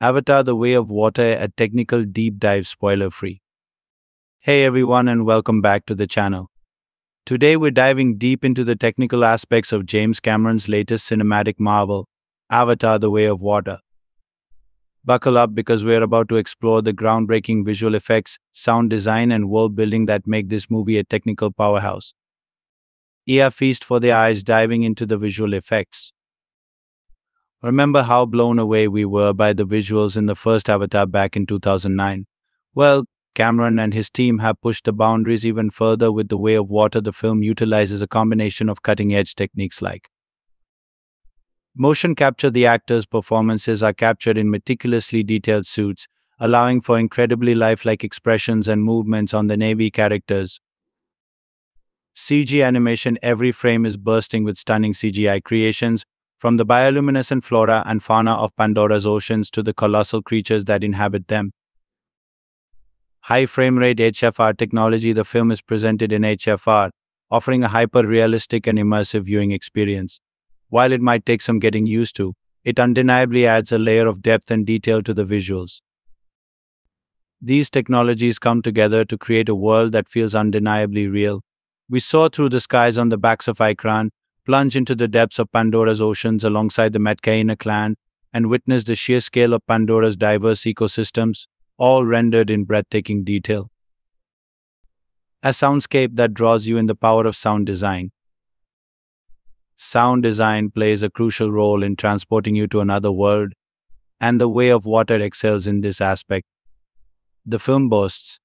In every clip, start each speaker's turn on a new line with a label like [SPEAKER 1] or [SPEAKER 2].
[SPEAKER 1] Avatar The Way of Water, a technical deep dive spoiler free. Hey everyone, and welcome back to the channel. Today we're diving deep into the technical aspects of James Cameron's latest cinematic marvel, Avatar The Way of Water. Buckle up because we're about to explore the groundbreaking visual effects, sound design, and world building that make this movie a technical powerhouse. Ear feast for the eyes diving into the visual effects. Remember how blown away we were by the visuals in the first Avatar back in 2009? Well, Cameron and his team have pushed the boundaries even further with The Way of Water. The film utilizes a combination of cutting edge techniques like motion capture. The actors' performances are captured in meticulously detailed suits, allowing for incredibly lifelike expressions and movements on the Na'vi characters. CG animation every frame is bursting with stunning CGI creations, from the bioluminescent flora and fauna of Pandora's oceans to the colossal creatures that inhabit them. High frame rate HFR technology, the film is presented in HFR, offering a hyper realistic and immersive viewing experience. While it might take some getting used to, it undeniably adds a layer of depth and detail to the visuals. These technologies come together to create a world that feels undeniably real. We soar through the skies on the backs of Ikran, plunge into the depths of Pandora's oceans alongside the Metkayina clan, and witness the sheer scale of Pandora's diverse ecosystems, all rendered in breathtaking detail. A soundscape that draws you in the power of sound design. Sound design plays a crucial role in transporting you to another world, and the way of water excels in this aspect. The film boasts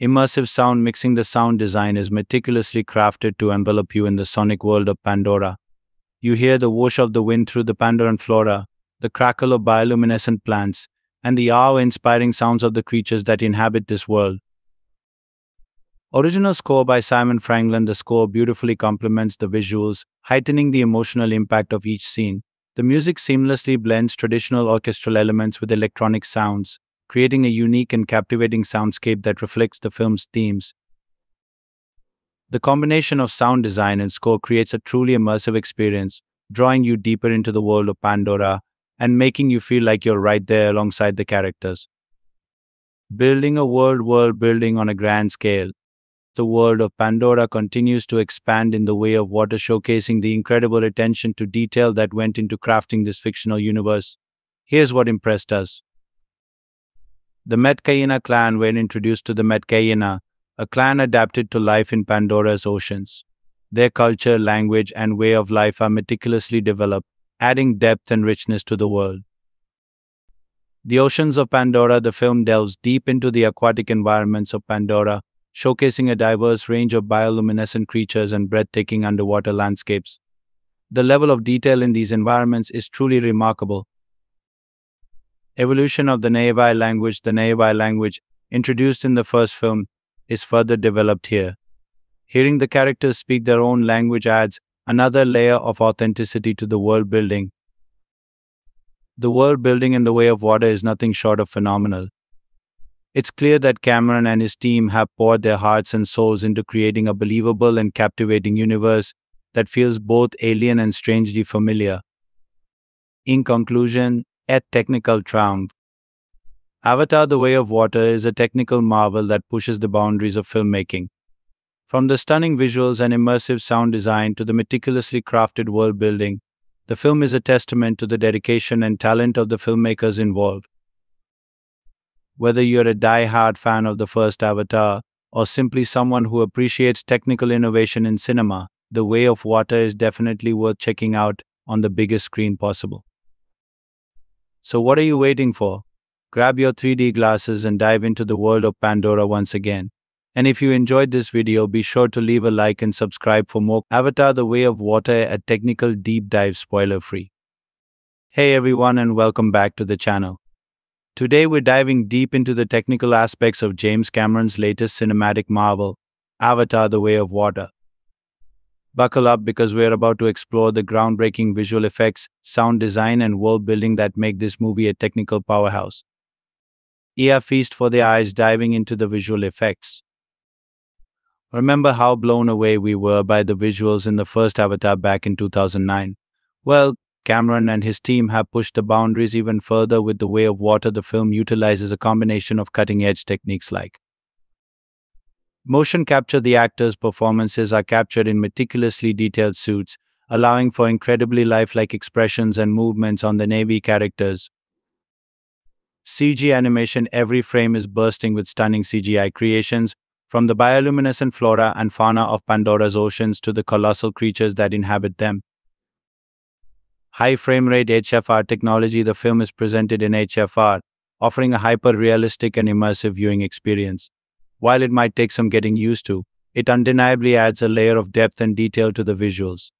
[SPEAKER 1] Immersive sound mixing the sound design is meticulously crafted to envelop you in the sonic world of Pandora. You hear the whoosh of the wind through the Pandoran flora, the crackle of bioluminescent plants, and the awe inspiring sounds of the creatures that inhabit this world. Original score by Simon Franglen, the score beautifully complements the visuals, heightening the emotional impact of each scene. The music seamlessly blends traditional orchestral elements with electronic sounds, creating a unique and captivating soundscape that reflects the film's themes. The combination of sound design and score creates a truly immersive experience, drawing you deeper into the world of Pandora and making you feel like you're right there alongside the characters. Building a world world building on a grand scale, the world of Pandora continues to expand in the way of water, showcasing the incredible attention to detail that went into crafting this fictional universe. Here's what impressed us the Metkayina clan were introduced to the Metkayina, a clan adapted to life in Pandora's oceans. Their culture, language, and way of life are meticulously developed, adding depth and richness to the world. The Oceans of Pandora, the film delves deep into the aquatic environments of Pandora, showcasing a diverse range of bioluminescent creatures and breathtaking underwater landscapes. The level of detail in these environments is truly remarkable, Evolution of the Na'vi language The Na'vi language, introduced in the first film, is further developed here. Hearing the characters speak their own language adds another layer of authenticity to the world building. The world building in the way of water is nothing short of phenomenal. It's clear that Cameron and his team have poured their hearts and souls into creating a believable and captivating universe that feels both alien and strangely familiar. In conclusion, a technical triumph. Avatar The Way of Water is a technical marvel that pushes the boundaries of filmmaking. From the stunning visuals and immersive sound design to the meticulously crafted world building, the film is a testament to the dedication and talent of the filmmakers involved. Whether you're a die-hard fan of the first Avatar or simply someone who appreciates technical innovation in cinema, The Way of Water is definitely worth checking out on the biggest screen possible. So, what are you waiting for? Grab your 3D glasses and dive into the world of Pandora once again. And if you enjoyed this video, be sure to leave a like and subscribe for more Avatar The Way of Water a technical deep dive spoiler free. Hey everyone, and welcome back to the channel. Today we're diving deep into the technical aspects of James Cameron's latest cinematic marvel, Avatar The Way of Water. Buckle up because we're about to explore the groundbreaking visual effects, sound design, and world building that make this movie a technical powerhouse. a feast for the eyes diving into the visual effects. Remember how blown away we were by the visuals in the first Avatar back in 2009? Well, Cameron and his team have pushed the boundaries even further with The Way of Water. The film utilizes a combination of cutting edge techniques like motion capture. The actors' performances are captured in meticulously detailed suits, allowing for incredibly lifelike expressions and movements on the Na'vi characters. CG animation every frame is bursting with stunning CGI creations, from the bioluminescent flora and fauna of Pandora's oceans to the colossal creatures that inhabit them. High frame rate HFR technology, the film is presented in HFR, offering a hyper realistic and immersive viewing experience. While it might take some getting used to, it undeniably adds a layer of depth and detail to the visuals.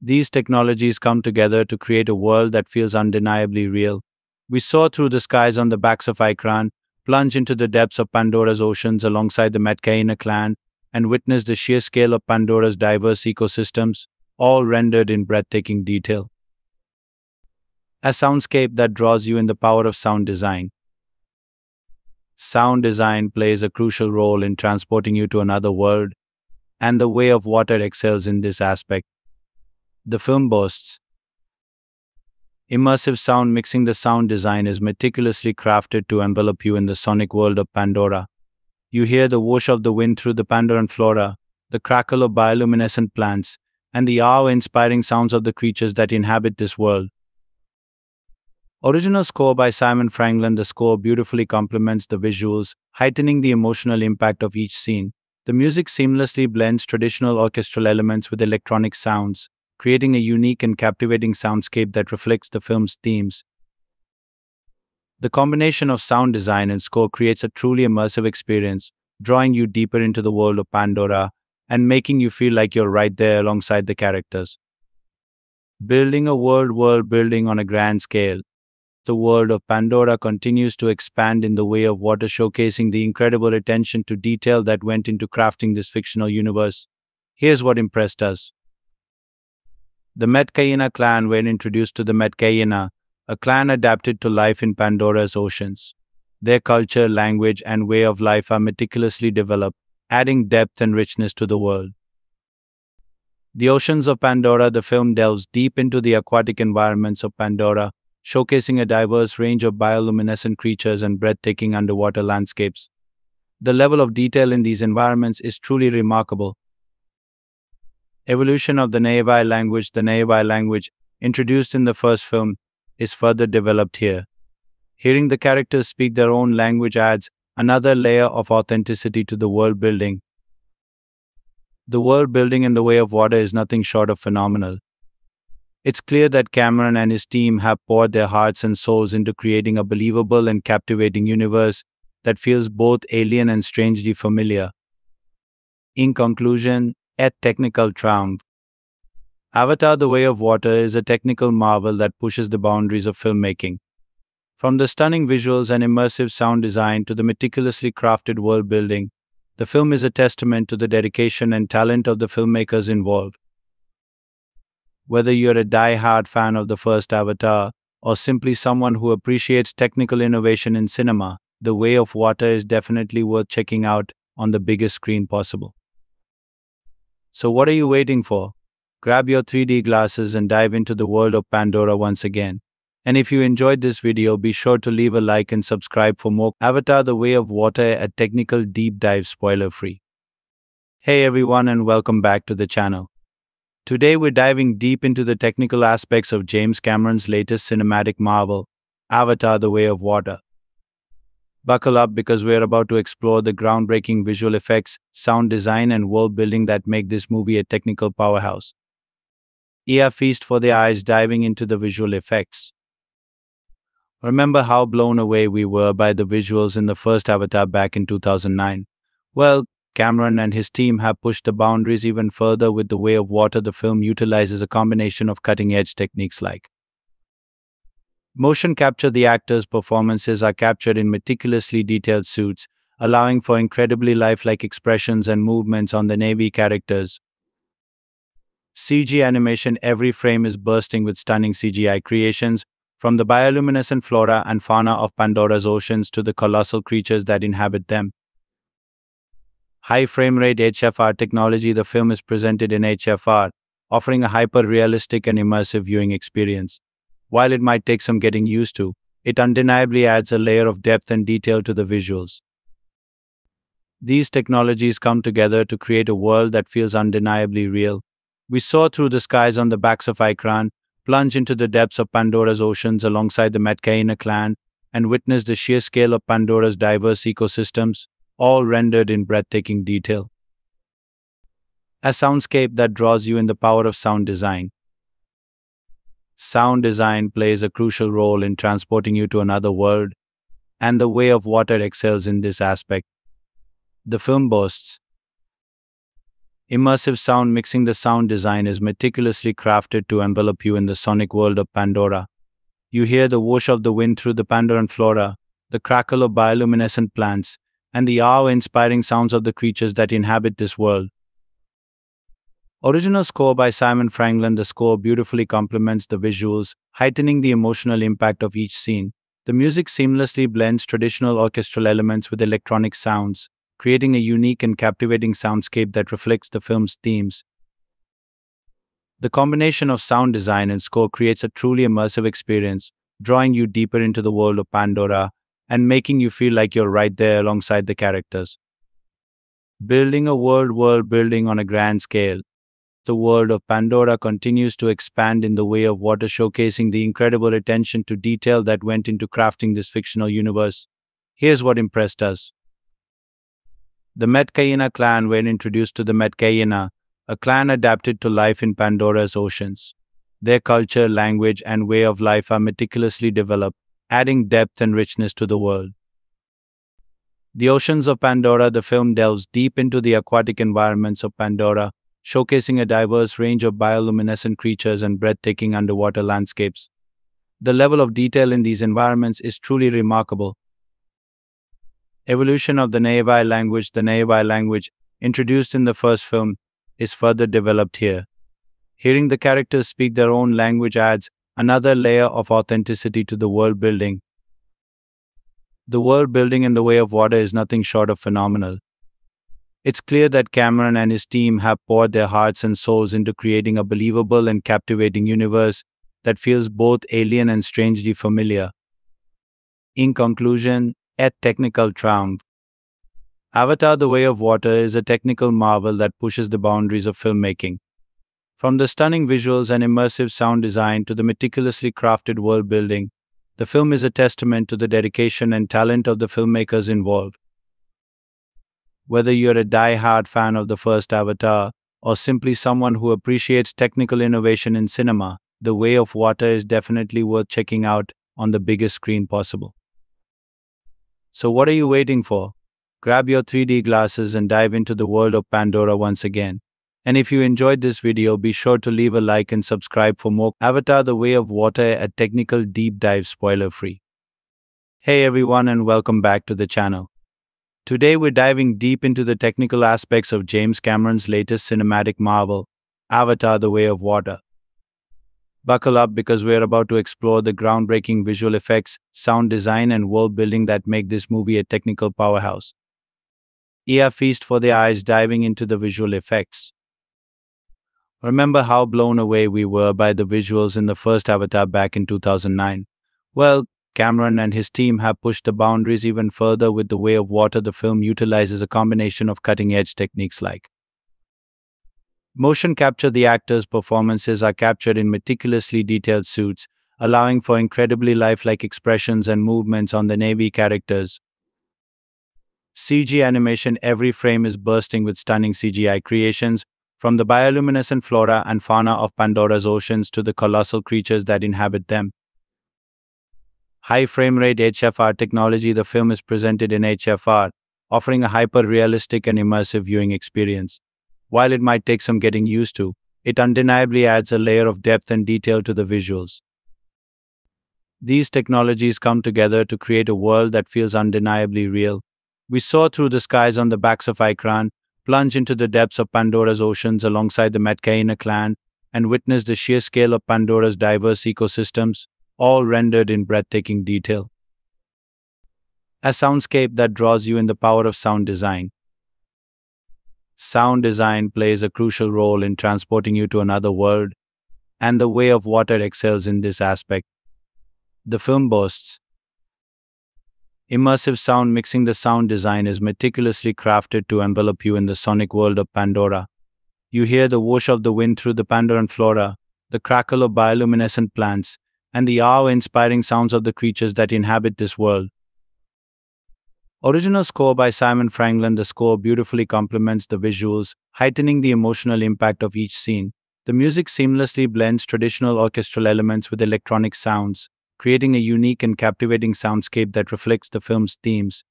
[SPEAKER 1] These technologies come together to create a world that feels undeniably real, we soar through the skies on the backs of Ikran, plunge into the depths of Pandora's oceans alongside the Metkayina clan, and witness the sheer scale of Pandora's diverse ecosystems, all rendered in breathtaking detail. A soundscape that draws you in the power of sound design. Sound design plays a crucial role in transporting you to another world, and the way of water excels in this aspect. The film boasts Immersive sound mixing the sound design is meticulously crafted to envelop you in the sonic world of Pandora. You hear the whoosh of the wind through the Pandoran flora, the crackle of bioluminescent plants, and the awe inspiring sounds of the creatures that inhabit this world. Original score by Simon Franglen, The score beautifully complements the visuals, heightening the emotional impact of each scene. The music seamlessly blends traditional orchestral elements with electronic sounds, creating a unique and captivating soundscape that reflects the film's themes. The combination of sound design and score creates a truly immersive experience, drawing you deeper into the world of Pandora and making you feel like you're right there alongside the characters. Building a world world building on a grand scale, the world of Pandora continues to expand in the way of water, showcasing the incredible attention to detail that went into crafting this fictional universe. Here's what impressed us the Metkayina clan were introduced to the Metkayina, a clan adapted to life in Pandora's oceans. Their culture, language, and way of life are meticulously developed, adding depth and richness to the world. The Oceans of Pandora, the film delves deep into the aquatic environments of Pandora, showcasing a diverse range of bioluminescent creatures and breathtaking underwater landscapes. The level of detail in these environments is truly remarkable, Evolution of the Na'vi language The Na'vi language, introduced in the first film, is further developed here. Hearing the characters speak their own language adds another layer of authenticity to the world building. The world building in the way of water is nothing short of phenomenal. It's clear that Cameron and his team have poured their hearts and souls into creating a believable and captivating universe that feels both alien and strangely familiar. In conclusion, a technical triumph. Avatar The Way of Water is a technical marvel that pushes the boundaries of filmmaking. From the stunning visuals and immersive sound design to the meticulously crafted world building, the film is a testament to the dedication and talent of the filmmakers involved. Whether you're a die-hard fan of the first Avatar or simply someone who appreciates technical innovation in cinema, The Way of Water is definitely worth checking out on the biggest screen possible. So, what are you waiting for? Grab your 3D glasses and dive into the world of Pandora once again. And if you enjoyed this video, be sure to leave a like and subscribe for more Avatar The Way of Water a technical deep dive spoiler free. Hey everyone, and welcome back to the channel. Today we're diving deep into the technical aspects of James Cameron's latest cinematic marvel, Avatar The Way of Water. Buckle up because we're about to explore the groundbreaking visual effects, sound design, and world building that make this movie a technical powerhouse. A feast for the eyes diving into the visual effects. Remember how blown away we were by the visuals in the first Avatar back in 2009? Well, Cameron and his team have pushed the boundaries even further with The Way of Water. The film utilizes a combination of cutting edge techniques like Motion capture The actors' performances are captured in meticulously detailed suits, allowing for incredibly lifelike expressions and movements on the Na'vi characters. CG animation every frame is bursting with stunning CGI creations, from the bioluminescent flora and fauna of Pandora's oceans to the colossal creatures that inhabit them. High frame rate HFR technology, the film is presented in HFR, offering a hyper realistic and immersive viewing experience. While it might take some getting used to, it undeniably adds a layer of depth and detail to the visuals. These technologies come together to create a world that feels undeniably real. We soar through the skies on the backs of Ikran, plunge into the depths of Pandora's oceans alongside the Metkayina clan, and witness the sheer scale of Pandora's diverse ecosystems, all rendered in breathtaking detail. A soundscape that draws you in the power of sound design. Sound design plays a crucial role in transporting you to another world, and the way of water excels in this aspect. The film boasts immersive sound mixing. The sound design is meticulously crafted to envelop you in the sonic world of Pandora. You hear the whoosh of the wind through the Pandoran flora, the crackle of bioluminescent plants, and the awe inspiring sounds of the creatures that inhabit this world. Original score by Simon Franglen, The score beautifully complements the visuals, heightening the emotional impact of each scene. The music seamlessly blends traditional orchestral elements with electronic sounds, creating a unique and captivating soundscape that reflects the film's themes. The combination of sound design and score creates a truly immersive experience, drawing you deeper into the world of Pandora and making you feel like you're right there alongside the characters. Building a world world building on a grand scale. The world of Pandora continues to expand in the way of water, showcasing the incredible attention to detail that went into crafting this fictional universe. Here's what impressed us the Metkayina clan were introduced to the Metkayina, a clan adapted to life in Pandora's oceans. Their culture, language, and way of life are meticulously developed, adding depth and richness to the world. The Oceans of Pandora, the film delves deep into the aquatic environments of Pandora, showcasing a diverse range of bioluminescent creatures and breathtaking underwater landscapes. The level of detail in these environments is truly remarkable, Evolution of the Na'vi language The Na'vi language, introduced in the first film, is further developed here. Hearing the characters speak their own language adds another layer of authenticity to the world building. The world building in the way of water is nothing short of phenomenal. It's clear that Cameron and his team have poured their hearts and souls into creating a believable and captivating universe that feels both alien and strangely familiar. In conclusion, a technical triumph. Avatar The Way of Water is a technical marvel that pushes the boundaries of filmmaking. From the stunning visuals and immersive sound design to the meticulously crafted world building, the film is a testament to the dedication and talent of the filmmakers involved. Whether you're a die-hard fan of the first Avatar or simply someone who appreciates technical innovation in cinema, The Way of Water is definitely worth checking out on the biggest screen possible. So, what are you waiting for? Grab your 3D glasses and dive into the world of Pandora once again. And if you enjoyed this video, be sure to leave a like and subscribe for more Avatar The Way of Water a technical deep dive spoiler free. Hey everyone, and welcome back to the channel. Today we're diving deep into the technical aspects of James Cameron's latest cinematic marvel, Avatar The Way of Water. Buckle up because we're about to explore the groundbreaking visual effects, sound design, and world building that make this movie a technical powerhouse. Yeah, feast for the eyes diving into the visual effects. Remember how blown away we were by the visuals in the first Avatar back in 2009? Well, Cameron and his team have pushed the boundaries even further with The Way of Water. The film utilizes a combination of cutting edge techniques like Motion capture The actors' performances are captured in meticulously detailed suits, allowing for incredibly lifelike expressions and movements on the Na'vi characters. CG animation Every frame is bursting with stunning CGI creations, from the bioluminescent flora and fauna of Pandora's oceans to the colossal creatures that inhabit them. High frame rate HFR technology The film is presented in HFR, offering a hyper realistic and immersive viewing experience. While it might take some getting used to, it undeniably adds a layer of depth and detail to the visuals. These technologies come together to create a world that feels undeniably real. We soar through the skies on the backs of Ikran, plunge into the depths of Pandora's oceans alongside the Metkayina clan, and witness the sheer scale of Pandora's diverse ecosystems, all rendered in breathtaking detail. A soundscape that draws you in the power of sound design. Sound design plays a crucial role in transporting you to another world, and The Way of Water excels in this aspect. The film boasts immersive sound mixing. The sound design is meticulously crafted to envelop you in the sonic world of Pandora. You hear the whoosh of the wind through the Pandoran flora, the crackle of bioluminescent plants, and the awe inspiring sounds of the creatures that inhabit this world. Original score by Simon Franglen, The score beautifully complements the visuals, heightening the emotional impact of each scene. The music seamlessly blends traditional orchestral elements with electronic sounds, creating a unique and captivating soundscape that reflects the film's themes.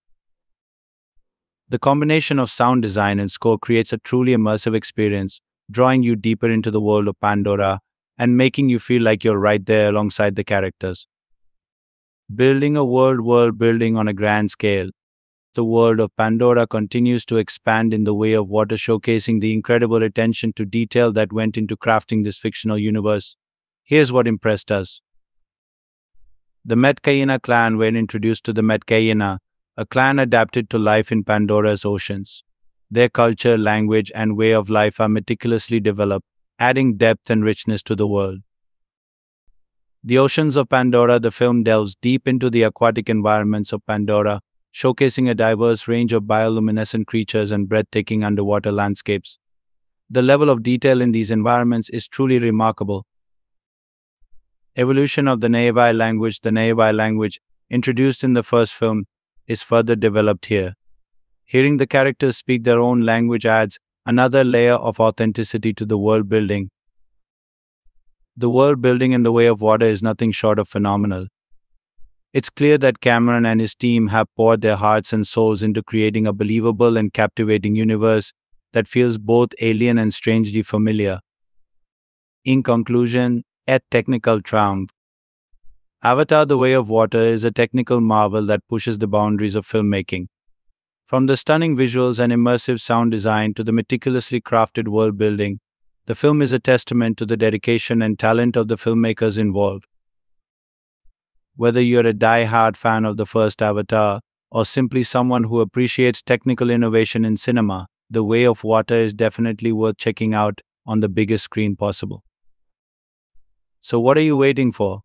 [SPEAKER 1] The combination of sound design and score creates a truly immersive experience, drawing you deeper into the world of Pandora and making you feel like you're right there alongside the characters. Building a world world building on a grand scale, the world of Pandora continues to expand in the way of water, showcasing the incredible attention to detail that went into crafting this fictional universe. Here's what impressed us. The Metkayina clan were introduced to the Metkayina, a clan adapted to life in Pandora's oceans. Their culture, language, and way of life are meticulously developed, adding depth and richness to the world. The Oceans of Pandora, the film delves deep into the aquatic environments of Pandora, showcasing a diverse range of bioluminescent creatures and breathtaking underwater landscapes. The level of detail in these environments is truly remarkable. Evolution of the Na'vi language The Na'vi language, introduced in the first film, is further developed here. Hearing the characters speak their own language adds another layer of authenticity to the world building. The world building in the way of water is nothing short of phenomenal. It's clear that Cameron and his team have poured their hearts and souls into creating a believable and captivating universe that feels both alien and strangely familiar. In conclusion, at technical triumph. Avatar The Way of Water is a technical marvel that pushes the boundaries of filmmaking. From the stunning visuals and immersive sound design to the meticulously crafted world building, the film is a testament to the dedication and talent of the filmmakers involved. Whether you're a die-hard fan of the first Avatar or simply someone who appreciates technical innovation in cinema, The Way of Water is definitely worth checking out on the biggest screen possible. So, what are you waiting for?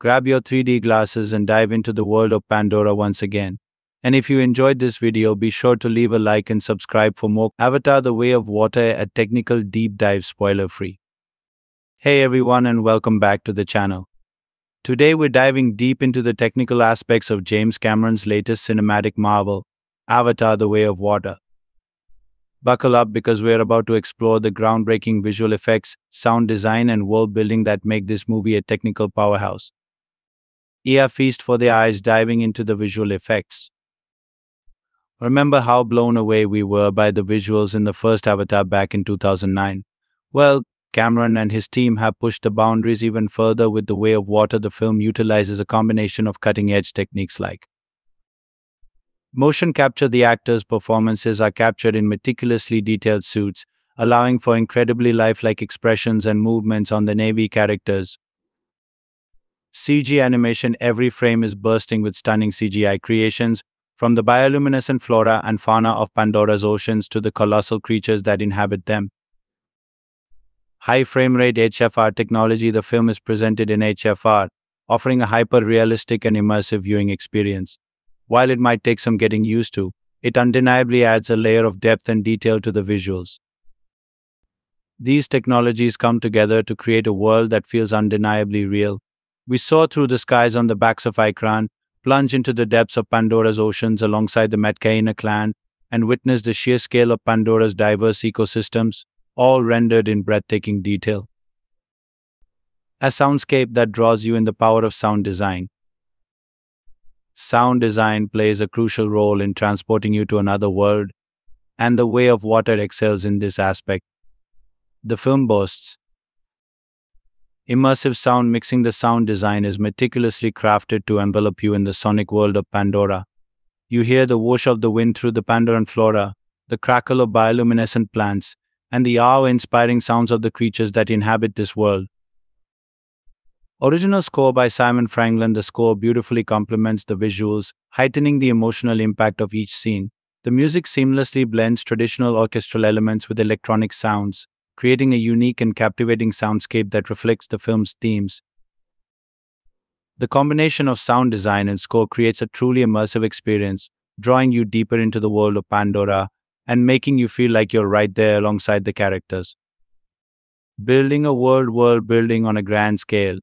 [SPEAKER 1] Grab your 3D glasses and dive into the world of Pandora once again. And if you enjoyed this video, be sure to leave a like and subscribe for more Avatar The Way of Water at Technical Deep Dive spoiler free. Hey everyone, and welcome back to the channel. Today we're diving deep into the technical aspects of James Cameron's latest cinematic marvel, Avatar The Way of Water. Buckle up because we're about to explore the groundbreaking visual effects, sound design, and world building that make this movie a technical powerhouse. Yeah, feast for the eyes diving into the visual effects. Remember how blown away we were by the visuals in the first Avatar back in 2009? Well, Cameron and his team have pushed the boundaries even further with The Way of Water. The film utilizes a combination of cutting edge techniques like motion capture. The actors' performances are captured in meticulously detailed suits, allowing for incredibly lifelike expressions and movements on the Na'vi characters. CG animation every frame is bursting with stunning CGI creations, from the bioluminescent flora and fauna of Pandora's oceans to the colossal creatures that inhabit them high frame rate HFR technology, the film is presented in HFR, offering a hyper realistic and immersive viewing experience. While it might take some getting used to, it undeniably adds a layer of depth and detail to the visuals. These technologies come together to create a world that feels undeniably real. We soar through the skies on the backs of Ikran, plunge into the depths of Pandora's oceans alongside the Metkayina clan, and witness the sheer scale of Pandora's diverse ecosystems, all rendered in breathtaking detail. A soundscape that draws you in the power of sound design. Sound design plays a crucial role in transporting you to another world, and the way of water excels in this aspect. The film boasts immersive sound mixing. The sound design is meticulously crafted to envelop you in the sonic world of Pandora. You hear the whoosh of the wind through the Pandoran flora, the crackle of bioluminescent plants, and the awe inspiring sounds of the creatures that inhabit this world. Original score by Simon Franglen. The score beautifully complements the visuals, heightening the emotional impact of each scene. The music seamlessly blends traditional orchestral elements with electronic sounds, creating a unique and captivating soundscape that reflects the film's themes. The combination of sound design and score creates a truly immersive experience, drawing you deeper into the world of Pandora and making you feel like you're right there alongside the characters. Building a world world building on a grand scale.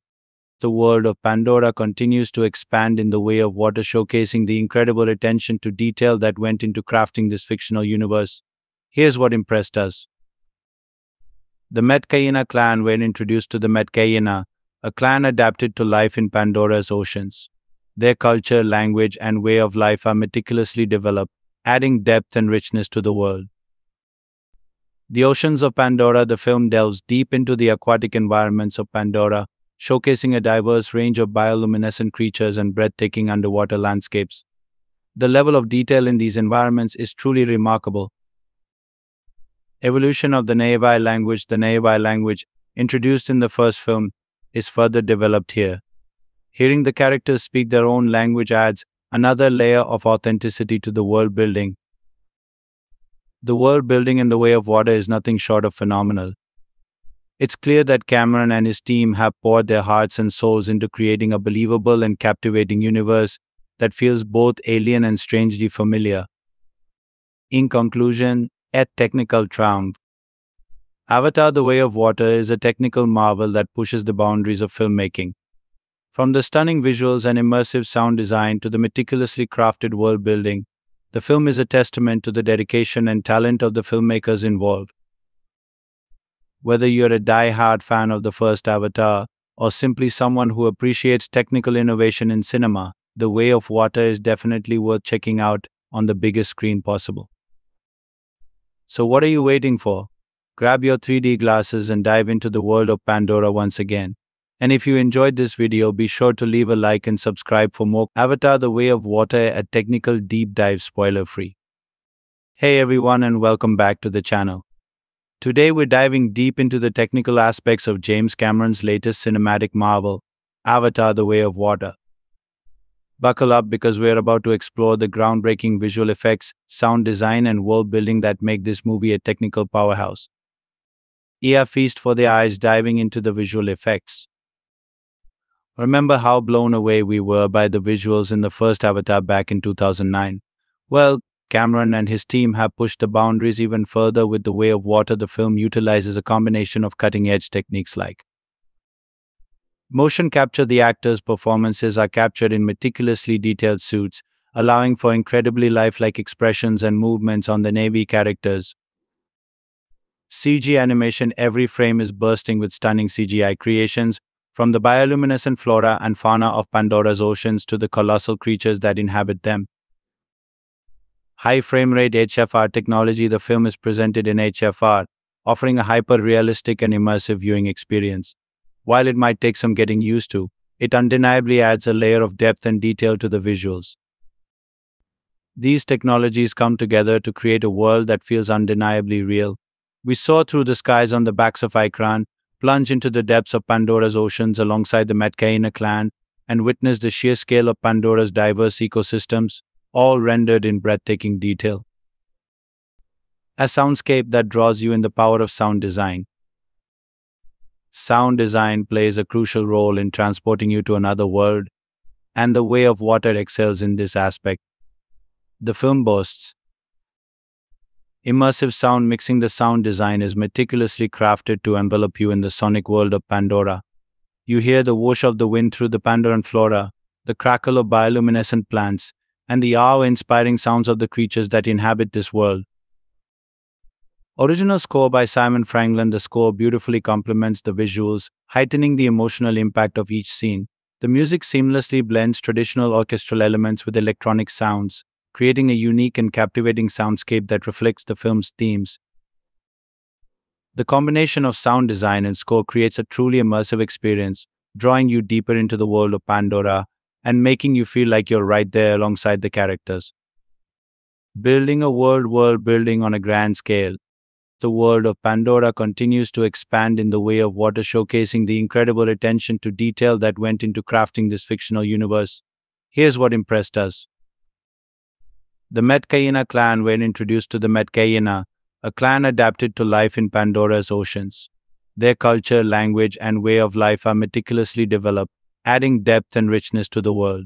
[SPEAKER 1] The world of Pandora continues to expand in the way of water, showcasing the incredible attention to detail that went into crafting this fictional universe. Here's what impressed us. The Metkayina clan were introduced to the Metkayina, a clan adapted to life in Pandora's oceans. Their culture, language, and way of life are meticulously developed, adding depth and richness to the world. The Oceans of Pandora, the film delves deep into the aquatic environments of Pandora, showcasing a diverse range of bioluminescent creatures and breathtaking underwater landscapes. The level of detail in these environments is truly remarkable. Evolution of the Na'vi language The Na'vi language, introduced in the first film, is further developed here. Hearing the characters speak their own language adds another layer of authenticity to the world building. The world building in the way of water is nothing short of phenomenal. It's clear that Cameron and his team have poured their hearts and souls into creating a believable and captivating universe that feels both alien and strangely familiar. In conclusion, at technical triumph. Avatar The Way of Water is a technical marvel that pushes the boundaries of filmmaking. From the stunning visuals and immersive sound design to the meticulously crafted world building, the film is a testament to the dedication and talent of the filmmakers involved. Whether you're a die-hard fan of the first Avatar or simply someone who appreciates technical innovation in cinema, The Way of Water is definitely worth checking out on the biggest screen possible. So, what are you waiting for? Grab your 3D glasses and dive into the world of Pandora once again. And if you enjoyed this video, be sure to leave a like and subscribe for more Avatar The Way of Water at Technical Deep Dive spoiler free. Hey everyone, and welcome back to the channel. Today we're diving deep into the technical aspects of James Cameron's latest cinematic marvel, Avatar The Way of Water. Buckle up because we're about to explore the groundbreaking visual effects, sound design, and world building that make this movie a technical powerhouse. Yeah, feast for the eyes diving into the visual effects. Remember how blown away we were by the visuals in the first Avatar back in 2009? Well, Cameron and his team have pushed the boundaries even further with The Way of Water. The film utilizes a combination of cutting edge techniques like motion capture. The actors' performances are captured in meticulously detailed suits, allowing for incredibly lifelike expressions and movements on the Na'vi characters. CG animation every frame is bursting with stunning CGI creations, from the bioluminescent flora and fauna of Pandora's oceans to the colossal creatures that inhabit them high frame rate HFR technology, the film is presented in HFR, offering a hyper realistic and immersive viewing experience. While it might take some getting used to, it undeniably adds a layer of depth and detail to the visuals. These technologies come together to create a world that feels undeniably real. We soar through the skies on the backs of Ikran, plunge into the depths of Pandora's oceans alongside the Metkayina clan, and witness the sheer scale of Pandora's diverse ecosystems, all rendered in breathtaking detail. A soundscape that draws you in the power of sound design. Sound design plays a crucial role in transporting you to another world, and the way of water excels in this aspect. The film boasts immersive sound mixing. The sound design is meticulously crafted to envelop you in the sonic world of Pandora. You hear the whoosh of the wind through the Pandoran flora, the crackle of bioluminescent plants, and the awe inspiring sounds of the creatures that inhabit this world. Original score by Simon Franglen. The score beautifully complements the visuals, heightening the emotional impact of each scene. The music seamlessly blends traditional orchestral elements with electronic sounds, creating a unique and captivating soundscape that reflects the film's themes. The combination of sound design and score creates a truly immersive experience, drawing you deeper into the world of Pandora and making you feel like you're right there alongside the characters. Building a world world building on a grand scale. the world of Pandora continues to expand in the way of water, showcasing the incredible attention to detail that went into crafting this fictional universe. Here's what impressed us. The Metkayina clan were introduced to the Metkayina, a clan adapted to life in Pandora's oceans. Their culture, language, and way of life are meticulously developed, adding depth and richness to the world.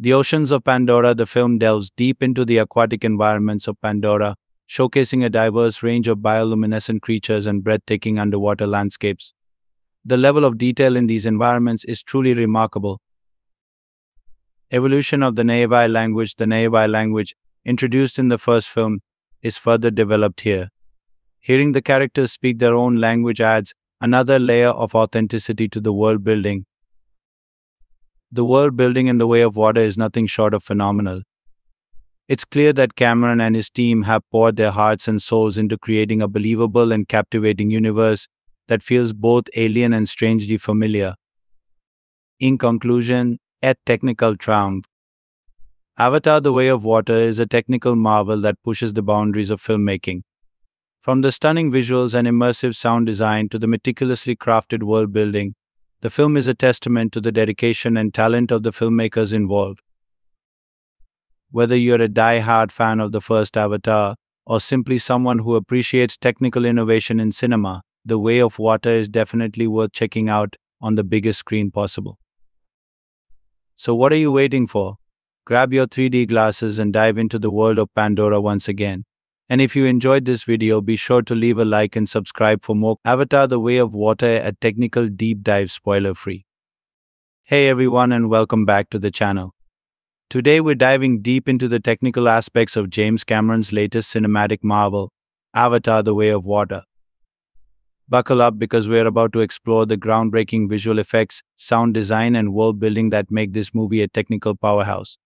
[SPEAKER 1] The Oceans of Pandora, the film delves deep into the aquatic environments of Pandora, showcasing a diverse range of bioluminescent creatures and breathtaking underwater landscapes. The level of detail in these environments is truly remarkable. Evolution of the Na'vi language The Na'vi language, introduced in the first film, is further developed here. Hearing the characters speak their own language adds another layer of authenticity to the world building. The world building in the way of water is nothing short of phenomenal. It's clear that Cameron and his team have poured their hearts and souls into creating a believable and captivating universe that feels both alien and strangely familiar. In conclusion, at technical triumph. Avatar The Way of Water is a technical marvel that pushes the boundaries of filmmaking. From the stunning visuals and immersive sound design to the meticulously crafted world building, the film is a testament to the dedication and talent of the filmmakers involved. Whether you're a die-hard fan of the first Avatar or simply someone who appreciates technical innovation in cinema, The Way of Water is definitely worth checking out on the biggest screen possible. So, what are you waiting for? Grab your 3D glasses and dive into the world of Pandora once again. And if you enjoyed this video, be sure to leave a like and subscribe for more Avatar The Way of Water at Technical Deep Dive spoiler free. Hey everyone, and welcome back to the channel. Today we're diving deep into the technical aspects of James Cameron's latest cinematic marvel, Avatar The Way of Water. Buckle up because we're about to explore the groundbreaking visual effects, sound design, and world building that make this movie a technical powerhouse.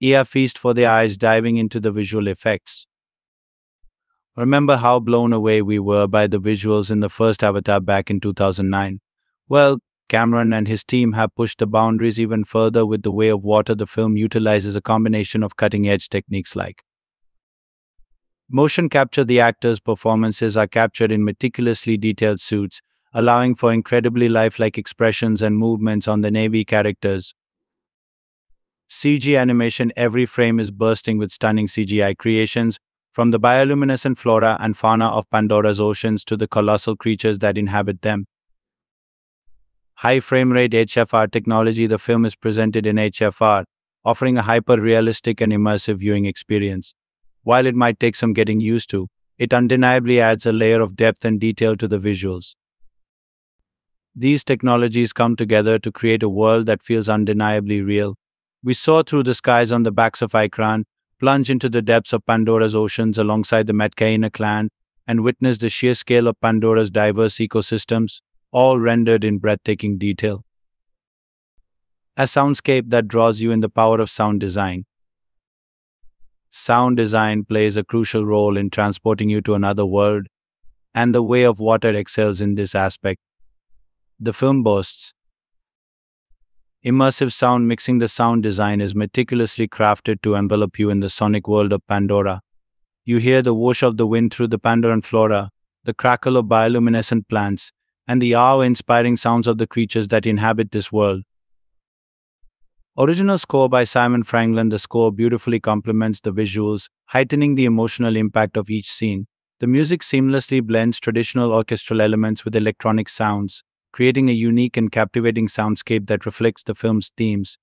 [SPEAKER 1] Ear feast for the eyes diving into the visual effects. Remember how blown away we were by the visuals in the first Avatar back in 2009? Well, Cameron and his team have pushed the boundaries even further with The Way of Water. The film utilizes a combination of cutting edge techniques like motion capture. The actors' performances are captured in meticulously detailed suits, allowing for incredibly lifelike expressions and movements on the Na'vi characters. CG animation every frame is bursting with stunning CGI creations, from the bioluminescent flora and fauna of Pandora's oceans to the colossal creatures that inhabit them high frame rate HFR technology, the film is presented in HFR, offering a hyper realistic and immersive viewing experience. While it might take some getting used to, it undeniably adds a layer of depth and detail to the visuals. These technologies come together to create a world that feels undeniably real. We soar through the skies on the backs of Ikran, plunge into the depths of Pandora's oceans alongside the Metkayina clan, and witness the sheer scale of Pandora's diverse ecosystems, all rendered in breathtaking detail. A soundscape that draws you in the power of sound design. Sound design plays a crucial role in transporting you to another world, and the way of water excels in this aspect. The film boasts immersive sound mixing. The sound design is meticulously crafted to envelop you in the sonic world of Pandora. You hear the whoosh of the wind through the Pandoran flora, the crackle of bioluminescent plants, and the awe inspiring sounds of the creatures that inhabit this world. Original score by Simon Franglen, The score beautifully complements the visuals, heightening the emotional impact of each scene. The music seamlessly blends traditional orchestral elements with electronic sounds, creating a unique and captivating soundscape that reflects the film's themes.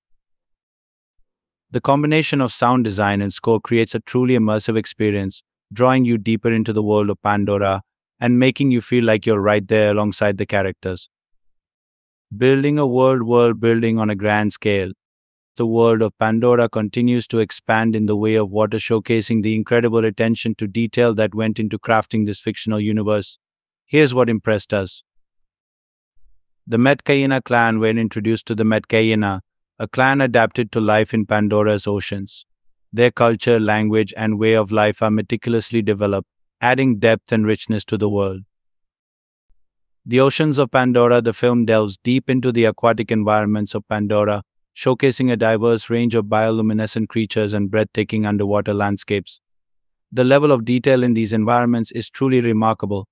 [SPEAKER 1] The combination of sound design and score creates a truly immersive experience, drawing you deeper into the world of Pandora and making you feel like you're right there alongside the characters. Building a world world building on a grand scale. The world of Pandora continues to expand in the way of water, showcasing the incredible attention to detail that went into crafting this fictional universe. Here's what impressed us. The Metkayina clan were introduced to the Metkayina, a clan adapted to life in Pandora's oceans. Their culture, language, and way of life are meticulously developed, adding depth and richness to the world. The Oceans of Pandora, the film delves deep into the aquatic environments of Pandora, showcasing a diverse range of bioluminescent creatures and breathtaking underwater landscapes. The level of detail in these environments is truly remarkable.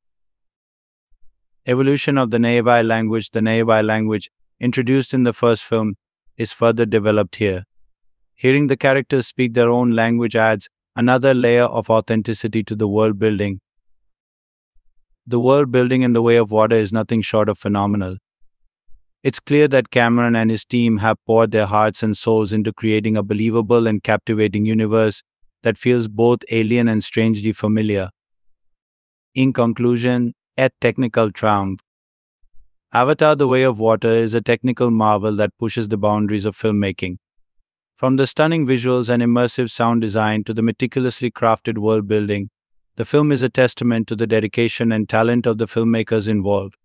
[SPEAKER 1] Evolution of the Na'vi language The Na'vi language, introduced in the first film, is further developed here. Hearing the characters speak their own language adds another layer of authenticity to the world building. The world building in the way of water is nothing short of phenomenal. It's clear that Cameron and his team have poured their hearts and souls into creating a believable and captivating universe that feels both alien and strangely familiar. In conclusion, et technical triumph. Avatar The Way of Water is a technical marvel that pushes the boundaries of filmmaking. From the stunning visuals and immersive sound design to the meticulously crafted world building, the film is a testament to the dedication and talent of the filmmakers involved.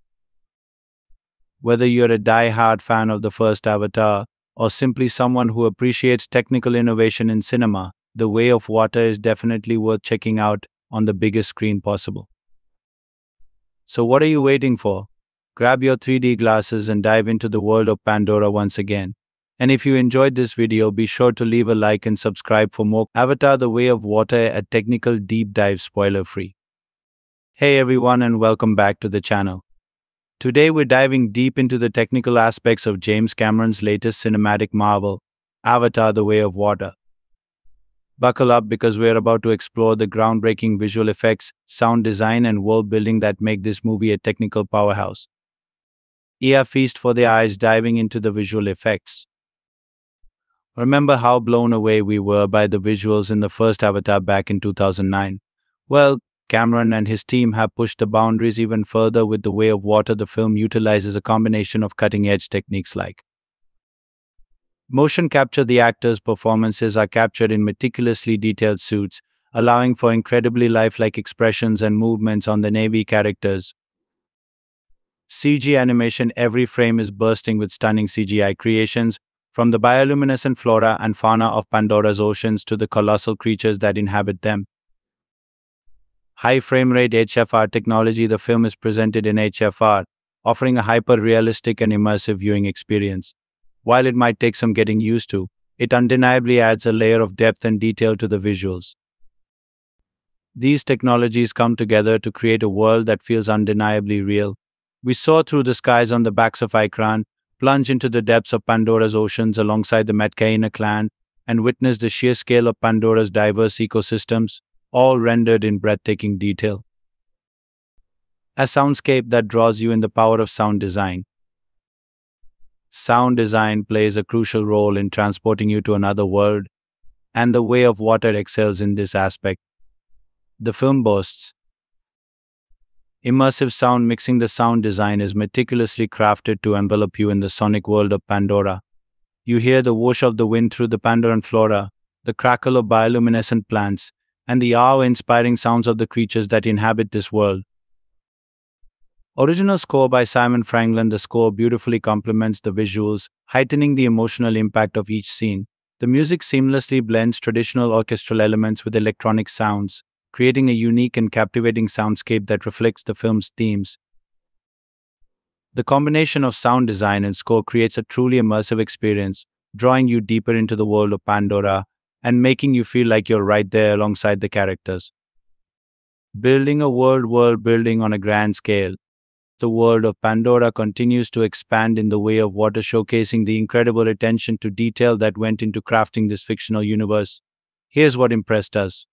[SPEAKER 1] Whether you're a die-hard fan of the first Avatar or simply someone who appreciates technical innovation in cinema, The Way of Water is definitely worth checking out on the biggest screen possible. So, what are you waiting for? Grab your 3D glasses and dive into the world of Pandora once again. And if you enjoyed this video, be sure to leave a like and subscribe for more Avatar The Way of Water at technical deep dive spoiler free. Hey everyone and welcome back to the channel. Today we're diving deep into the technical aspects of James Cameron's latest cinematic marvel, Avatar The Way of Water. Buckle up because we're about to explore the groundbreaking visual effects, sound design, and world building that make this movie a technical powerhouse. Yeah, feast for the eyes diving into the visual effects. Remember how blown away we were by the visuals in the first Avatar back in 2009? Well, Cameron and his team have pushed the boundaries even further with The Way of Water. The film utilizes a combination of cutting edge techniques like motion capture. The actors' performances are captured in meticulously detailed suits, allowing for incredibly lifelike expressions and movements on the Na'vi characters. CG animation Every frame is bursting with stunning CGI creations, from the bioluminescent flora and fauna of Pandora's oceans to the colossal creatures that inhabit them high frame rate HFR technology, the film is presented in HFR, offering a hyper realistic and immersive viewing experience. While it might take some getting used to, it undeniably adds a layer of depth and detail to the visuals. These technologies come together to create a world that feels undeniably real. We soar through the skies on the backs of Ikran, plunge into the depths of Pandora's oceans alongside the Metkayina clan, and witness the sheer scale of Pandora's diverse ecosystems, all rendered in breathtaking detail. A soundscape that draws you in the power of sound design. Sound design plays a crucial role in transporting you to another world, and the way of water excels in this aspect. The film boasts immersive sound mixing. The sound design is meticulously crafted to envelop you in the sonic world of Pandora. You hear the whoosh of the wind through the Pandoran flora, the crackle of bioluminescent plants, and the awe inspiring sounds of the creatures that inhabit this world. Original score by Simon Franglen, The score beautifully complements the visuals, heightening the emotional impact of each scene. The music seamlessly blends traditional orchestral elements with electronic sounds, creating a unique and captivating soundscape that reflects the film's themes. The combination of sound design and score creates a truly immersive experience, drawing you deeper into the world of Pandora and making you feel like you're right there alongside the characters. Building a world world building on a grand scale. The world of Pandora continues to expand in the way of water, showcasing the incredible attention to detail that went into crafting this fictional universe. Here's what impressed us.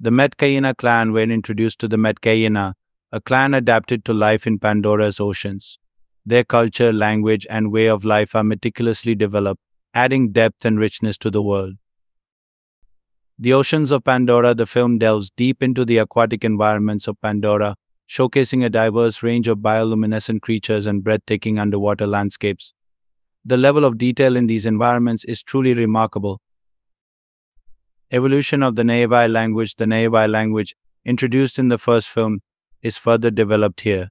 [SPEAKER 1] The Metkayina clan were introduced to the Metkayina, a clan adapted to life in Pandora's oceans. Their culture, language, and way of life are meticulously developed, adding depth and richness to the world. The Oceans of Pandora, the film delves deep into the aquatic environments of Pandora, showcasing a diverse range of bioluminescent creatures and breathtaking underwater landscapes. The level of detail in these environments is truly remarkable. Evolution of the Na'vi language The Na'vi language, introduced in the first film, is further developed here.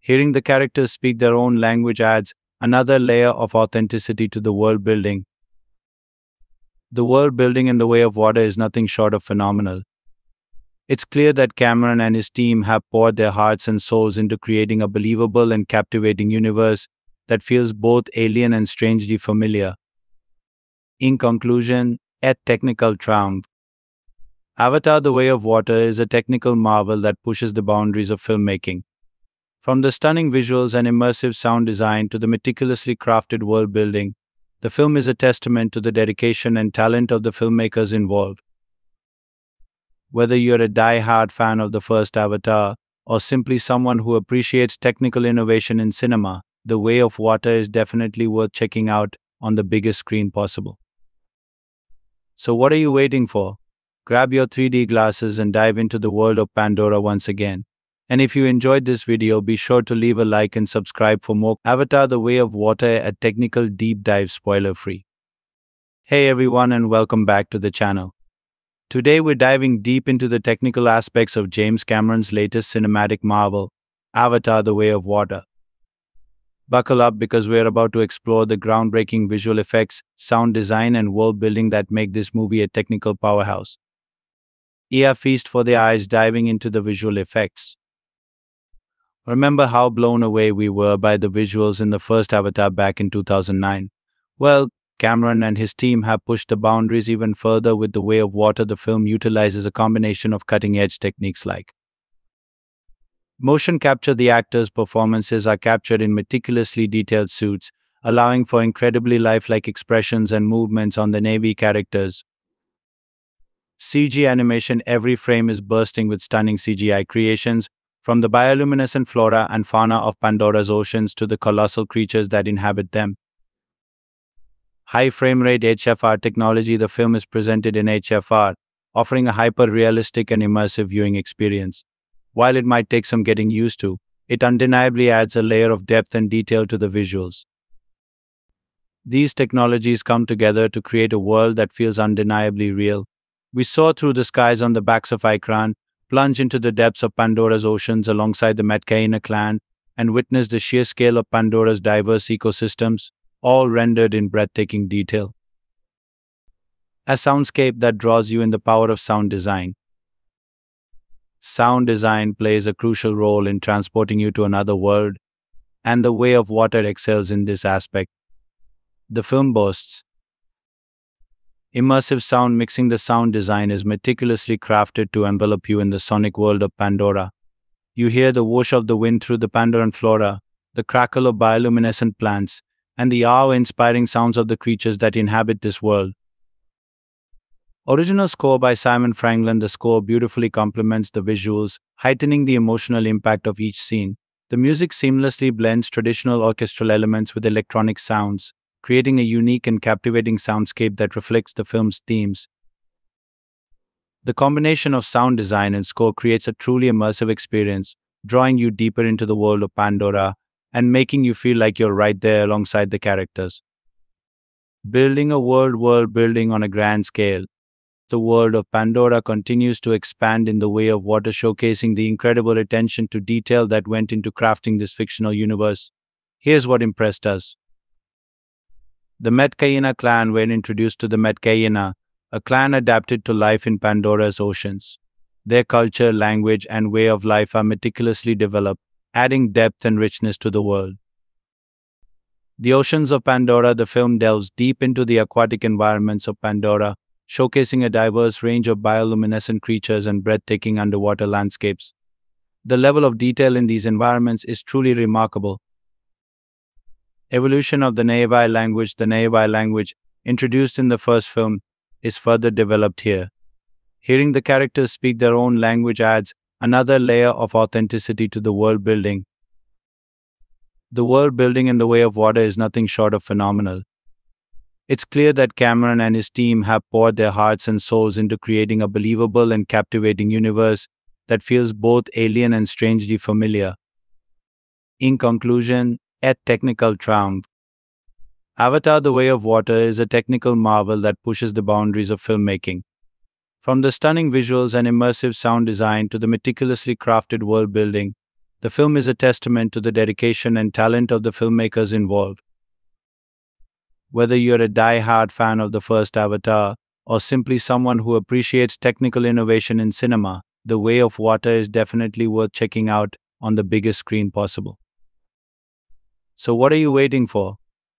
[SPEAKER 1] Hearing the characters speak their own language adds another layer of authenticity to the world building. The world building in the way of water is nothing short of phenomenal. It's clear that Cameron and his team have poured their hearts and souls into creating a believable and captivating universe that feels both alien and strangely familiar. In conclusion, et technical triumph. Avatar The Way of Water is a technical marvel that pushes the boundaries of filmmaking. From the stunning visuals and immersive sound design to the meticulously crafted world building, the film is a testament to the dedication and talent of the filmmakers involved. Whether you're a die-hard fan of the first Avatar or simply someone who appreciates technical innovation in cinema, The Way of Water is definitely worth checking out on the biggest screen possible. So, what are you waiting for? Grab your 3D glasses and dive into the world of Pandora once again. And if you enjoyed this video, be sure to leave a like and subscribe for more Avatar The Way of Water a technical deep dive spoiler free. Hey everyone, and welcome back to the channel. Today we're diving deep into the technical aspects of James Cameron's latest cinematic marvel, Avatar The Way of Water. Buckle up because we're about to explore the groundbreaking visual effects, sound design, and world building that make this movie a technical powerhouse. Yeah, feast for the eyes diving into the visual effects. Remember how blown away we were by the visuals in the first Avatar back in 2009? Well, Cameron and his team have pushed the boundaries even further with The Way of Water. The film utilizes a combination of cutting edge techniques like motion capture. The actors' performances are captured in meticulously detailed suits, allowing for incredibly lifelike expressions and movements on the Na'vi characters. CG animation every frame is bursting with stunning CGI creations, from the bioluminescent flora and fauna of Pandora's oceans to the colossal creatures that inhabit them. High frame rate HFR technology, the film is presented in HFR, offering a hyper realistic and immersive viewing experience. While it might take some getting used to, it undeniably adds a layer of depth and detail to the visuals. These technologies come together to create a world that feels undeniably real. We soar through the skies on the backs of Ikran, plunge into the depths of Pandora's oceans alongside the Metkayina clan, and witness the sheer scale of Pandora's diverse ecosystems, all rendered in breathtaking detail. A soundscape that draws you in the power of sound design. Sound design plays a crucial role in transporting you to another world, and the way of water excels in this aspect. The film boasts Immersive sound mixing the sound design is meticulously crafted to envelop you in the sonic world of Pandora. You hear the whoosh of the wind through the Pandoran flora, the crackle of bioluminescent plants, and the awe inspiring sounds of the creatures that inhabit this world. Original score by Simon Franglen, the score beautifully complements the visuals, heightening the emotional impact of each scene. The music seamlessly blends traditional orchestral elements with electronic sounds, creating a unique and captivating soundscape that reflects the film's themes. The combination of sound design and score creates a truly immersive experience, drawing you deeper into the world of Pandora and making you feel like you're right there alongside the characters. Building a world world building on a grand scale, the world of Pandora continues to expand in the way of water, showcasing the incredible attention to detail that went into crafting this fictional universe. Here's what impressed us the Metkayina clan were introduced to the Metkayina, a clan adapted to life in Pandora's oceans. Their culture, language, and way of life are meticulously developed, adding depth and richness to the world. The Oceans of Pandora, the film delves deep into the aquatic environments of Pandora, showcasing a diverse range of bioluminescent creatures and breathtaking underwater landscapes. The level of detail in these environments is truly remarkable, Evolution of the Na'vi language The Na'vi language, introduced in the first film, is further developed here. Hearing the characters speak their own language adds another layer of authenticity to the world building. The world building in the way of water is nothing short of phenomenal. It's clear that Cameron and his team have poured their hearts and souls into creating a believable and captivating universe that feels both alien and strangely familiar. In conclusion, a technical triumph. Avatar The Way of Water is a technical marvel that pushes the boundaries of filmmaking. From the stunning visuals and immersive sound design to the meticulously crafted world building, the film is a testament to the dedication and talent of the filmmakers involved. Whether you're a die-hard fan of the first Avatar or simply someone who appreciates technical innovation in cinema, The Way of Water is definitely worth checking out on the biggest screen possible. So, what are you waiting for?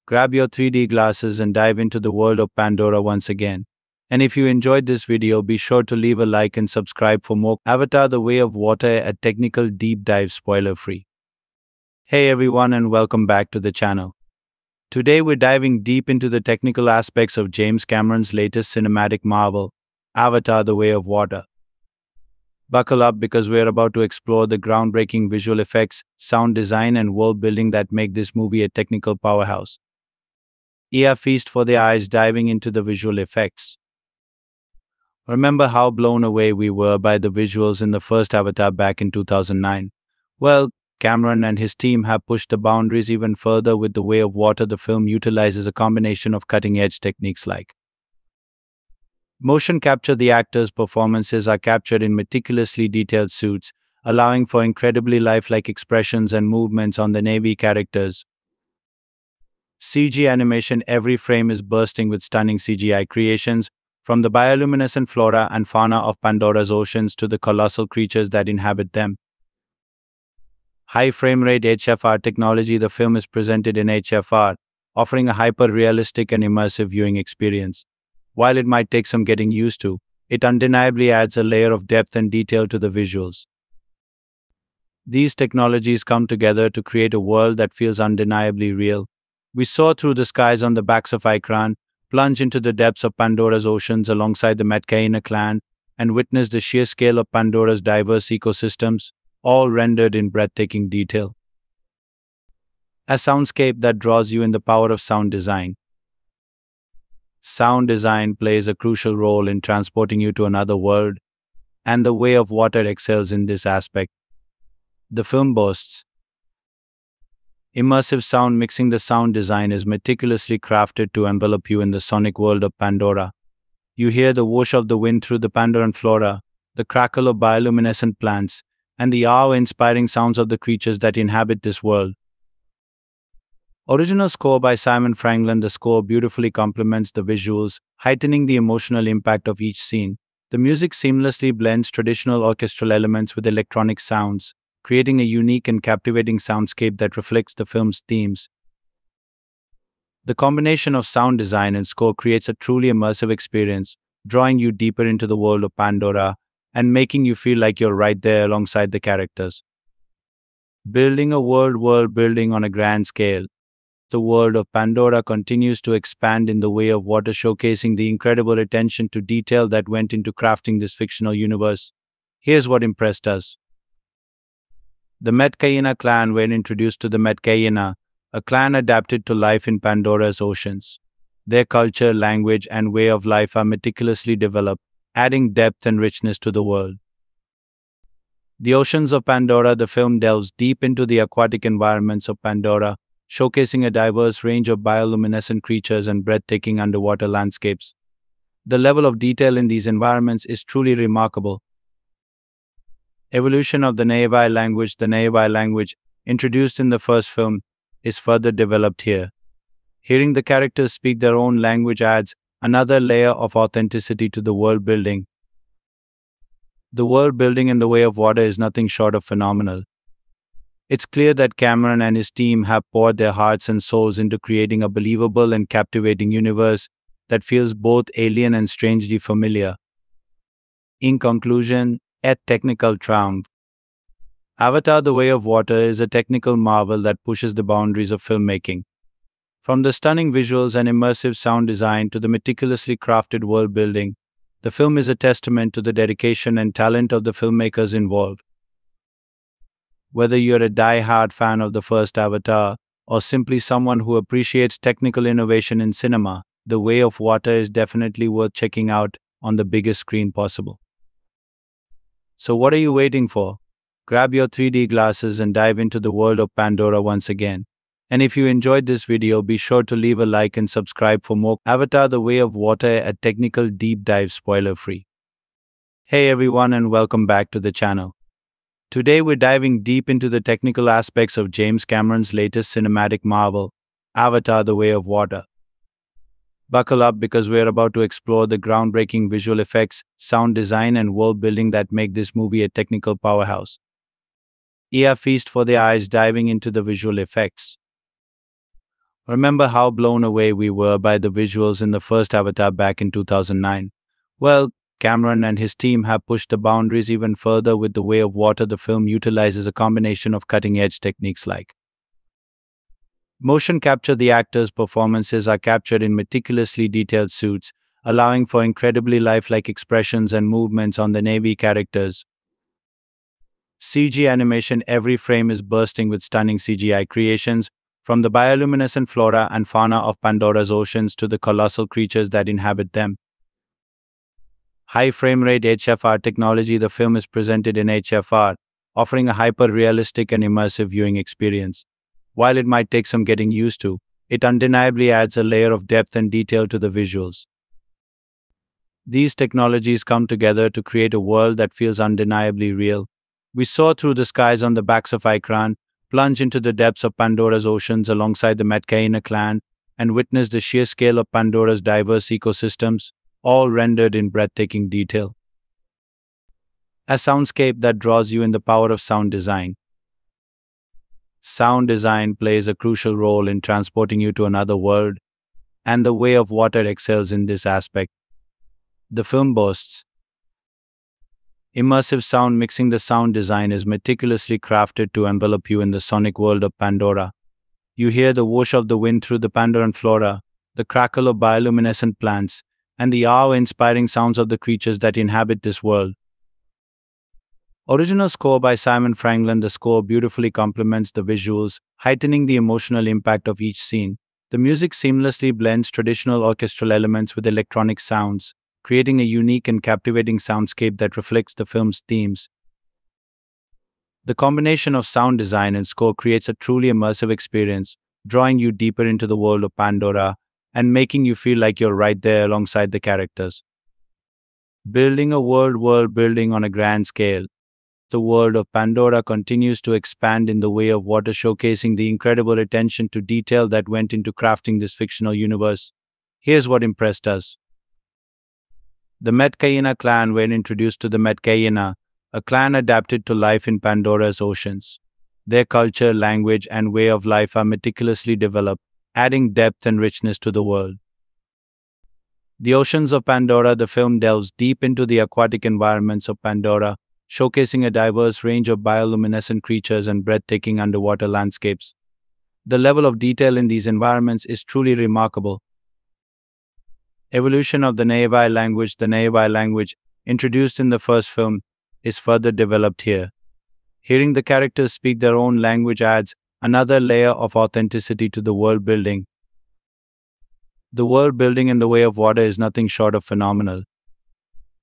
[SPEAKER 1] Grab your 3D glasses and dive into the world of Pandora once again. And if you enjoyed this video, be sure to leave a like and subscribe for more Avatar The Way of Water at Technical Deep Dive spoiler free. Hey everyone, and welcome back to the channel. Today we're diving deep into the technical aspects of James Cameron's latest cinematic marvel, Avatar The Way of Water. Buckle up because we're about to explore the groundbreaking visual effects, sound design, and world building that make this movie a technical powerhouse. Ear feast for the eyes diving into the visual effects. Remember how blown away we were by the visuals in the first Avatar back in 2009? Well, Cameron and his team have pushed the boundaries even further with The Way of Water. The film utilizes a combination of cutting edge techniques like motion capture. The actors' performances are captured in meticulously detailed suits, allowing for incredibly lifelike expressions and movements on the Na'vi characters. CG animation every frame is bursting with stunning CGI creations, from the bioluminescent flora and fauna of Pandora's oceans to the colossal creatures that inhabit them. High frame rate HFR technology, the film is presented in HFR, offering a hyper realistic and immersive viewing experience. While it might take some getting used to, it undeniably adds a layer of depth and detail to the visuals. These technologies come together to create a world that feels undeniably real. We soar through the skies on the backs of Ikran, plunge into the depths of Pandora's oceans alongside the Metkayina clan, and witness the sheer scale of Pandora's diverse ecosystems, all rendered in breathtaking detail. A soundscape that draws you in the power of sound design. Sound design plays a crucial role in transporting you to another world, and the way of water excels in this aspect. The film boasts Immersive sound mixing the sound design is meticulously crafted to envelop you in the sonic world of Pandora. You hear the whoosh of the wind through the Pandoran flora, the crackle of bioluminescent plants, and the awe inspiring sounds of the creatures that inhabit this world. Original score by Simon Franglen, the score beautifully complements the visuals, heightening the emotional impact of each scene. The music seamlessly blends traditional orchestral elements with electronic sounds, creating a unique and captivating soundscape that reflects the film's themes. The combination of sound design and score creates a truly immersive experience, drawing you deeper into the world of Pandora and making you feel like you're right there alongside the characters. Building a world world building on a grand scale, the world of Pandora continues to expand in the way of water, showcasing the incredible attention to detail that went into crafting this fictional universe. Here's what impressed us the Metkayina clan were introduced to the Metkayina, a clan adapted to life in Pandora's oceans. Their culture, language, and way of life are meticulously developed, adding depth and richness to the world. The Oceans of Pandora, the film delves deep into the aquatic environments of Pandora, showcasing a diverse range of bioluminescent creatures and breathtaking underwater landscapes. The level of detail in these environments is truly remarkable, Evolution of the Na'vi language The Na'vi language, introduced in the first film, is further developed here. Hearing the characters speak their own language adds another layer of authenticity to the world building. The world building in the way of water is nothing short of phenomenal. It's clear that Cameron and his team have poured their hearts and souls into creating a believable and captivating universe that feels both alien and strangely familiar. In conclusion, a technical triumph. Avatar The Way of Water is a technical marvel that pushes the boundaries of filmmaking. From the stunning visuals and immersive sound design to the meticulously crafted world building, the film is a testament to the dedication and talent of the filmmakers involved. Whether you're a die-hard fan of the first Avatar or simply someone who appreciates technical innovation in cinema, The Way of Water is definitely worth checking out on the biggest screen possible. So, what are you waiting for? Grab your 3D glasses and dive into the world of Pandora once again. And if you enjoyed this video, be sure to leave a like and subscribe for more Avatar The Way of Water at Technical Deep Dive spoiler free. Hey everyone, and welcome back to the channel. Today we're diving deep into the technical aspects of James Cameron's latest cinematic marvel, Avatar The Way of Water. Buckle up because we're about to explore the groundbreaking visual effects, sound design, and world building that make this movie a technical powerhouse. Yeah, feast for the eyes diving into the visual effects. Remember how blown away we were by the visuals in the first Avatar back in 2009? Well, Cameron and his team have pushed the boundaries even further with The Way of Water. The film utilizes a combination of cutting edge techniques like motion capture. The actors' performances are captured in meticulously detailed suits, allowing for incredibly lifelike expressions and movements on the Na'vi characters. CG animation every frame is bursting with stunning CGI creations, from the bioluminescent flora and fauna of Pandora's oceans to the colossal creatures that inhabit them. High frame rate HFR technology, the film is presented in HFR, offering a hyper realistic and immersive viewing experience. While it might take some getting used to, it undeniably adds a layer of depth and detail to the visuals. These technologies come together to create a world that feels undeniably real, we soar through the skies on the backs of Ikran, plunge into the depths of Pandora's oceans alongside the Metkayina clan, and witness the sheer scale of Pandora's diverse ecosystems, all rendered in breathtaking detail. A soundscape that draws you in the power of sound design. Sound design plays a crucial role in transporting you to another world, and the way of water excels in this aspect. The film boasts Immersive sound mixing the sound design is meticulously crafted to envelop you in the sonic world of Pandora. You hear the whoosh of the wind through the Pandoran flora, the crackle of bioluminescent plants, and the awe inspiring sounds of the creatures that inhabit this world. Original score by Simon Franglen, The score beautifully complements the visuals, heightening the emotional impact of each scene. The music seamlessly blends traditional orchestral elements with electronic sounds, creating a unique and captivating soundscape that reflects the film's themes. The combination of sound design and score creates a truly immersive experience, drawing you deeper into the world of Pandora and making you feel like you're right there alongside the characters. Building a world world building on a grand scale, the world of Pandora continues to expand in the way of water, showcasing the incredible attention to detail that went into crafting this fictional universe. Here's what impressed us the Metkayina clan were introduced to the Metkayina, a clan adapted to life in Pandora's oceans. Their culture, language, and way of life are meticulously developed, adding depth and richness to the world. The Oceans of Pandora, the film delves deep into the aquatic environments of Pandora, showcasing a diverse range of bioluminescent creatures and breathtaking underwater landscapes. The level of detail in these environments is truly remarkable, Evolution of the Na'vi language The Na'vi language, introduced in the first film, is further developed here. Hearing the characters speak their own language adds another layer of authenticity to the world building. The world building in the way of water is nothing short of phenomenal.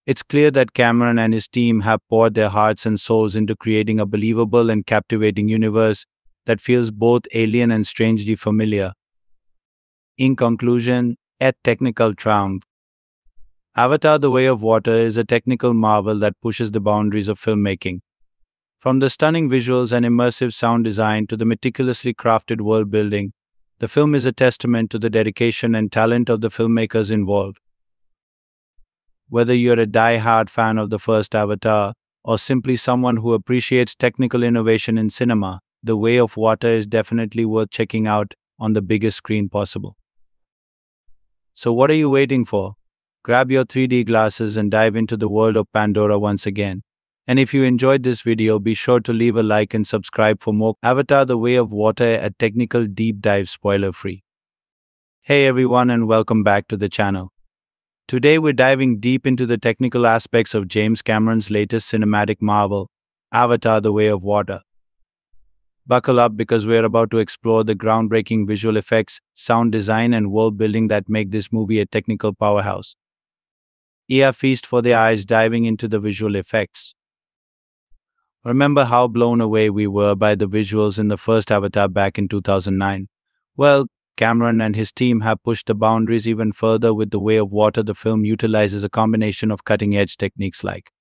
[SPEAKER 1] It's clear that Cameron and his team have poured their hearts and souls into creating a believable and captivating universe that feels both alien and strangely familiar. In conclusion, a technical triumph. Avatar The Way of Water is a technical marvel that pushes the boundaries of filmmaking. From the stunning visuals and immersive sound design to the meticulously crafted world building, the film is a testament to the dedication and talent of the filmmakers involved. Whether you're a die-hard fan of the first Avatar or simply someone who appreciates technical innovation in cinema, The Way of Water is definitely worth checking out on the biggest screen possible. So, what are you waiting for? Grab your 3D glasses and dive into the world of Pandora once again. And if you enjoyed this video, be sure to leave a like and subscribe for more Avatar The Way of Water a technical deep dive spoiler free. Hey everyone, and welcome back to the channel. Today we're diving deep into the technical aspects of James Cameron's latest cinematic marvel, Avatar The Way of Water. Buckle up because we're about to explore the groundbreaking visual effects, sound design, and world building that make this movie a technical powerhouse. Yeah, feast for the eyes diving into the visual effects. Remember how blown away we were by the visuals in the first Avatar back in 2009? Well, Cameron and his team have pushed the boundaries even further with The Way of Water. The film utilizes a combination of cutting edge techniques like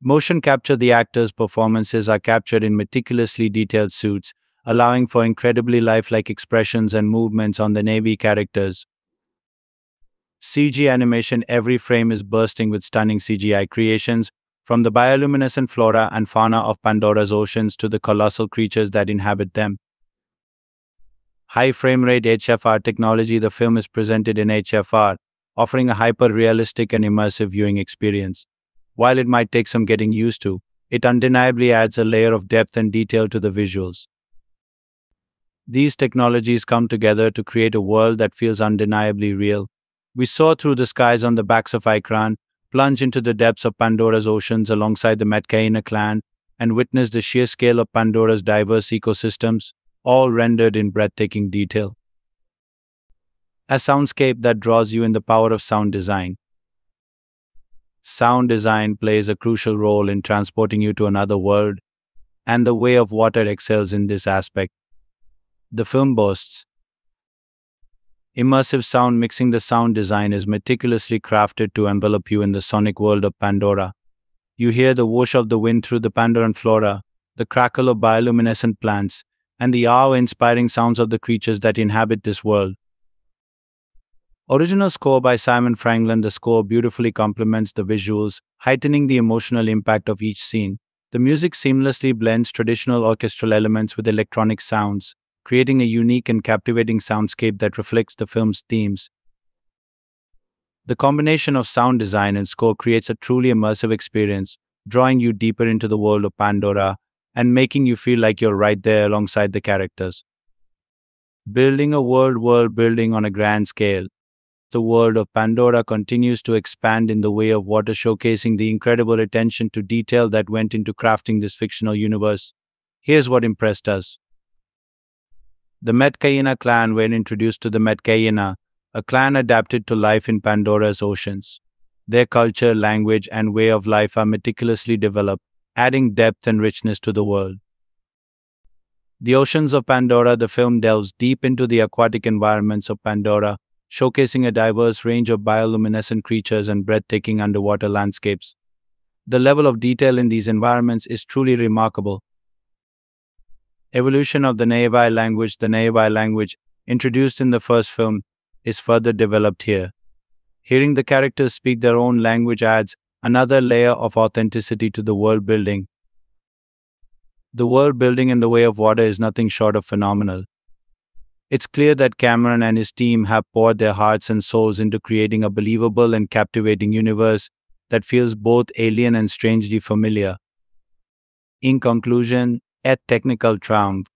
[SPEAKER 1] Motion capture The actors' performances are captured in meticulously detailed suits, allowing for incredibly lifelike expressions and movements on the Na'vi characters. CG animation every frame is bursting with stunning CGI creations, from the bioluminescent flora and fauna of Pandora's oceans to the colossal creatures that inhabit them. High frame rate HFR technology The film is presented in HFR, offering a hyper realistic and immersive viewing experience. While it might take some getting used to, it undeniably adds a layer of depth and detail to the visuals. These technologies come together to create a world that feels undeniably real. We soar through the skies on the backs of Ikran, plunge into the depths of Pandora's oceans alongside the Metkayina clan, and witness the sheer scale of Pandora's diverse ecosystems, all rendered in breathtaking detail. A soundscape that draws you in the power of sound design. Sound design plays a crucial role in transporting you to another world, and the way of water excels in this aspect. The film boasts immersive sound mixing the sound design is meticulously crafted to envelop you in the sonic world of Pandora. You hear the whoosh of the wind through the Pandoran flora, the crackle of bioluminescent plants, and the awe-inspiring sounds of the creatures that inhabit this world. Original score by Simon Franglen, the score beautifully complements the visuals, heightening the emotional impact of each scene. The music seamlessly blends traditional orchestral elements with electronic sounds, creating a unique and captivating soundscape that reflects the film's themes. The combination of sound design and score creates a truly immersive experience, drawing you deeper into the world of Pandora and making you feel like you're right there alongside the characters. Building a world world building on a grand scale, the world of Pandora continues to expand in the way of water, showcasing the incredible attention to detail that went into crafting this fictional universe. Here's what impressed us the Metkayina clan were introduced to the Metkayina, a clan adapted to life in Pandora's oceans. Their culture, language, and way of life are meticulously developed, adding depth and richness to the world. The Oceans of Pandora, the film delves deep into the aquatic environments of Pandora, showcasing a diverse range of bioluminescent creatures and breathtaking underwater landscapes. The level of detail in these environments is truly remarkable, Evolution of the Na'vi language The Na'vi language, introduced in the first film, is further developed here. Hearing the characters speak their own language adds another layer of authenticity to the world building. The world building in the way of water is nothing short of phenomenal. It's clear that Cameron and his team have poured their hearts and souls into creating a believable and captivating universe that feels both alien and strangely familiar. In conclusion, a technical triumph.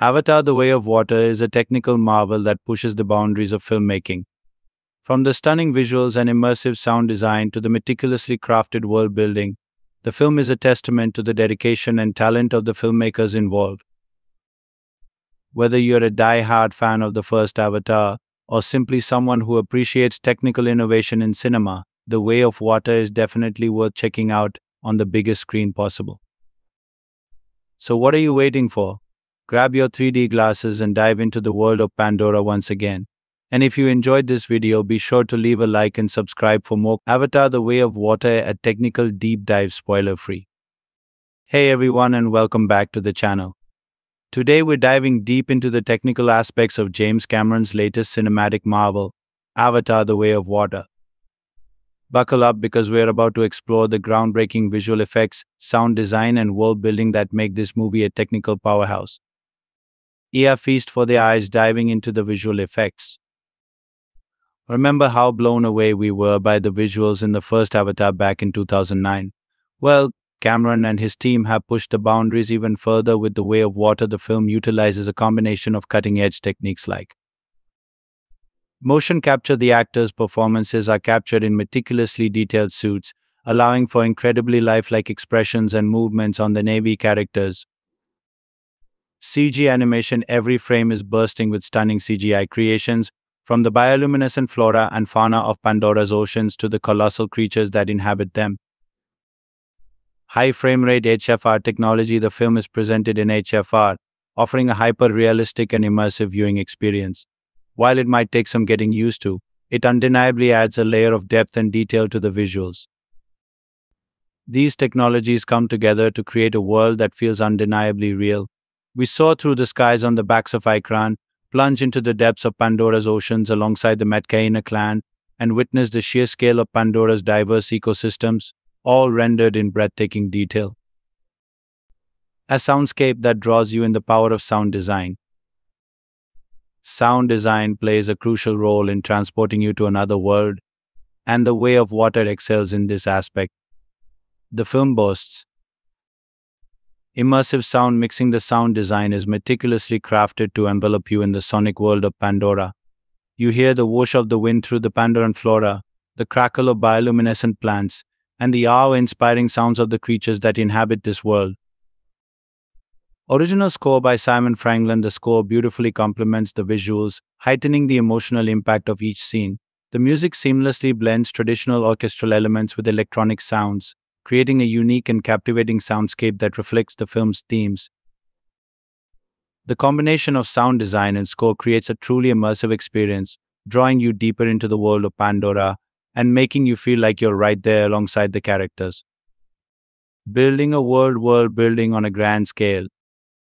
[SPEAKER 1] Avatar The Way of Water is a technical marvel that pushes the boundaries of filmmaking. From the stunning visuals and immersive sound design to the meticulously crafted world building, the film is a testament to the dedication and talent of the filmmakers involved. Whether you're a die-hard fan of the first Avatar or simply someone who appreciates technical innovation in cinema, The Way of Water is definitely worth checking out on the biggest screen possible. So, what are you waiting for? Grab your 3D glasses and dive into the world of Pandora once again. And if you enjoyed this video, be sure to leave a like and subscribe for more Avatar The Way of Water a technical deep dive spoiler free. Hey everyone, and welcome back to the channel. Today we're diving deep into the technical aspects of James Cameron's latest cinematic marvel, Avatar The Way of Water. Buckle up because we're about to explore the groundbreaking visual effects, sound design, and world building that make this movie a technical powerhouse. Yeah, feast for the eyes diving into the visual effects. Remember how blown away we were by the visuals in the first Avatar back in 2009? Well, Cameron and his team have pushed the boundaries even further with The Way of Water. The film utilizes a combination of cutting edge techniques like Motion capture The actors' performances are captured in meticulously detailed suits, allowing for incredibly lifelike expressions and movements on the Na'vi characters. CG animation Every frame is bursting with stunning CGI creations, from the bioluminescent flora and fauna of Pandora's oceans to the colossal creatures that inhabit them. High frame rate HFR technology The film is presented in HFR, offering a hyper realistic and immersive viewing experience. While it might take some getting used to, it undeniably adds a layer of depth and detail to the visuals. These technologies come together to create a world that feels undeniably real. We soar through the skies on the backs of Ikran, plunge into the depths of Pandora's oceans alongside the Metkayina clan, and witness the sheer scale of Pandora's diverse ecosystems, all rendered in breathtaking detail. A soundscape that draws you in the power of sound design. Sound design plays a crucial role in transporting you to another world, and The Way of Water excels in this aspect. The film boasts immersive sound mixing. The sound design is meticulously crafted to envelop you in the sonic world of Pandora. You hear the whoosh of the wind through the Pandoran flora, the crackle of bioluminescent plants, and the awe inspiring sounds of the creatures that inhabit this world. Original score by Simon Franglen, The score beautifully complements the visuals, heightening the emotional impact of each scene. The music seamlessly blends traditional orchestral elements with electronic sounds, creating a unique and captivating soundscape that reflects the film's themes. The combination of sound design and score creates a truly immersive experience, drawing you deeper into the world of Pandora and making you feel like you're right there alongside the characters. Building a world world building on a grand scale,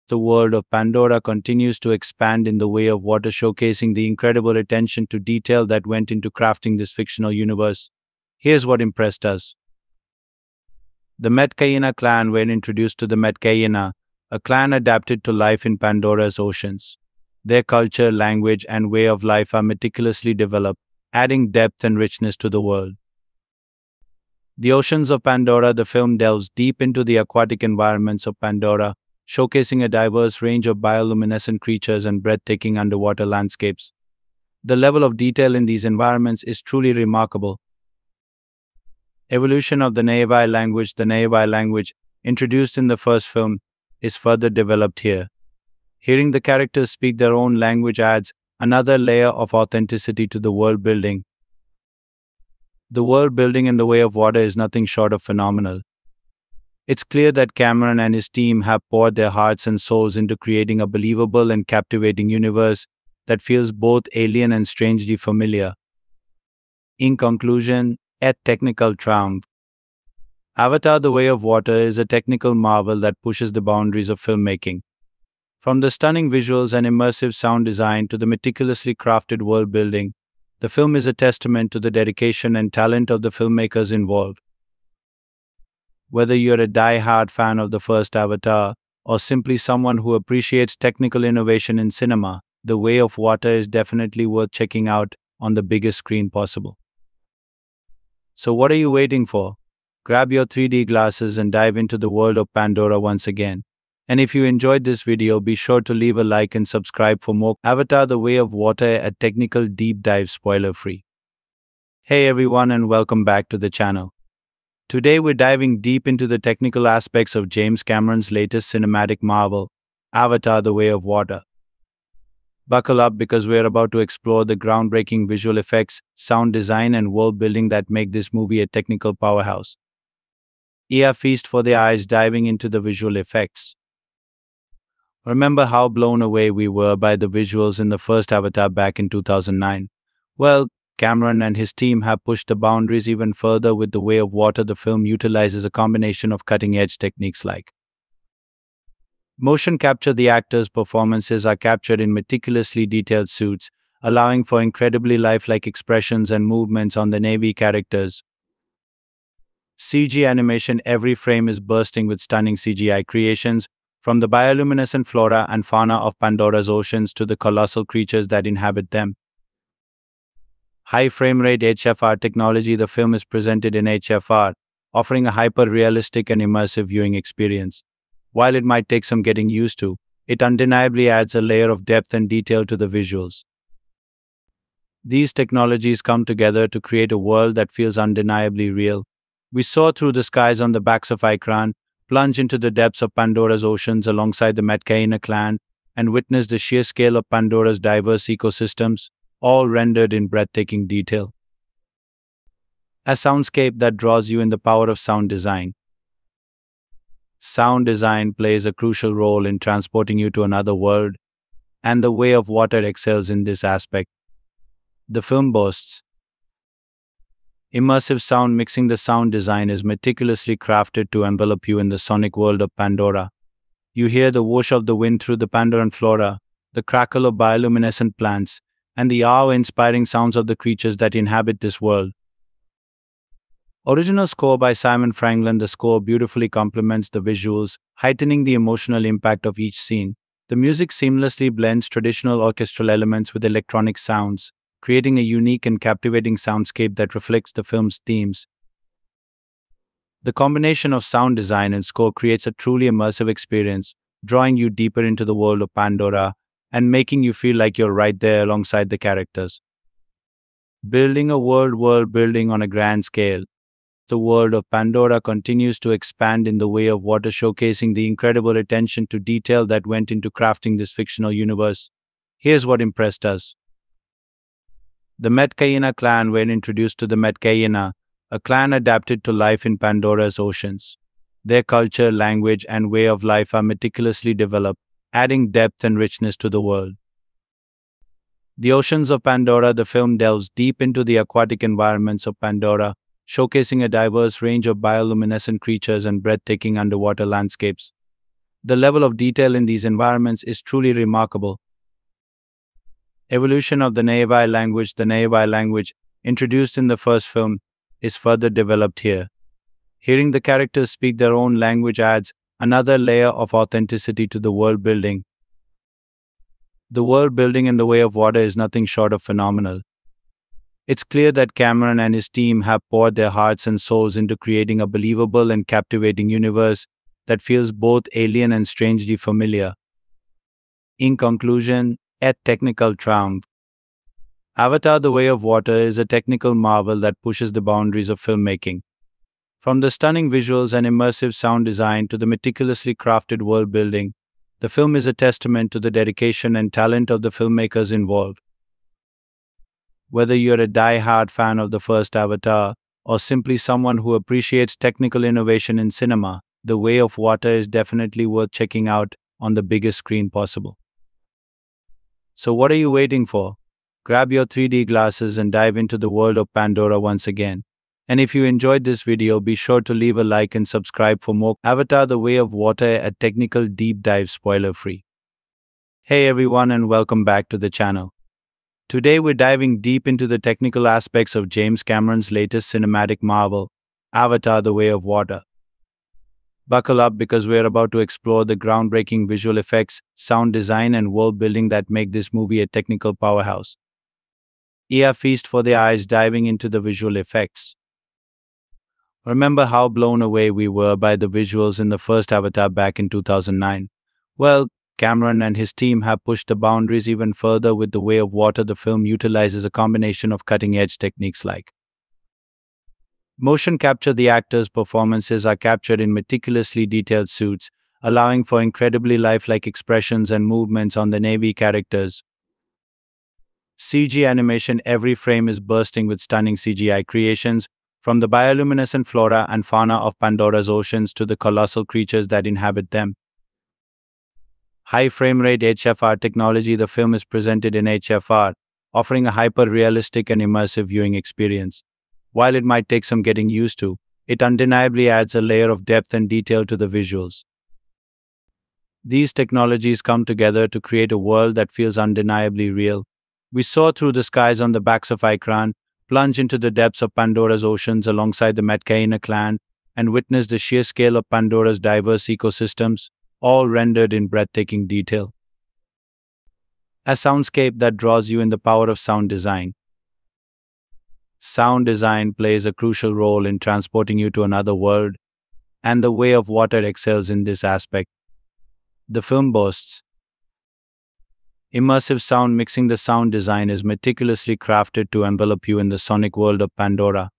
[SPEAKER 1] the world of Pandora continues to expand in the way of water, showcasing the incredible attention to detail that went into crafting this fictional universe. Here's what impressed us. The Metkayina clan were introduced to the Metkayina, a clan adapted to life in Pandora's oceans. Their culture, language, and way of life are meticulously developed, adding depth and richness to the world. The Oceans of Pandora, the film delves deep into the aquatic environments of Pandora, showcasing a diverse range of bioluminescent creatures and breathtaking underwater landscapes. The level of detail in these environments is truly remarkable. Evolution of the Na'vi language The Na'vi language, introduced in the first film, is further developed here. Hearing the characters speak their own language adds another layer of authenticity to the world building. The world building in the way of water is nothing short of phenomenal. It's clear that Cameron and his team have poured their hearts and souls into creating a believable and captivating universe that feels both alien and strangely familiar. In conclusion, at technical triumph, Avatar The Way of Water is a technical marvel that pushes the boundaries of filmmaking. From the stunning visuals and immersive sound design to the meticulously crafted world building, the film is a testament to the dedication and talent of the filmmakers involved. Whether you're a die-hard fan of the first Avatar or simply someone who appreciates technical innovation in cinema, The Way of Water is definitely worth checking out on the biggest screen possible. So, what are you waiting for? Grab your 3D glasses and dive into the world of Pandora once again. And if you enjoyed this video, be sure to leave a like and subscribe for more Avatar The Way of Water at Technical Deep Dive spoiler free. Hey everyone, and welcome back to the channel. Today we're diving deep into the technical aspects of James Cameron's latest cinematic marvel, Avatar The Way of Water. Buckle up because we're about to explore the groundbreaking visual effects, sound design, and world building that make this movie a technical powerhouse. Yeah, feast for the eyes diving into the visual effects. Remember how blown away we were by the visuals in the first Avatar back in 2009? Well, Cameron and his team have pushed the boundaries even further with The Way of Water. The film utilizes a combination of cutting edge techniques like motion capture. The actors' performances are captured in meticulously detailed suits, allowing for incredibly lifelike expressions and movements on the Na'vi characters. CG animation every frame is bursting with stunning CGI creations, from the bioluminescent flora and fauna of Pandora's oceans to the colossal creatures that inhabit them high frame rate HFR technology, the film is presented in HFR, offering a hyper realistic and immersive viewing experience. While it might take some getting used to, it undeniably adds a layer of depth and detail to the visuals. These technologies come together to create a world that feels undeniably real. We soar through the skies on the backs of Ikran, plunge into the depths of Pandora's oceans alongside the Metkayina clan, and witness the sheer scale of Pandora's diverse ecosystems, all rendered in breathtaking detail. A soundscape that draws you in the power of sound design. Sound design plays a crucial role in transporting you to another world, and the way of water excels in this aspect. The film boasts immersive sound mixing. The sound design is meticulously crafted to envelop you in the sonic world of Pandora. You hear the whoosh of the wind through the Pandoran flora, the crackle of bioluminescent plants, and the awe inspiring sounds of the creatures that inhabit this world. Original score by Simon Franglen, The score beautifully complements the visuals, heightening the emotional impact of each scene. The music seamlessly blends traditional orchestral elements with electronic sounds, creating a unique and captivating soundscape that reflects the film's themes. The combination of sound design and score creates a truly immersive experience, drawing you deeper into the world of Pandora and making you feel like you're right there alongside the characters. Building a world world building on a grand scale, the world of Pandora continues to expand in the way of water, showcasing the incredible attention to detail that went into crafting this fictional universe. Here's what impressed us. The Metkayina clan were introduced to the Metkayina, a clan adapted to life in Pandora's oceans. Their culture, language, and way of life are meticulously developed, adding depth and richness to the world. The Oceans of Pandora, the film delves deep into the aquatic environments of Pandora, showcasing a diverse range of bioluminescent creatures and breathtaking underwater landscapes. The level of detail in these environments is truly remarkable. Evolution of the Na'vi language The Na'vi language, introduced in the first film, is further developed here. Hearing the characters speak their own language adds another layer of authenticity to the world building. The world building in the way of water is nothing short of phenomenal. It's clear that Cameron and his team have poured their hearts and souls into creating a believable and captivating universe that feels both alien and strangely familiar. In conclusion, at technical triumph. Avatar The Way of Water is a technical marvel that pushes the boundaries of filmmaking. From the stunning visuals and immersive sound design to the meticulously crafted world building, the film is a testament to the dedication and talent of the filmmakers involved. Whether you're a die-hard fan of the first Avatar or simply someone who appreciates technical innovation in cinema, The Way of Water is definitely worth checking out on the biggest screen possible. So, what are you waiting for? Grab your 3D glasses and dive into the world of Pandora once again. And if you enjoyed this video, be sure to leave a like and subscribe for more Avatar The Way of Water at Technical Deep Dive spoiler free. Hey everyone, and welcome back to the channel. Today we're diving deep into the technical aspects of James Cameron's latest cinematic marvel, Avatar The Way of Water. Buckle up because we're about to explore the groundbreaking visual effects, sound design, and world building that make this movie a technical powerhouse. Yeah, feast for the eyes diving into the visual effects. Remember how blown away we were by the visuals in the first Avatar back in 2009? Well, Cameron and his team have pushed the boundaries even further with The Way of Water. The film utilizes a combination of cutting edge techniques like motion capture. The actors' performances are captured in meticulously detailed suits, allowing for incredibly lifelike expressions and movements on the Na'vi characters. CG animation every frame is bursting with stunning CGI creations, from the bioluminescent flora and fauna of Pandora's oceans to the colossal creatures that inhabit them high frame rate HFR technology, the film is presented in HFR, offering a hyper realistic and immersive viewing experience. While it might take some getting used to, it undeniably adds a layer of depth and detail to the visuals. These technologies come together to create a world that feels undeniably real. We soar through the skies on the backs of Ikran, plunge into the depths of Pandora's oceans alongside the Metkayina clan, and witness the sheer scale of Pandora's diverse ecosystems, all rendered in breathtaking detail. A soundscape that draws you in the power of sound design. Sound design plays a crucial role in transporting you to another world, and the way of water excels in this aspect. The film boasts immersive sound mixing. The sound design is meticulously crafted to envelop you in the sonic world of Pandora.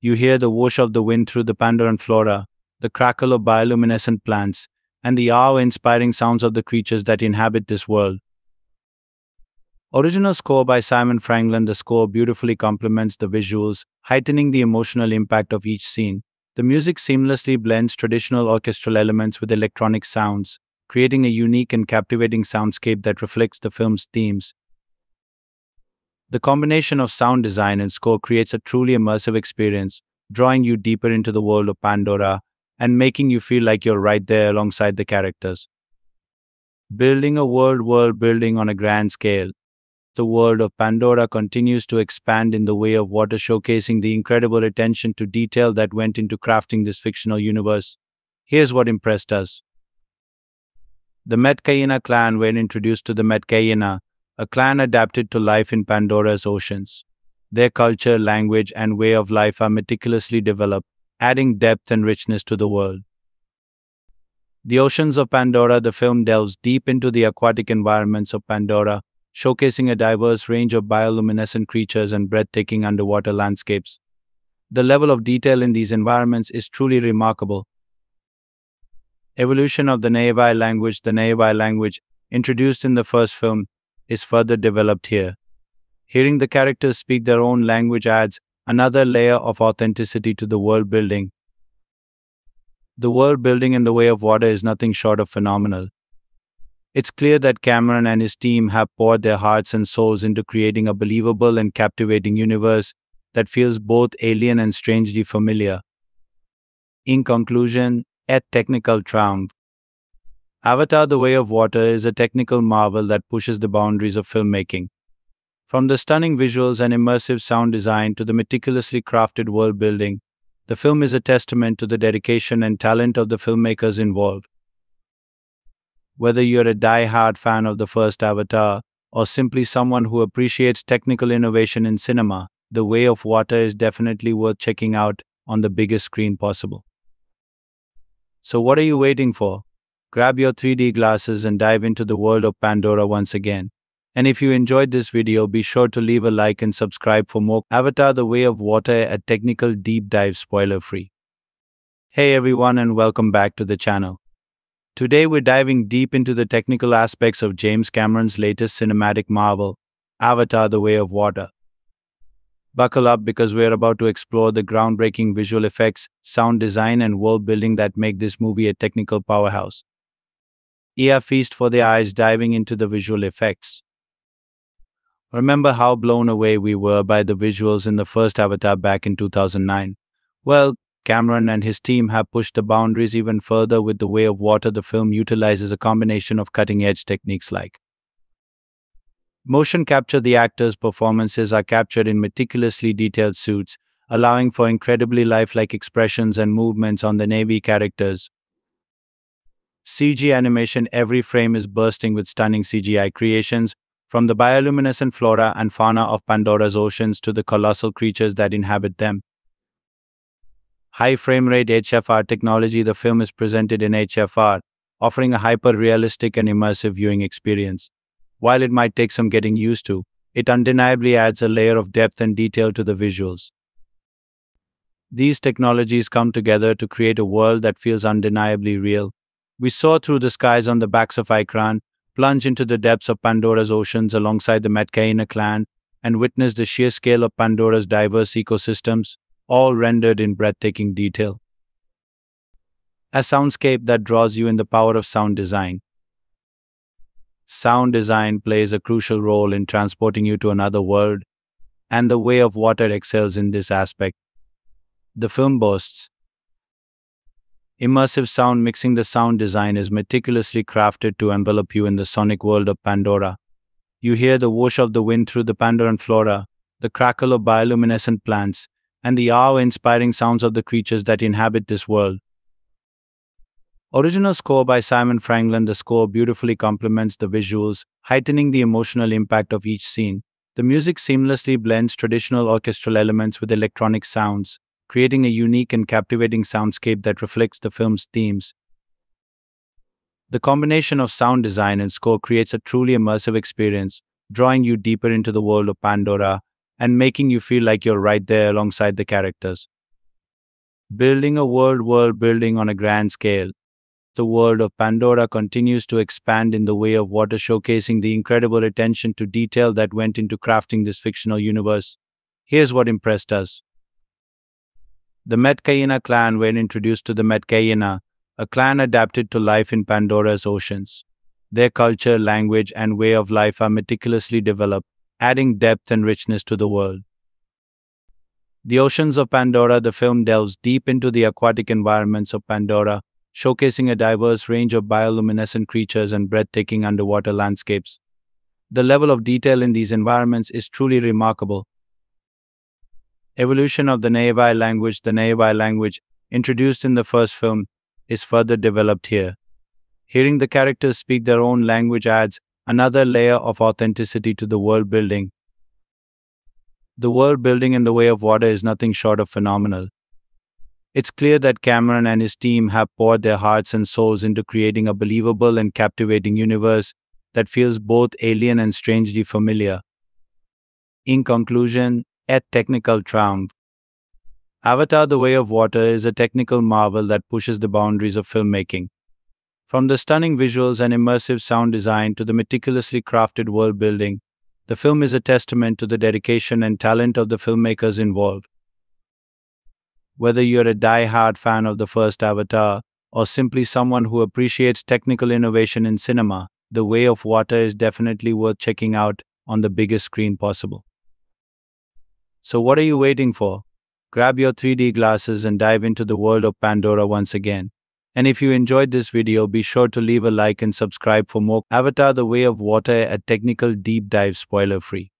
[SPEAKER 1] You hear the whoosh of the wind through the Pandoran flora, the crackle of bioluminescent plants, and the awe inspiring sounds of the creatures that inhabit this world. Original score by Simon Franglen, The score beautifully complements the visuals, heightening the emotional impact of each scene. The music seamlessly blends traditional orchestral elements with electronic sounds, creating a unique and captivating soundscape that reflects the film's themes. The combination of sound design and score creates a truly immersive experience, drawing you deeper into the world of Pandora and making you feel like you're right there alongside the characters. Building a world world building on a grand scale, the world of Pandora continues to expand in the way of water, showcasing the incredible attention to detail that went into crafting this fictional universe. Here's what impressed us The Metkayina clan were introduced to the Metkayina, a clan adapted to life in Pandora's oceans. Their culture, language, and way of life are meticulously developed, adding depth and richness to the world. The Oceans of Pandora, the film delves deep into the aquatic environments of Pandora, showcasing a diverse range of bioluminescent creatures and breathtaking underwater landscapes. The level of detail in these environments is truly remarkable. Evolution of the Na'vi language The Na'vi language, introduced in the first film, is further developed here. Hearing the characters speak their own language adds another layer of authenticity to the world building. The world building in the way of water is nothing short of phenomenal. It's clear that Cameron and his team have poured their hearts and souls into creating a believable and captivating universe that feels both alien and strangely familiar. In conclusion, at technical triumph. Avatar The Way of Water is a technical marvel that pushes the boundaries of filmmaking. From the stunning visuals and immersive sound design to the meticulously crafted world building, the film is a testament to the dedication and talent of the filmmakers involved. Whether you're a die-hard fan of the first Avatar or simply someone who appreciates technical innovation in cinema, The Way of Water is definitely worth checking out on the biggest screen possible. So, what are you waiting for? Grab your 3D glasses and dive into the world of Pandora once again. And if you enjoyed this video, be sure to leave a like and subscribe for more Avatar The Way of Water at Technical Deep Dive spoiler free. Hey everyone, and welcome back to the channel. Today we're diving deep into the technical aspects of James Cameron's latest cinematic marvel, Avatar The Way of Water. Buckle up because we're about to explore the groundbreaking visual effects, sound design, and world building that make this movie a technical powerhouse. Ear feast for the eyes diving into the visual effects. Remember how blown away we were by the visuals in the first Avatar back in 2009? Well, Cameron and his team have pushed the boundaries even further with The Way of Water. The film utilizes a combination of cutting edge techniques like motion capture. The actors' performances are captured in meticulously detailed suits, allowing for incredibly lifelike expressions and movements on the Na'vi characters. CG animation every frame is bursting with stunning CGI creations, from the bioluminescent flora and fauna of Pandora's oceans to the colossal creatures that inhabit them. High frame rate HFR technology The film is presented in HFR, offering a hyper realistic and immersive viewing experience. While it might take some getting used to, it undeniably adds a layer of depth and detail to the visuals. These technologies come together to create a world that feels undeniably real. We soar through the skies on the backs of Ikran, plunge into the depths of Pandora's oceans alongside the Metkayina clan, and witness the sheer scale of Pandora's diverse ecosystems, all rendered in breathtaking detail. A soundscape that draws you in the power of sound design. Sound design plays a crucial role in transporting you to another world, and the way of water excels in this aspect. The film boasts Immersive sound mixing the sound design is meticulously crafted to envelop you in the sonic world of Pandora. You hear the whoosh of the wind through the Pandoran flora, the crackle of bioluminescent plants, and the awe inspiring sounds of the creatures that inhabit this world. Original score by Simon Franglen, The score beautifully complements the visuals, heightening the emotional impact of each scene. The music seamlessly blends traditional orchestral elements with electronic sounds, creating a unique and captivating soundscape that reflects the film's themes. The combination of sound design and score creates a truly immersive experience, drawing you deeper into the world of Pandora and making you feel like you're right there alongside the characters. Building a world world building on a grand scale, the world of Pandora continues to expand in the way of water, showcasing the incredible attention to detail that went into crafting this fictional universe. Here's what impressed us the Metkayina clan were introduced to the Metkayina, a clan adapted to life in Pandora's oceans. Their culture, language, and way of life are meticulously developed, adding depth and richness to the world. The Oceans of Pandora, the film delves deep into the aquatic environments of Pandora, showcasing a diverse range of bioluminescent creatures and breathtaking underwater landscapes. The level of detail in these environments is truly remarkable, Evolution of the Na'vi language The Na'vi language, introduced in the first film, is further developed here. Hearing the characters speak their own language adds another layer of authenticity to the world building. The world building in the way of water is nothing short of phenomenal. It's clear that Cameron and his team have poured their hearts and souls into creating a believable and captivating universe that feels both alien and strangely familiar. In conclusion, at technical triumph. Avatar The Way of Water is a technical marvel that pushes the boundaries of filmmaking. From the stunning visuals and immersive sound design to the meticulously crafted world building, the film is a testament to the dedication and talent of the filmmakers involved. Whether you're a die-hard fan of the first Avatar or simply someone who appreciates technical innovation in cinema, The Way of Water is definitely worth checking out on the biggest screen possible. So, what are you waiting for? Grab your 3D glasses and dive into the world of Pandora once again. And if you enjoyed this video, be sure to leave a like and subscribe for more Avatar The Way of Water at Technical Deep Dive spoiler free.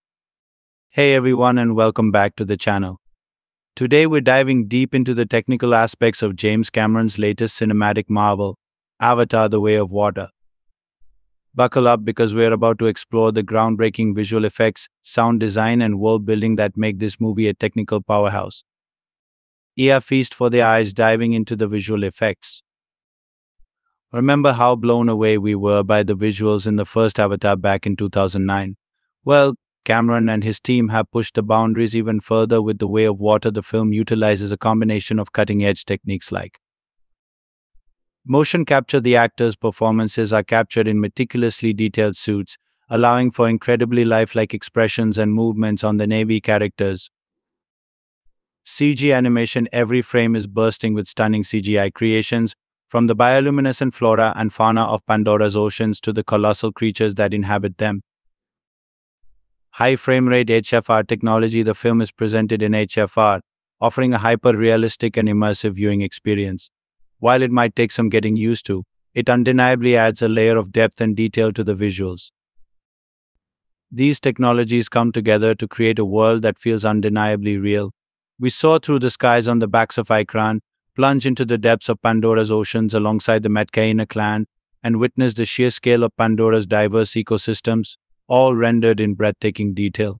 [SPEAKER 1] Hey everyone, and welcome back to the channel. Today we're diving deep into the technical aspects of James Cameron's latest cinematic marvel, Avatar The Way of Water. Buckle up because we're about to explore the groundbreaking visual effects, sound design, and world building that make this movie a technical powerhouse. Yeah, feast for the eyes diving into the visual effects. Remember how blown away we were by the visuals in the first Avatar back in 2009? Well, Cameron and his team have pushed the boundaries even further with The Way of Water. The film utilizes a combination of cutting edge techniques like motion capture. The actors' performances are captured in meticulously detailed suits, allowing for incredibly lifelike expressions and movements on the Na'vi characters. CG animation every frame is bursting with stunning CGI creations, from the bioluminescent flora and fauna of Pandora's oceans to the colossal creatures that inhabit them high frame rate HFR technology, the film is presented in HFR, offering a hyper realistic and immersive viewing experience. While it might take some getting used to, it undeniably adds a layer of depth and detail to the visuals. These technologies come together to create a world that feels undeniably real. We soar through the skies on the backs of Ikran, plunge into the depths of Pandora's oceans alongside the Metkayina clan, and witness the sheer scale of Pandora's diverse ecosystems, all rendered in breathtaking detail.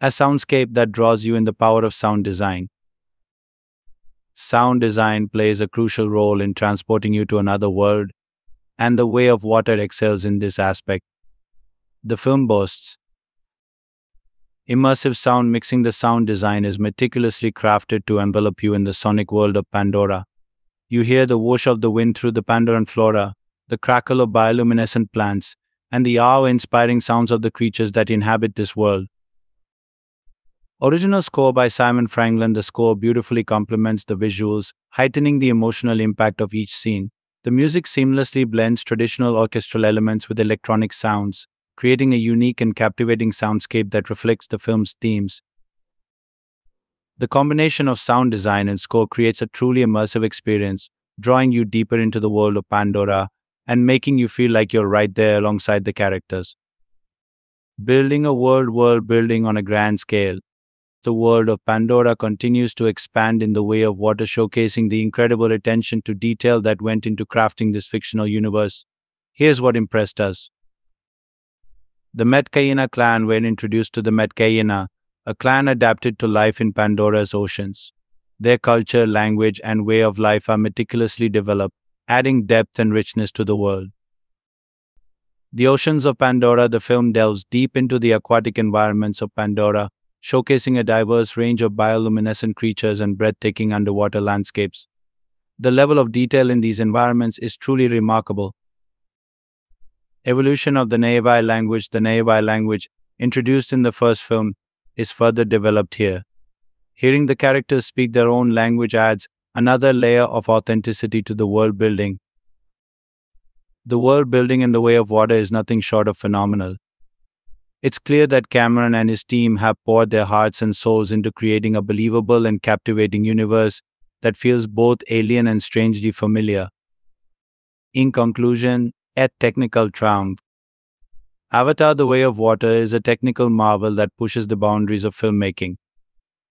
[SPEAKER 1] A soundscape that draws you in the power of sound design. Sound design plays a crucial role in transporting you to another world, and the way of water excels in this aspect. The film boasts immersive sound mixing. The sound design is meticulously crafted to envelop you in the sonic world of Pandora. You hear the whoosh of the wind through the Pandoran flora, the crackle of bioluminescent plants, and the awe inspiring sounds of the creatures that inhabit this world. Original score by Simon Franglen, The score beautifully complements the visuals, heightening the emotional impact of each scene. The music seamlessly blends traditional orchestral elements with electronic sounds, creating a unique and captivating soundscape that reflects the film's themes. The combination of sound design and score creates a truly immersive experience, drawing you deeper into the world of Pandora and making you feel like you're right there alongside the characters. Building a world world building on a grand scale. The world of Pandora continues to expand in the way of water, showcasing the incredible attention to detail that went into crafting this fictional universe. Here's what impressed us. The Metkayina clan were introduced to the Metkayina, a clan adapted to life in Pandora's oceans. Their culture, language, and way of life are meticulously developed, adding depth and richness to the world. The Oceans of Pandora, the film delves deep into the aquatic environments of Pandora, showcasing a diverse range of bioluminescent creatures and breathtaking underwater landscapes. The level of detail in these environments is truly remarkable. Evolution of the Na'vi language The Na'vi language, introduced in the first film, is further developed here. Hearing the characters speak their own language adds another layer of authenticity to the world building. The world building in the way of water is nothing short of phenomenal. It's clear that Cameron and his team have poured their hearts and souls into creating a believable and captivating universe that feels both alien and strangely familiar. In conclusion, at technical triumph, Avatar The Way of Water is a technical marvel that pushes the boundaries of filmmaking.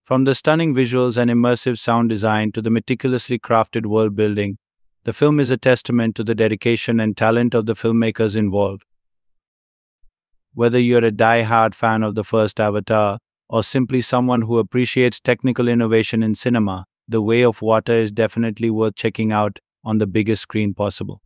[SPEAKER 1] From the stunning visuals and immersive sound design to the meticulously crafted world building, the film is a testament to the dedication and talent of the filmmakers involved. Whether you're a die-hard fan of the first Avatar or simply someone who appreciates technical innovation in cinema, The Way of Water is definitely worth checking out on the biggest screen possible.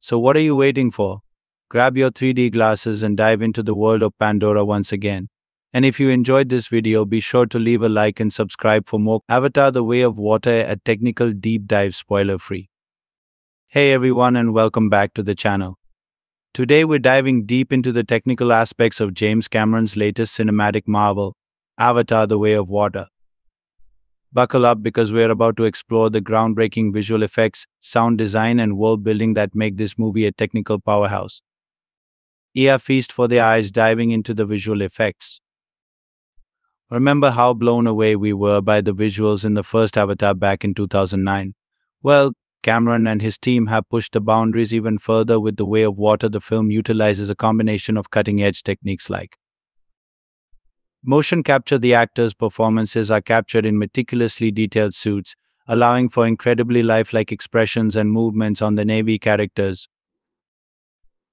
[SPEAKER 1] So, what are you waiting for? Grab your 3D glasses and dive into the world of Pandora once again. And if you enjoyed this video, be sure to leave a like and subscribe for more Avatar The Way of Water at technical deep dive spoiler free. Hey everyone and welcome back to the channel. Today we're diving deep into the technical aspects of James Cameron's latest cinematic marvel, Avatar The Way of Water. Buckle up because we're about to explore the groundbreaking visual effects, sound design, and world building that make this movie a technical powerhouse. Yeah, feast for the eyes diving into the visual effects. Remember how blown away we were by the visuals in the first Avatar back in 2009? Well, Cameron and his team have pushed the boundaries even further with The Way of Water. The film utilizes a combination of cutting edge techniques like motion capture. The actors' performances are captured in meticulously detailed suits, allowing for incredibly lifelike expressions and movements on the Na'vi characters.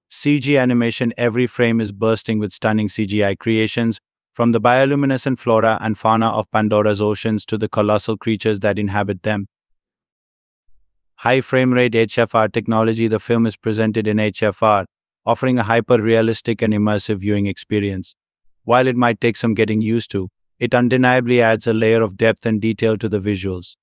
[SPEAKER 1] CG animation every frame is bursting with stunning CGI creations, from the bioluminescent flora and fauna of Pandora's oceans to the colossal creatures that inhabit them. High frame rate HFR technology, the film is presented in HFR, offering a hyper realistic and immersive viewing experience. While it might take some getting used to, it undeniably adds a layer of depth and detail to the visuals.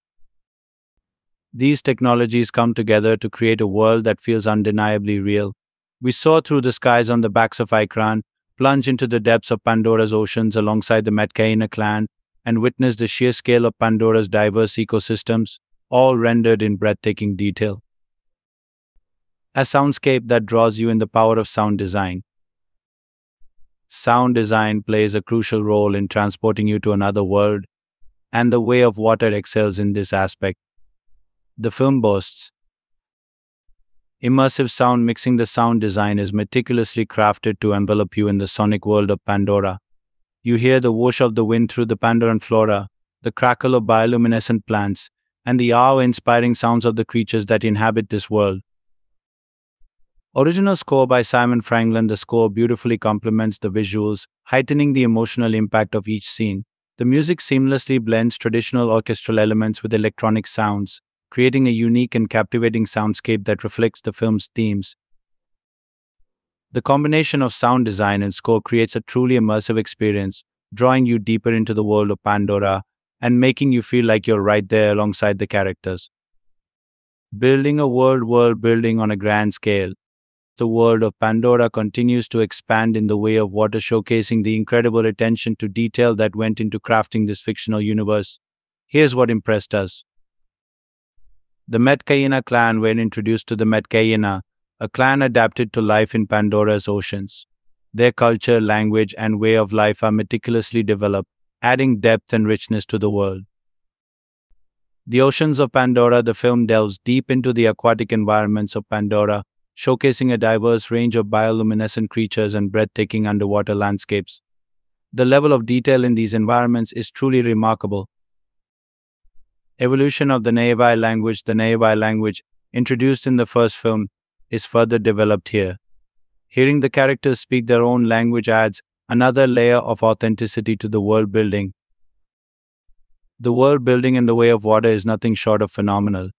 [SPEAKER 1] These technologies come together to create a world that feels undeniably real. We soar through the skies on the backs of Ikran, plunge into the depths of Pandora's oceans alongside the Metkayina clan, and witness the sheer scale of Pandora's diverse ecosystems, all rendered in breathtaking detail. A soundscape that draws you in the power of sound design. Sound design plays a crucial role in transporting you to another world, and the way of water excels in this aspect. The film boasts Immersive sound mixing the sound design is meticulously crafted to envelop you in the sonic world of Pandora. You hear the whoosh of the wind through the Pandoran flora, the crackle of bioluminescent plants, and the awe inspiring sounds of the creatures that inhabit this world. Original score by Simon Franglen, the score beautifully complements the visuals, heightening the emotional impact of each scene. The music seamlessly blends traditional orchestral elements with electronic sounds, creating a unique and captivating soundscape that reflects the film's themes. The combination of sound design and score creates a truly immersive experience, drawing you deeper into the world of Pandora and making you feel like you're right there alongside the characters. Building a world world building on a grand scale, the world of Pandora continues to expand in the way of water, showcasing the incredible attention to detail that went into crafting this fictional universe. Here's what impressed us the Metkayina clan were introduced to the Metkayina, a clan adapted to life in Pandora's oceans. Their culture, language, and way of life are meticulously developed, adding depth and richness to the world. The Oceans of Pandora, the film delves deep into the aquatic environments of Pandora, showcasing a diverse range of bioluminescent creatures and breathtaking underwater landscapes. The level of detail in these environments is truly remarkable, Evolution of the Na'vi language The Na'vi language, introduced in the first film, is further developed here. Hearing the characters speak their own language adds another layer of authenticity to the world building. The world building in the way of water is nothing short of phenomenal.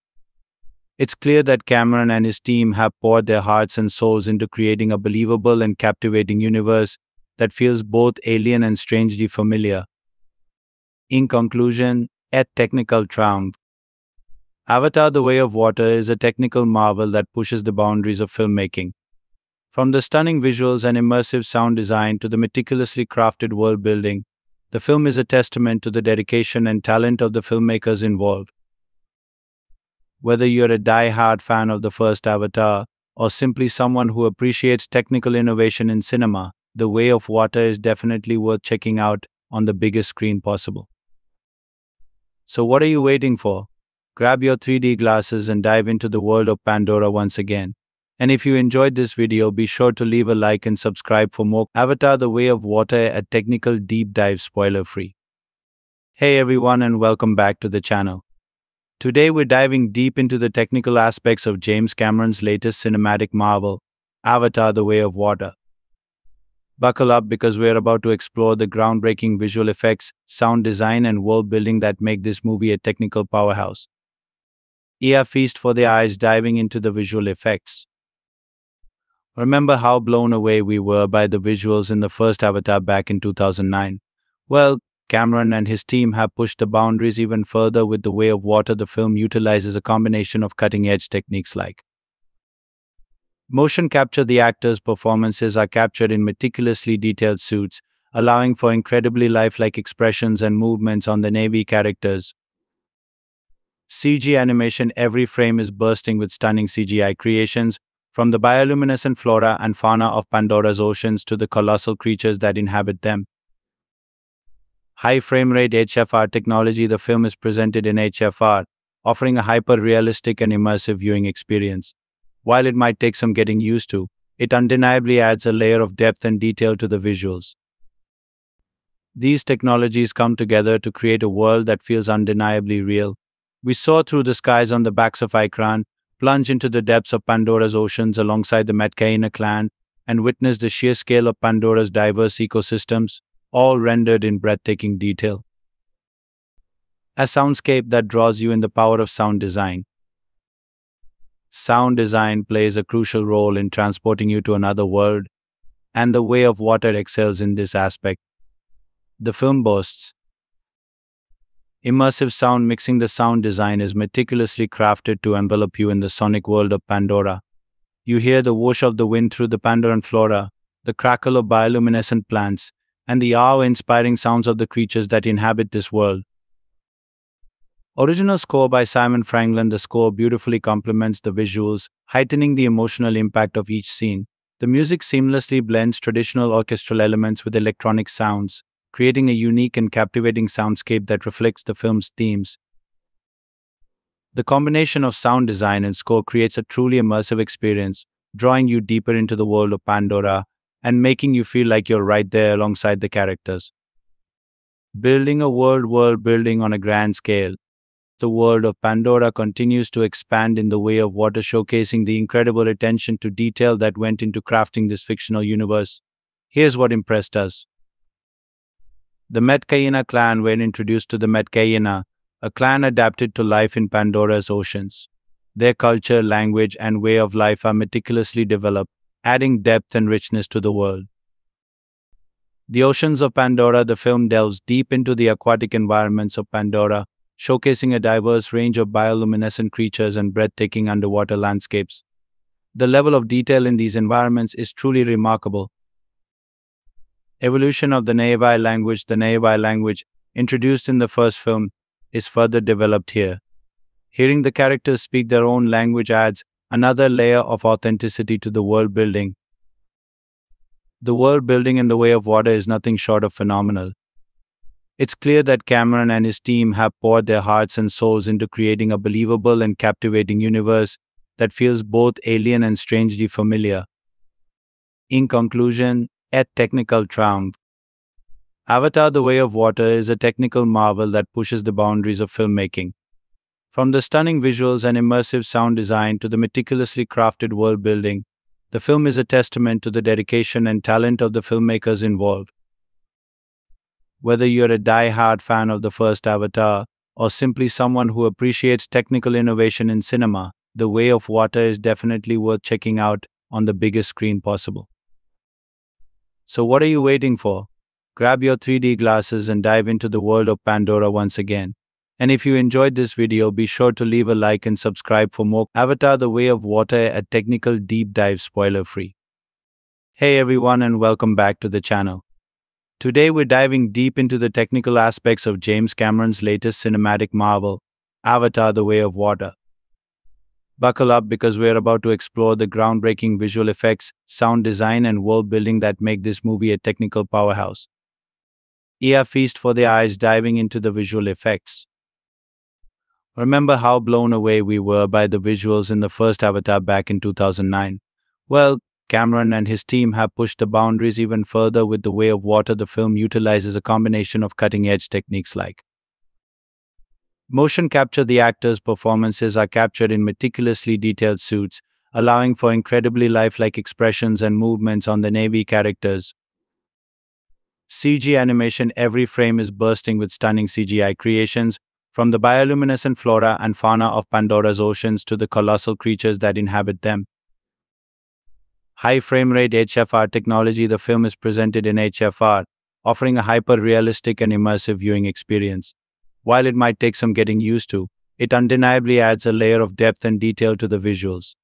[SPEAKER 1] It's clear that Cameron and his team have poured their hearts and souls into creating a believable and captivating universe that feels both alien and strangely familiar. In conclusion, a technical triumph. Avatar The Way of Water is a technical marvel that pushes the boundaries of filmmaking. From the stunning visuals and immersive sound design to the meticulously crafted world building, the film is a testament to the dedication and talent of the filmmakers involved. Whether you're a die-hard fan of the first Avatar or simply someone who appreciates technical innovation in cinema, The Way of Water is definitely worth checking out on the biggest screen possible. So, what are you waiting for? Grab your 3D glasses and dive into the world of Pandora once again. And if you enjoyed this video, be sure to leave a like and subscribe for more Avatar The Way of Water at technical deep dive spoiler free. Hey everyone, and welcome back to the channel. Today, we're diving deep into the technical aspects of James Cameron's latest cinematic marvel, Avatar The Way of Water. Buckle up because we're about to explore the groundbreaking visual effects, sound design, and world building that make this movie a technical powerhouse. Ear feast for the eyes diving into the visual effects. Remember how blown away we were by the visuals in the first Avatar back in 2009? Well, Cameron and his team have pushed the boundaries even further with The Way of Water. The film utilizes a combination of cutting edge techniques like motion capture. The actors' performances are captured in meticulously detailed suits, allowing for incredibly lifelike expressions and movements on the Na'vi characters. CG animation every frame is bursting with stunning CGI creations, from the bioluminescent flora and fauna of Pandora's oceans to the colossal creatures that inhabit them high frame rate HFR technology, the film is presented in HFR, offering a hyper realistic and immersive viewing experience. While it might take some getting used to, it undeniably adds a layer of depth and detail to the visuals. These technologies come together to create a world that feels undeniably real. We soar through the skies on the backs of Ikran, plunge into the depths of Pandora's oceans alongside the Metkayina clan, and witness the sheer scale of Pandora's diverse ecosystems, all rendered in breathtaking detail. A soundscape that draws you in the power of sound design. Sound design plays a crucial role in transporting you to another world, and the way of water excels in this aspect. The film boasts immersive sound mixing. The sound design is meticulously crafted to envelop you in the sonic world of Pandora. You hear the whoosh of the wind through the Pandoran flora, the crackle of bioluminescent plants, and the awe inspiring sounds of the creatures that inhabit this world. Original score by Simon Franglen, The score beautifully complements the visuals, heightening the emotional impact of each scene. The music seamlessly blends traditional orchestral elements with electronic sounds, creating a unique and captivating soundscape that reflects the film's themes. The combination of sound design and score creates a truly immersive experience, drawing you deeper into the world of Pandora and making you feel like you're right there alongside the characters. Building a world world building on a grand scale. The world of Pandora continues to expand in the way of water, showcasing the incredible attention to detail that went into crafting this fictional universe. Here's what impressed us. The Metkayina clan were introduced to the Metkayina, a clan adapted to life in Pandora's oceans. Their culture, language, and way of life are meticulously developed, adding depth and richness to the world. The Oceans of Pandora, the film delves deep into the aquatic environments of Pandora, showcasing a diverse range of bioluminescent creatures and breathtaking underwater landscapes. The level of detail in these environments is truly remarkable. Evolution of the Na'vi language The Na'vi language, introduced in the first film, is further developed here. Hearing the characters speak their own language adds another layer of authenticity to the world building. The world building in the way of water is nothing short of phenomenal. It's clear that Cameron and his team have poured their hearts and souls into creating a believable and captivating universe that feels both alien and strangely familiar. In conclusion, a technical triumph. Avatar The Way of Water is a technical marvel that pushes the boundaries of filmmaking. From the stunning visuals and immersive sound design to the meticulously crafted world building, the film is a testament to the dedication and talent of the filmmakers involved. Whether you're a die-hard fan of the first Avatar or simply someone who appreciates technical innovation in cinema, The Way of Water is definitely worth checking out on the biggest screen possible. So, what are you waiting for? Grab your 3D glasses and dive into the world of Pandora once again. And if you enjoyed this video, be sure to leave a like and subscribe for more Avatar The Way of Water a technical deep dive spoiler free. Hey everyone and welcome back to the channel. Today we're diving deep into the technical aspects of James Cameron's latest cinematic marvel, Avatar The Way of Water. Buckle up because we're about to explore the groundbreaking visual effects, sound design, and world building that make this movie a technical powerhouse. Ear feast for the eyes diving into the visual effects. Remember how blown away we were by the visuals in the first Avatar back in 2009? Well, Cameron and his team have pushed the boundaries even further with The Way of Water. The film utilizes a combination of cutting edge techniques like Motion capture the actors' performances are captured in meticulously detailed suits, allowing for incredibly lifelike expressions and movements on the Na'vi characters. CG animation every frame is bursting with stunning CGI creations, from the bioluminescent flora and fauna of Pandora's oceans to the colossal creatures that inhabit them. High frame rate HFR technology, the film is presented in HFR, offering a hyper realistic and immersive viewing experience. While it might take some getting used to, it undeniably adds a layer of depth and detail to the visuals.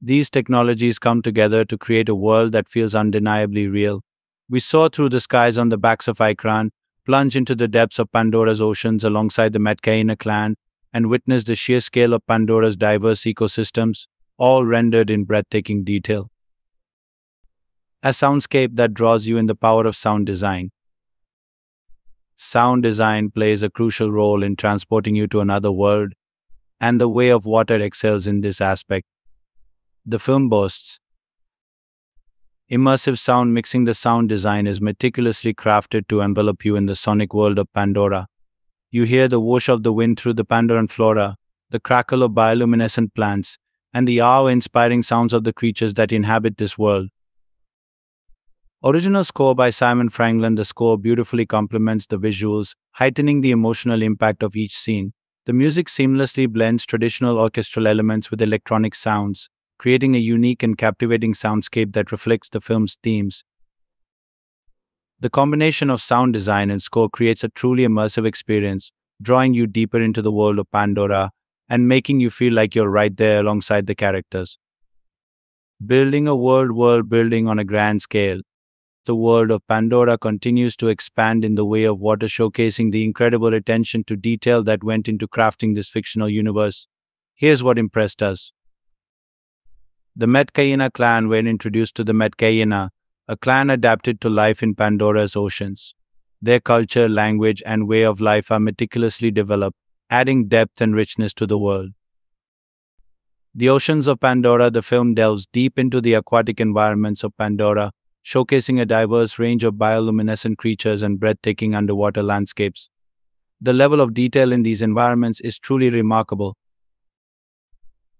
[SPEAKER 1] These technologies come together to create a world that feels undeniably real, we soar through the skies on the backs of Ikran, plunge into the depths of Pandora's oceans alongside the Metkayina clan, and witness the sheer scale of Pandora's diverse ecosystems, all rendered in breathtaking detail. A soundscape that draws you in the power of sound design. Sound design plays a crucial role in transporting you to another world, and the way of water excels in this aspect. The film boasts Immersive sound mixing the sound design is meticulously crafted to envelop you in the sonic world of Pandora. You hear the whoosh of the wind through the Pandoran flora, the crackle of bioluminescent plants, and the awe inspiring sounds of the creatures that inhabit this world. Original score by Simon Franglen, the score beautifully complements the visuals, heightening the emotional impact of each scene. The music seamlessly blends traditional orchestral elements with electronic sounds, creating a unique and captivating soundscape that reflects the film's themes. The combination of sound design and score creates a truly immersive experience, drawing you deeper into the world of Pandora and making you feel like you're right there alongside the characters. Building a world world building on a grand scale, the world of Pandora continues to expand in the way of water, showcasing the incredible attention to detail that went into crafting this fictional universe. Here's what impressed us the Metkayina clan were introduced to the Metkayina, a clan adapted to life in Pandora's oceans. Their culture, language, and way of life are meticulously developed, adding depth and richness to the world. The Oceans of Pandora, the film delves deep into the aquatic environments of Pandora, showcasing a diverse range of bioluminescent creatures and breathtaking underwater landscapes. The level of detail in these environments is truly remarkable,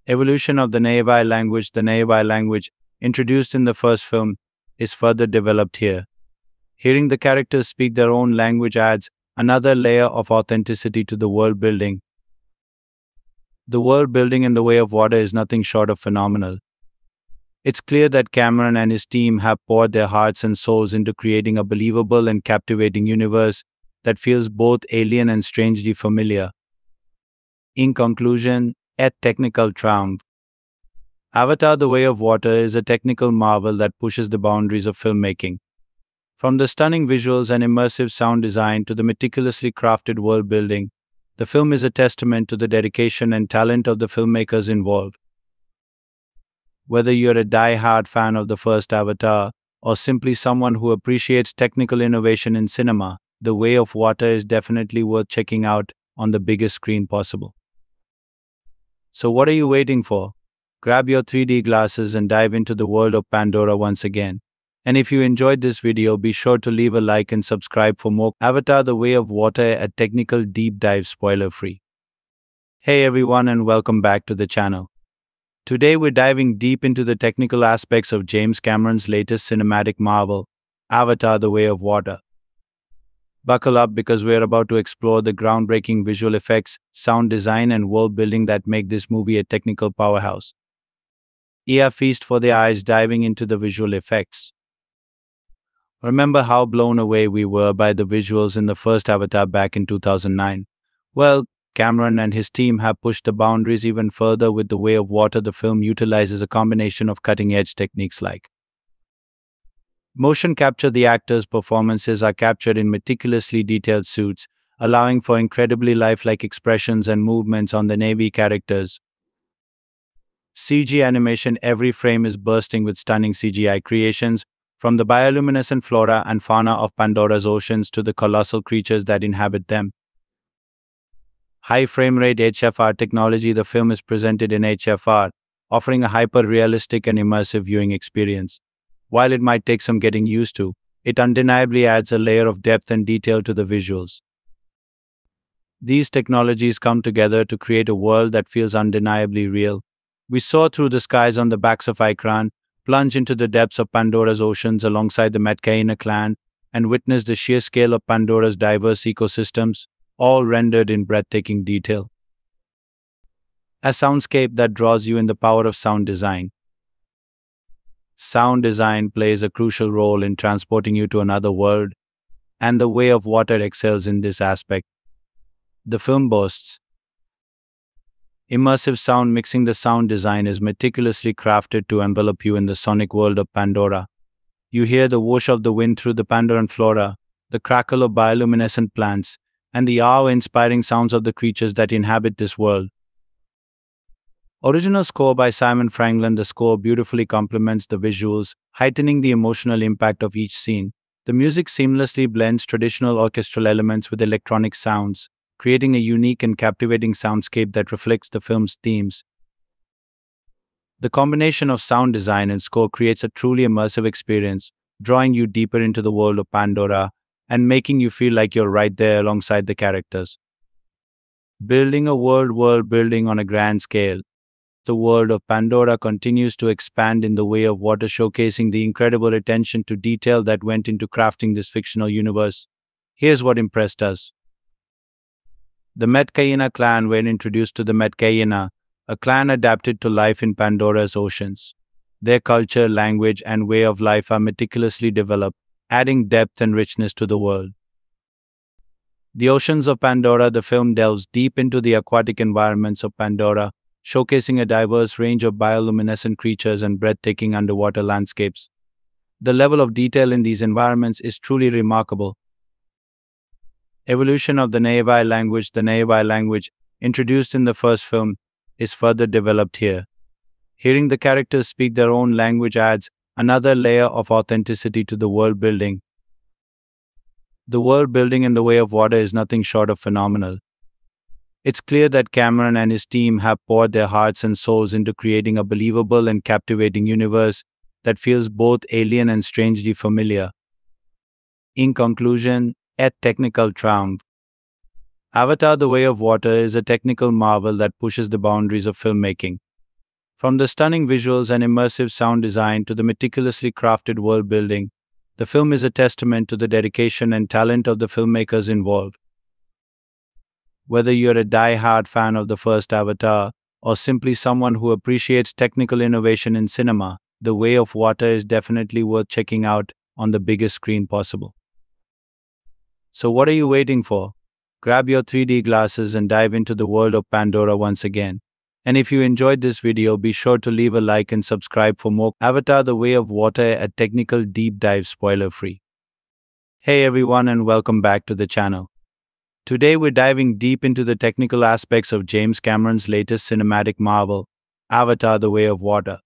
[SPEAKER 1] Evolution of the Na'vi language The Na'vi language, introduced in the first film, is further developed here. Hearing the characters speak their own language adds another layer of authenticity to the world building. The world building in the way of water is nothing short of phenomenal. It's clear that Cameron and his team have poured their hearts and souls into creating a believable and captivating universe that feels both alien and strangely familiar. In conclusion, a technical triumph. Avatar The Way of Water is a technical marvel that pushes the boundaries of filmmaking. From the stunning visuals and immersive sound design to the meticulously crafted world building, the film is a testament to the dedication and talent of the filmmakers involved. Whether you're a die-hard fan of the first Avatar or simply someone who appreciates technical innovation in cinema, The Way of Water is definitely worth checking out on the biggest screen possible. So, what are you waiting for? Grab your 3D glasses and dive into the world of Pandora once again. And if you enjoyed this video, be sure to leave a like and subscribe for more Avatar The Way of Water a technical deep dive spoiler free. Hey everyone, and welcome back to the channel. Today we're diving deep into the technical aspects of James Cameron's latest cinematic marvel, Avatar The Way of Water. Buckle up because we're about to explore the groundbreaking visual effects, sound design, and world building that make this movie a technical powerhouse. Yeah, feast for the eyes diving into the visual effects. Remember how blown away we were by the visuals in the first Avatar back in 2009? Well, Cameron and his team have pushed the boundaries even further with The Way of Water. The film utilizes a combination of cutting edge techniques like Motion capture the actors' performances are captured in meticulously detailed suits, allowing for incredibly lifelike expressions and movements on the Na'vi characters. CG animation every frame is bursting with stunning CGI creations, from the bioluminescent flora and fauna of Pandora's oceans to the colossal creatures that inhabit them. High frame rate HFR technology The film is presented in HFR, offering a hyper realistic and immersive viewing experience. While it might take some getting used to, it undeniably adds a layer of depth and detail to the visuals. These technologies come together to create a world that feels undeniably real. We soar through the skies on the backs of Ikran, plunge into the depths of Pandora's oceans alongside the Metkayina clan, and witness the sheer scale of Pandora's diverse ecosystems, all rendered in breathtaking detail. A soundscape that draws you in the power of sound design. Sound design plays a crucial role in transporting you to another world, and the way of water excels in this aspect. The film boasts immersive sound mixing. The sound design is meticulously crafted to envelop you in the sonic world of Pandora. You hear the whoosh of the wind through the Pandoran flora, the crackle of bioluminescent plants, and the awe inspiring sounds of the creatures that inhabit this world. Original score by Simon Franglen, The score beautifully complements the visuals, heightening the emotional impact of each scene. The music seamlessly blends traditional orchestral elements with electronic sounds, creating a unique and captivating soundscape that reflects the film's themes. The combination of sound design and score creates a truly immersive experience, drawing you deeper into the world of Pandora and making you feel like you're right there alongside the characters. Building a world world building on a grand scale, the world of Pandora continues to expand in the way of water, showcasing the incredible attention to detail that went into crafting this fictional universe. Here's what impressed us. The Metkayina clan were introduced to the Metkayina, a clan adapted to life in Pandora's oceans. Their culture, language, and way of life are meticulously developed, adding depth and richness to the world. The Oceans of Pandora, the film delves deep into the aquatic environments of Pandora, showcasing a diverse range of bioluminescent creatures and breathtaking underwater landscapes. The level of detail in these environments is truly remarkable. Evolution of the Na'vi language The Na'vi language, introduced in the first film, is further developed here. Hearing the characters speak their own language adds another layer of authenticity to the world building. The world building in the way of water is nothing short of phenomenal. It's clear that Cameron and his team have poured their hearts and souls into creating a believable and captivating universe that feels both alien and strangely familiar. In conclusion, at technical triumph. Avatar The Way of Water is a technical marvel that pushes the boundaries of filmmaking. From the stunning visuals and immersive sound design to the meticulously crafted world building, the film is a testament to the dedication and talent of the filmmakers involved. Whether you're a die-hard fan of the first Avatar or simply someone who appreciates technical innovation in cinema, The Way of Water is definitely worth checking out on the biggest screen possible. So, what are you waiting for? Grab your 3D glasses and dive into the world of Pandora once again. And if you enjoyed this video, be sure to leave a like and subscribe for more Avatar The Way of Water at Technical Deep Dive spoiler free. Hey everyone, and welcome back to the channel. Today we're diving deep into the technical aspects of James Cameron's latest cinematic marvel, Avatar The Way of Water.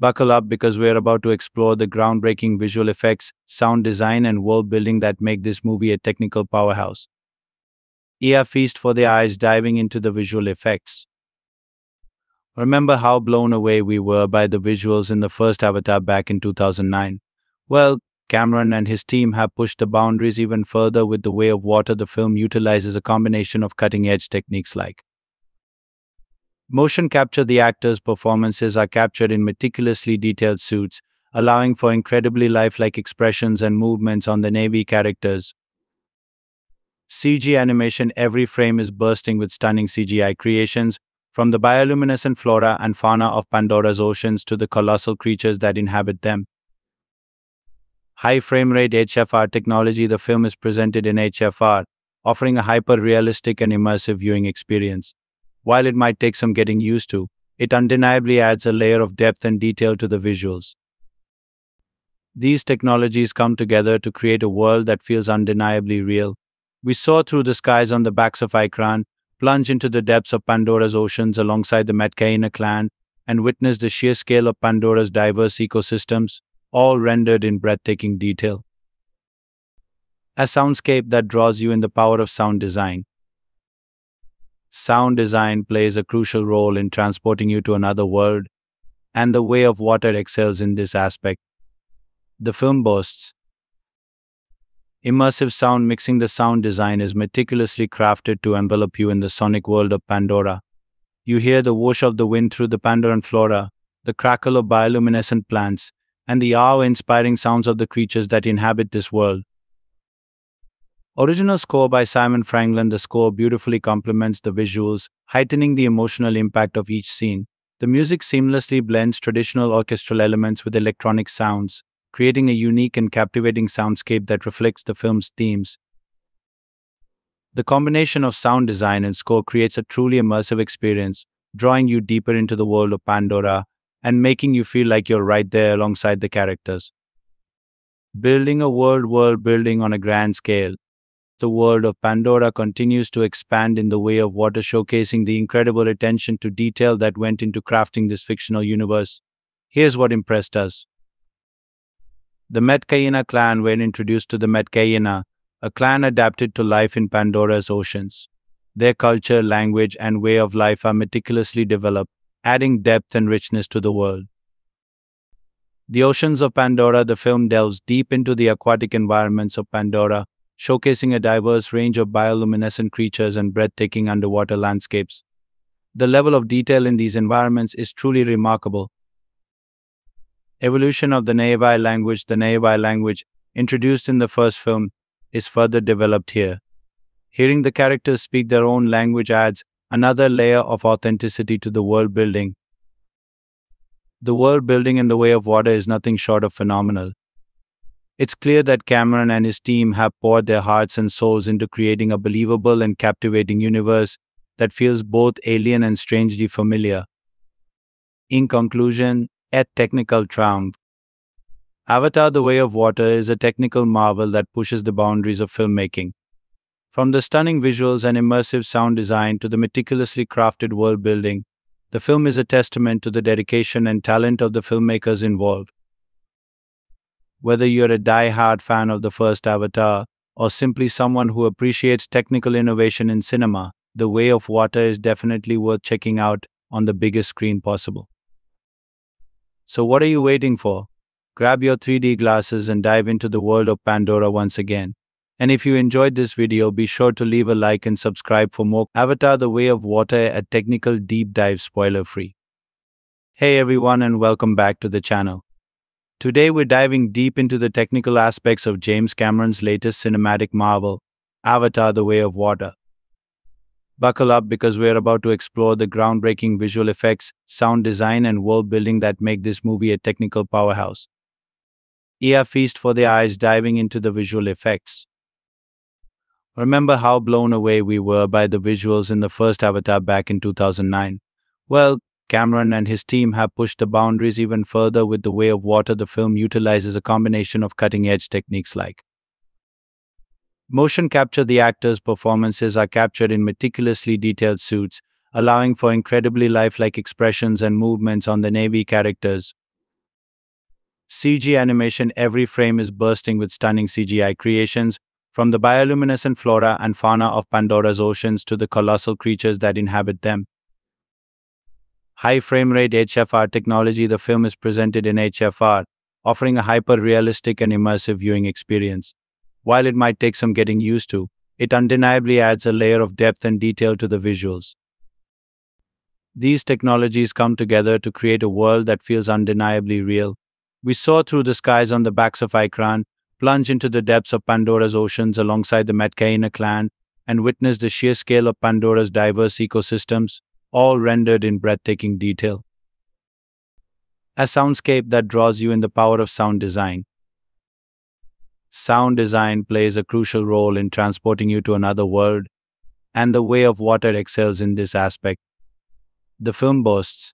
[SPEAKER 1] Buckle up because we're about to explore the groundbreaking visual effects, sound design, and world building that make this movie a technical powerhouse. Yeah, feast for the eyes diving into the visual effects. Remember how blown away we were by the visuals in the first Avatar back in 2009? Well, Cameron and his team have pushed the boundaries even further with The Way of Water. The film utilizes a combination of cutting edge techniques like motion capture. The actors' performances are captured in meticulously detailed suits, allowing for incredibly lifelike expressions and movements on the Na'vi characters. CG animation every frame is bursting with stunning CGI creations, from the bioluminescent flora and fauna of Pandora's oceans to the colossal creatures that inhabit them high frame rate HFR technology, the film is presented in HFR, offering a hyper realistic and immersive viewing experience. While it might take some getting used to, it undeniably adds a layer of depth and detail to the visuals. These technologies come together to create a world that feels undeniably real. We soar through the skies on the backs of Ikran, plunge into the depths of Pandora's oceans alongside the Metkayina clan, and witness the sheer scale of Pandora's diverse ecosystems, all rendered in breathtaking detail. A soundscape that draws you in the power of sound design. Sound design plays a crucial role in transporting you to another world, and the way of water excels in this aspect. The film boasts Immersive sound mixing the sound design is meticulously crafted to envelop you in the sonic world of Pandora. You hear the whoosh of the wind through the Pandoran flora, the crackle of bioluminescent plants, and the awe inspiring sounds of the creatures that inhabit this world. Original score by Simon Franglen, The score beautifully complements the visuals, heightening the emotional impact of each scene. The music seamlessly blends traditional orchestral elements with electronic sounds, creating a unique and captivating soundscape that reflects the film's themes. The combination of sound design and score creates a truly immersive experience, drawing you deeper into the world of Pandora and making you feel like you're right there alongside the characters. Building a world world building on a grand scale, the world of Pandora continues to expand in the way of water, showcasing the incredible attention to detail that went into crafting this fictional universe. Here's what impressed us. The Metkayina clan were introduced to the Metkayina, a clan adapted to life in Pandora's oceans. Their culture, language, and way of life are meticulously developed, adding depth and richness to the world. The Oceans of Pandora, the film delves deep into the aquatic environments of Pandora, showcasing a diverse range of bioluminescent creatures and breathtaking underwater landscapes. The level of detail in these environments is truly remarkable. Evolution of the Na'vi language The Na'vi language, introduced in the first film, is further developed here. Hearing the characters speak their own language adds another layer of authenticity to the world building. The world building in the way of water is nothing short of phenomenal. It's clear that Cameron and his team have poured their hearts and souls into creating a believable and captivating universe that feels both alien and strangely familiar. In conclusion, at technical triumph. Avatar The Way of Water is a technical marvel that pushes the boundaries of filmmaking. From the stunning visuals and immersive sound design to the meticulously crafted world building, the film is a testament to the dedication and talent of the filmmakers involved. Whether you're a die-hard fan of the first Avatar or simply someone who appreciates technical innovation in cinema, The Way of Water is definitely worth checking out on the biggest screen possible. So, what are you waiting for? Grab your 3D glasses and dive into the world of Pandora once again. And if you enjoyed this video, be sure to leave a like and subscribe for more Avatar The Way of Water at Technical Deep Dive spoiler free. Hey everyone, and welcome back to the channel. Today we're diving deep into the technical aspects of James Cameron's latest cinematic marvel, Avatar The Way of Water. Buckle up because we're about to explore the groundbreaking visual effects, sound design, and world building that make this movie a technical powerhouse. Yeah, feast for the eyes diving into the visual effects. Remember how blown away we were by the visuals in the first Avatar back in 2009? Well, Cameron and his team have pushed the boundaries even further with The Way of Water. The film utilizes a combination of cutting edge techniques like motion capture. The actors' performances are captured in meticulously detailed suits, allowing for incredibly lifelike expressions and movements on the Na'vi characters. CG animation every frame is bursting with stunning CGI creations, from the bioluminescent flora and fauna of Pandora's oceans to the colossal creatures that inhabit them high frame rate HFR technology, the film is presented in HFR, offering a hyper realistic and immersive viewing experience. While it might take some getting used to, it undeniably adds a layer of depth and detail to the visuals. These technologies come together to create a world that feels undeniably real. We soar through the skies on the backs of Ikran, plunge into the depths of Pandora's oceans alongside the Metkayina clan, and witness the sheer scale of Pandora's diverse ecosystems, all rendered in breathtaking detail. A soundscape that draws you in the power of sound design. Sound design plays a crucial role in transporting you to another world, and the way of water excels in this aspect. The film boasts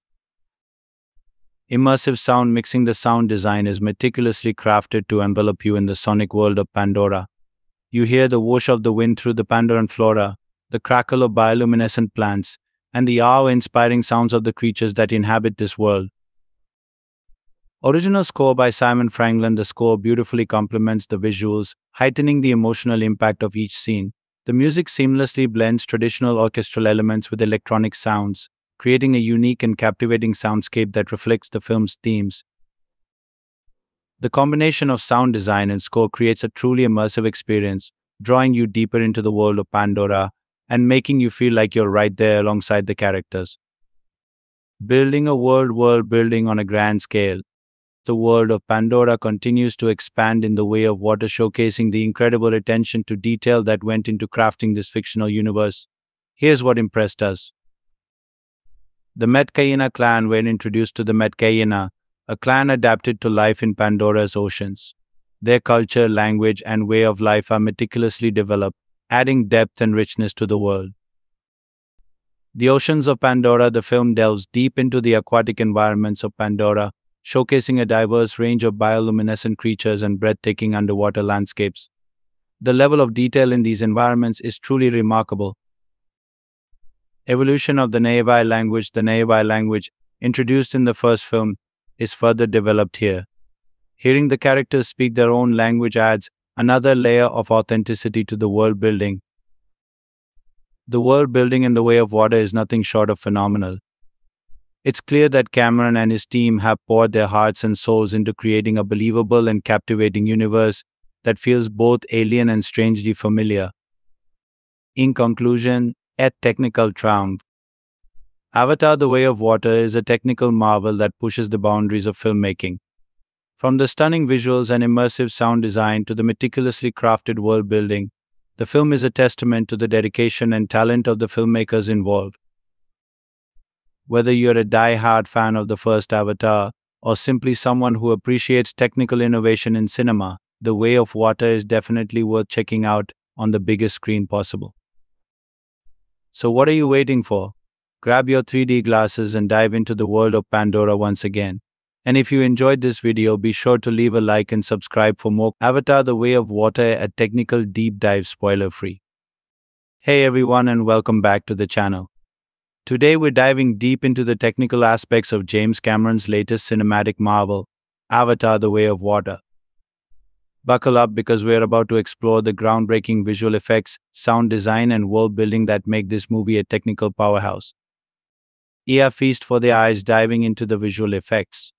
[SPEAKER 1] immersive sound mixing the sound design is meticulously crafted to envelop you in the sonic world of Pandora. You hear the whoosh of the wind through the Pandoran flora, the crackle of bioluminescent plants, and the awe inspiring sounds of the creatures that inhabit this world. Original score by Simon Franglen, The score beautifully complements the visuals, heightening the emotional impact of each scene. The music seamlessly blends traditional orchestral elements with electronic sounds, creating a unique and captivating soundscape that reflects the film's themes. The combination of sound design and score creates a truly immersive experience, drawing you deeper into the world of Pandora and making you feel like you're right there alongside the characters. Building a world world building on a grand scale, the world of Pandora continues to expand in the way of water, showcasing the incredible attention to detail that went into crafting this fictional universe. Here's what impressed us. The Metkayina clan were introduced to the Metkayina, a clan adapted to life in Pandora's oceans. Their culture, language, and way of life are meticulously developed, adding depth and richness to the world. The Oceans of Pandora, the film delves deep into the aquatic environments of Pandora, showcasing a diverse range of bioluminescent creatures and breathtaking underwater landscapes. The level of detail in these environments is truly remarkable. Evolution of the Na'vi language The Na'vi language, introduced in the first film, is further developed here. Hearing the characters speak their own language adds another layer of authenticity to the world building. The world building in the way of water is nothing short of phenomenal. It's clear that Cameron and his team have poured their hearts and souls into creating a believable and captivating universe that feels both alien and strangely familiar. In conclusion, at technical triumph. Avatar The Way of Water is a technical marvel that pushes the boundaries of filmmaking. From the stunning visuals and immersive sound design to the meticulously crafted world building, the film is a testament to the dedication and talent of the filmmakers involved. Whether you're a die-hard fan of the first Avatar or simply someone who appreciates technical innovation in cinema, The Way of Water is definitely worth checking out on the biggest screen possible. So, what are you waiting for? Grab your 3D glasses and dive into the world of Pandora once again. And if you enjoyed this video, be sure to leave a like and subscribe for more Avatar The Way of Water at Technical Deep Dive spoiler free. Hey everyone, and welcome back to the channel. Today we're diving deep into the technical aspects of James Cameron's latest cinematic marvel, Avatar The Way of Water. Buckle up because we're about to explore the groundbreaking visual effects, sound design, and world building that make this movie a technical powerhouse. Yeah, feast for the eyes diving into the visual effects.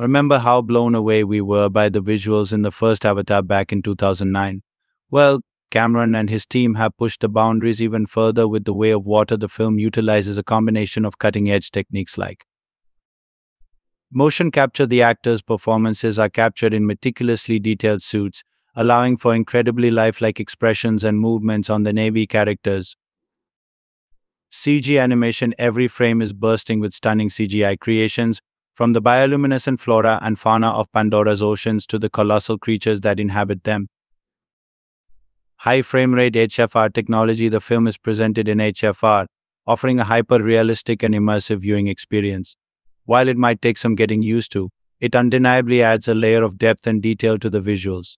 [SPEAKER 1] Remember how blown away we were by the visuals in the first Avatar back in 2009? Well, Cameron and his team have pushed the boundaries even further with The Way of Water. The film utilizes a combination of cutting edge techniques like motion capture. The actors' performances are captured in meticulously detailed suits, allowing for incredibly lifelike expressions and movements on the Na'vi characters. CG animation every frame is bursting with stunning CGI creations, from the bioluminescent flora and fauna of Pandora's oceans to the colossal creatures that inhabit them high frame rate HFR technology, the film is presented in HFR, offering a hyper realistic and immersive viewing experience. While it might take some getting used to, it undeniably adds a layer of depth and detail to the visuals.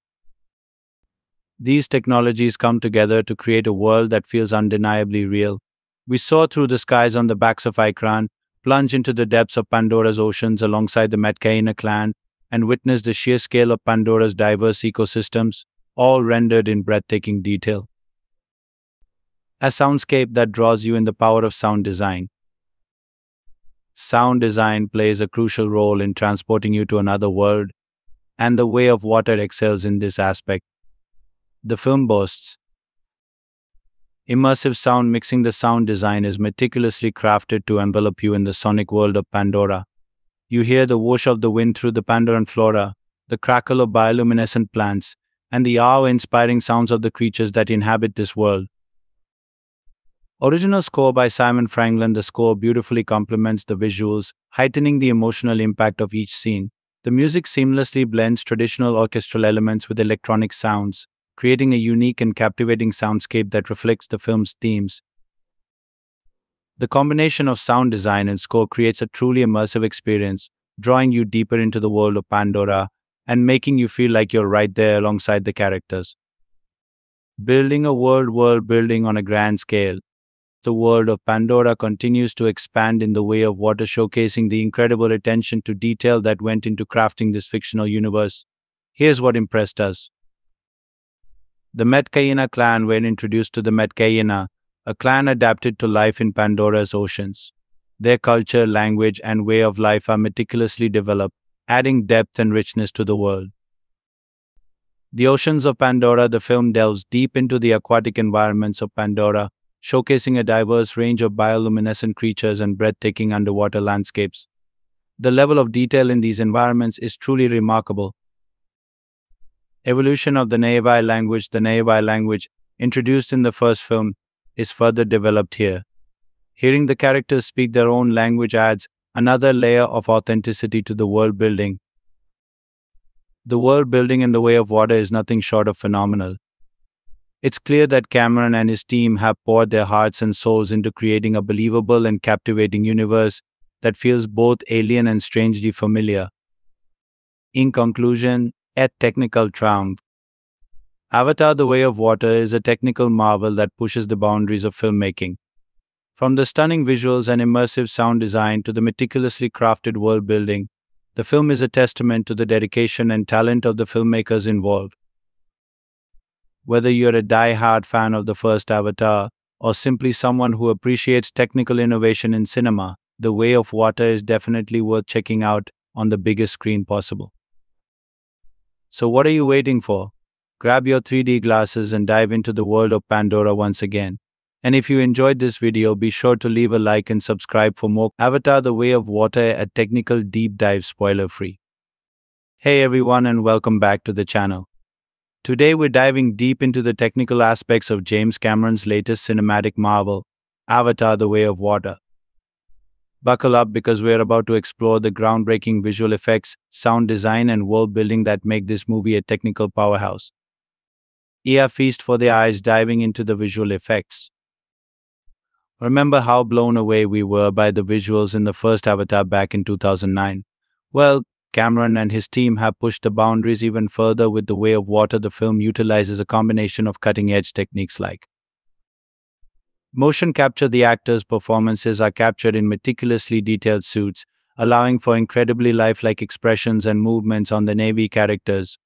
[SPEAKER 1] These technologies come together to create a world that feels undeniably real. We soar through the skies on the backs of Ikran, plunge into the depths of Pandora's oceans alongside the Metkayina clan, and witness the sheer scale of Pandora's diverse ecosystems, all rendered in breathtaking detail. A soundscape that draws you in the power of sound design. Sound design plays a crucial role in transporting you to another world, and the way of water excels in this aspect. The film boasts immersive sound mixing. The sound design is meticulously crafted to envelop you in the sonic world of Pandora. You hear the whoosh of the wind through the Pandoran flora, the crackle of bioluminescent plants, and the awe inspiring sounds of the creatures that inhabit this world. Original score by Simon Franglen, The score beautifully complements the visuals, heightening the emotional impact of each scene. The music seamlessly blends traditional orchestral elements with electronic sounds, creating a unique and captivating soundscape that reflects the film's themes. The combination of sound design and score creates a truly immersive experience, drawing you deeper into the world of Pandora and making you feel like you're right there alongside the characters. Building a world world building on a grand scale, the world of Pandora continues to expand in the way of water, showcasing the incredible attention to detail that went into crafting this fictional universe. Here's what impressed us. The Metkayina clan were introduced to the Metkayina, a clan adapted to life in Pandora's oceans. Their culture, language, and way of life are meticulously developed adding depth and richness to the world. The Oceans of Pandora, the film delves deep into the aquatic environments of Pandora, showcasing a diverse range of bioluminescent creatures and breathtaking underwater landscapes. The level of detail in these environments is truly remarkable. Evolution of the Na'vi language The Na'vi language, introduced in the first film, is further developed here. Hearing the characters speak their own language adds another layer of authenticity to the world building. The world building in the way of water is nothing short of phenomenal. It's clear that Cameron and his team have poured their hearts and souls into creating a believable and captivating universe that feels both alien and strangely familiar. In conclusion, at technical triumph. Avatar The Way of Water is a technical marvel that pushes the boundaries of filmmaking. From the stunning visuals and immersive sound design to the meticulously crafted world building, the film is a testament to the dedication and talent of the filmmakers involved. Whether you're a die-hard fan of the first Avatar or simply someone who appreciates technical innovation in cinema, The Way of Water is definitely worth checking out on the biggest screen possible. So, what are you waiting for? Grab your 3D glasses and dive into the world of Pandora once again. And if you enjoyed this video, be sure to leave a like and subscribe for more Avatar The Way of Water at technical deep dive spoiler free. Hey everyone and welcome back to the channel. Today we're diving deep into the technical aspects of James Cameron's latest cinematic marvel, Avatar The Way of Water. Buckle up because we're about to explore the groundbreaking visual effects, sound design, and world building that make this movie a technical powerhouse. Yeah, feast for the eyes diving into the visual effects. Remember how blown away we were by the visuals in the first Avatar back in 2009? Well, Cameron and his team have pushed the boundaries even further with The Way of Water. The film utilizes a combination of cutting edge techniques like motion capture. The actors' performances are captured in meticulously detailed suits, allowing for incredibly lifelike expressions and movements on the Na'vi characters.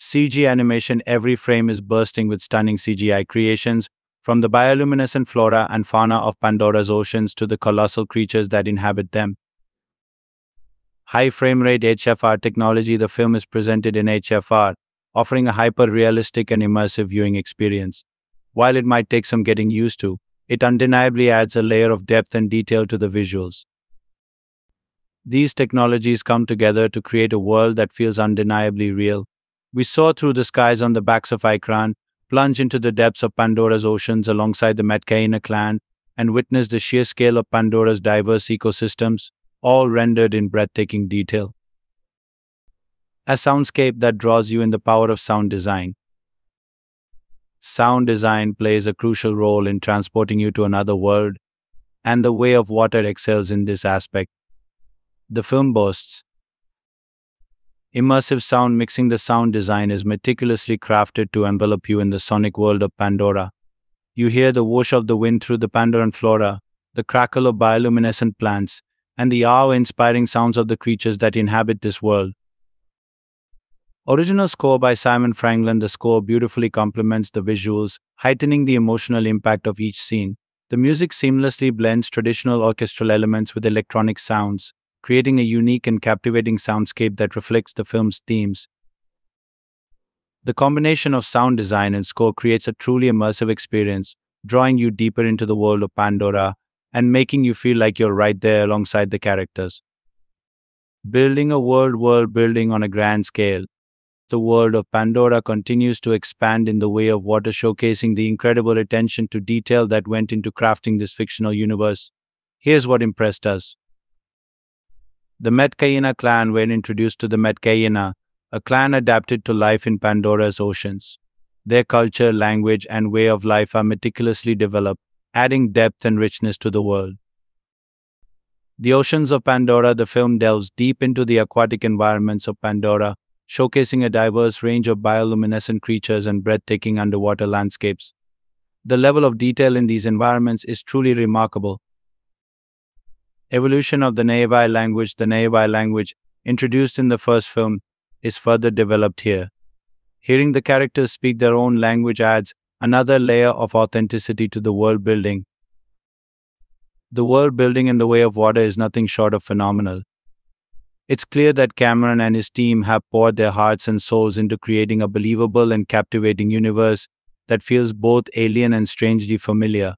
[SPEAKER 1] CG animation every frame is bursting with stunning CGI creations, from the bioluminescent flora and fauna of Pandora's oceans to the colossal creatures that inhabit them. High frame rate HFR technology, the film is presented in HFR, offering a hyper realistic and immersive viewing experience. While it might take some getting used to, it undeniably adds a layer of depth and detail to the visuals. These technologies come together to create a world that feels undeniably real. We soar through the skies on the backs of Ikran, plunge into the depths of Pandora's oceans alongside the Metkayina clan, and witness the sheer scale of Pandora's diverse ecosystems, all rendered in breathtaking detail. A soundscape that draws you in the power of sound design. Sound design plays a crucial role in transporting you to another world, and the way of water excels in this aspect. The film boasts Immersive sound mixing the sound design is meticulously crafted to envelop you in the sonic world of Pandora. You hear the whoosh of the wind through the Pandoran flora, the crackle of bioluminescent plants, and the awe inspiring sounds of the creatures that inhabit this world. Original score by Simon Franglen, The score beautifully complements the visuals, heightening the emotional impact of each scene. The music seamlessly blends traditional orchestral elements with electronic sounds, creating a unique and captivating soundscape that reflects the film's themes. The combination of sound design and score creates a truly immersive experience, drawing you deeper into the world of Pandora and making you feel like you're right there alongside the characters. Building a world world building on a grand scale, the world of Pandora continues to expand in the way of water, showcasing the incredible attention to detail that went into crafting this fictional universe. Here's what impressed us the Metkayina clan were introduced to the Metkayina, a clan adapted to life in Pandora's oceans. Their culture, language, and way of life are meticulously developed, adding depth and richness to the world. The Oceans of Pandora, the film delves deep into the aquatic environments of Pandora, showcasing a diverse range of bioluminescent creatures and breathtaking underwater landscapes. The level of detail in these environments is truly remarkable, Evolution of the Na'vi language The Na'vi language, introduced in the first film, is further developed here. Hearing the characters speak their own language adds another layer of authenticity to the world building. The world building in the way of water is nothing short of phenomenal. It's clear that Cameron and his team have poured their hearts and souls into creating a believable and captivating universe that feels both alien and strangely familiar.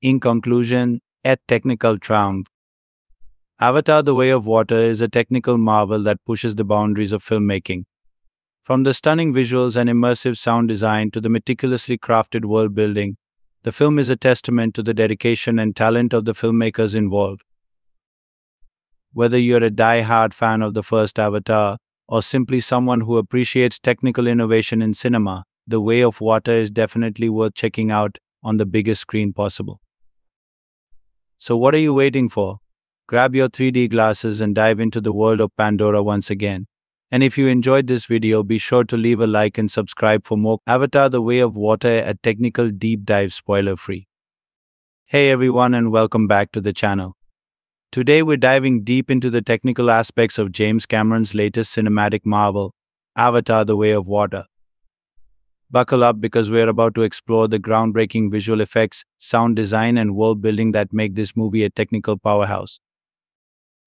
[SPEAKER 1] In conclusion, et technical triumph. Avatar The Way of Water is a technical marvel that pushes the boundaries of filmmaking. From the stunning visuals and immersive sound design to the meticulously crafted world building, the film is a testament to the dedication and talent of the filmmakers involved. Whether you're a die-hard fan of the first Avatar or simply someone who appreciates technical innovation in cinema, The Way of Water is definitely worth checking out on the biggest screen possible. So, what are you waiting for? Grab your 3D glasses and dive into the world of Pandora once again. And if you enjoyed this video, be sure to leave a like and subscribe for more Avatar The Way of Water at technical deep dive spoiler free. Hey everyone and welcome back to the channel. Today we're diving deep into the technical aspects of James Cameron's latest cinematic marvel, Avatar The Way of Water. Buckle up because we're about to explore the groundbreaking visual effects, sound design, and world building that make this movie a technical powerhouse.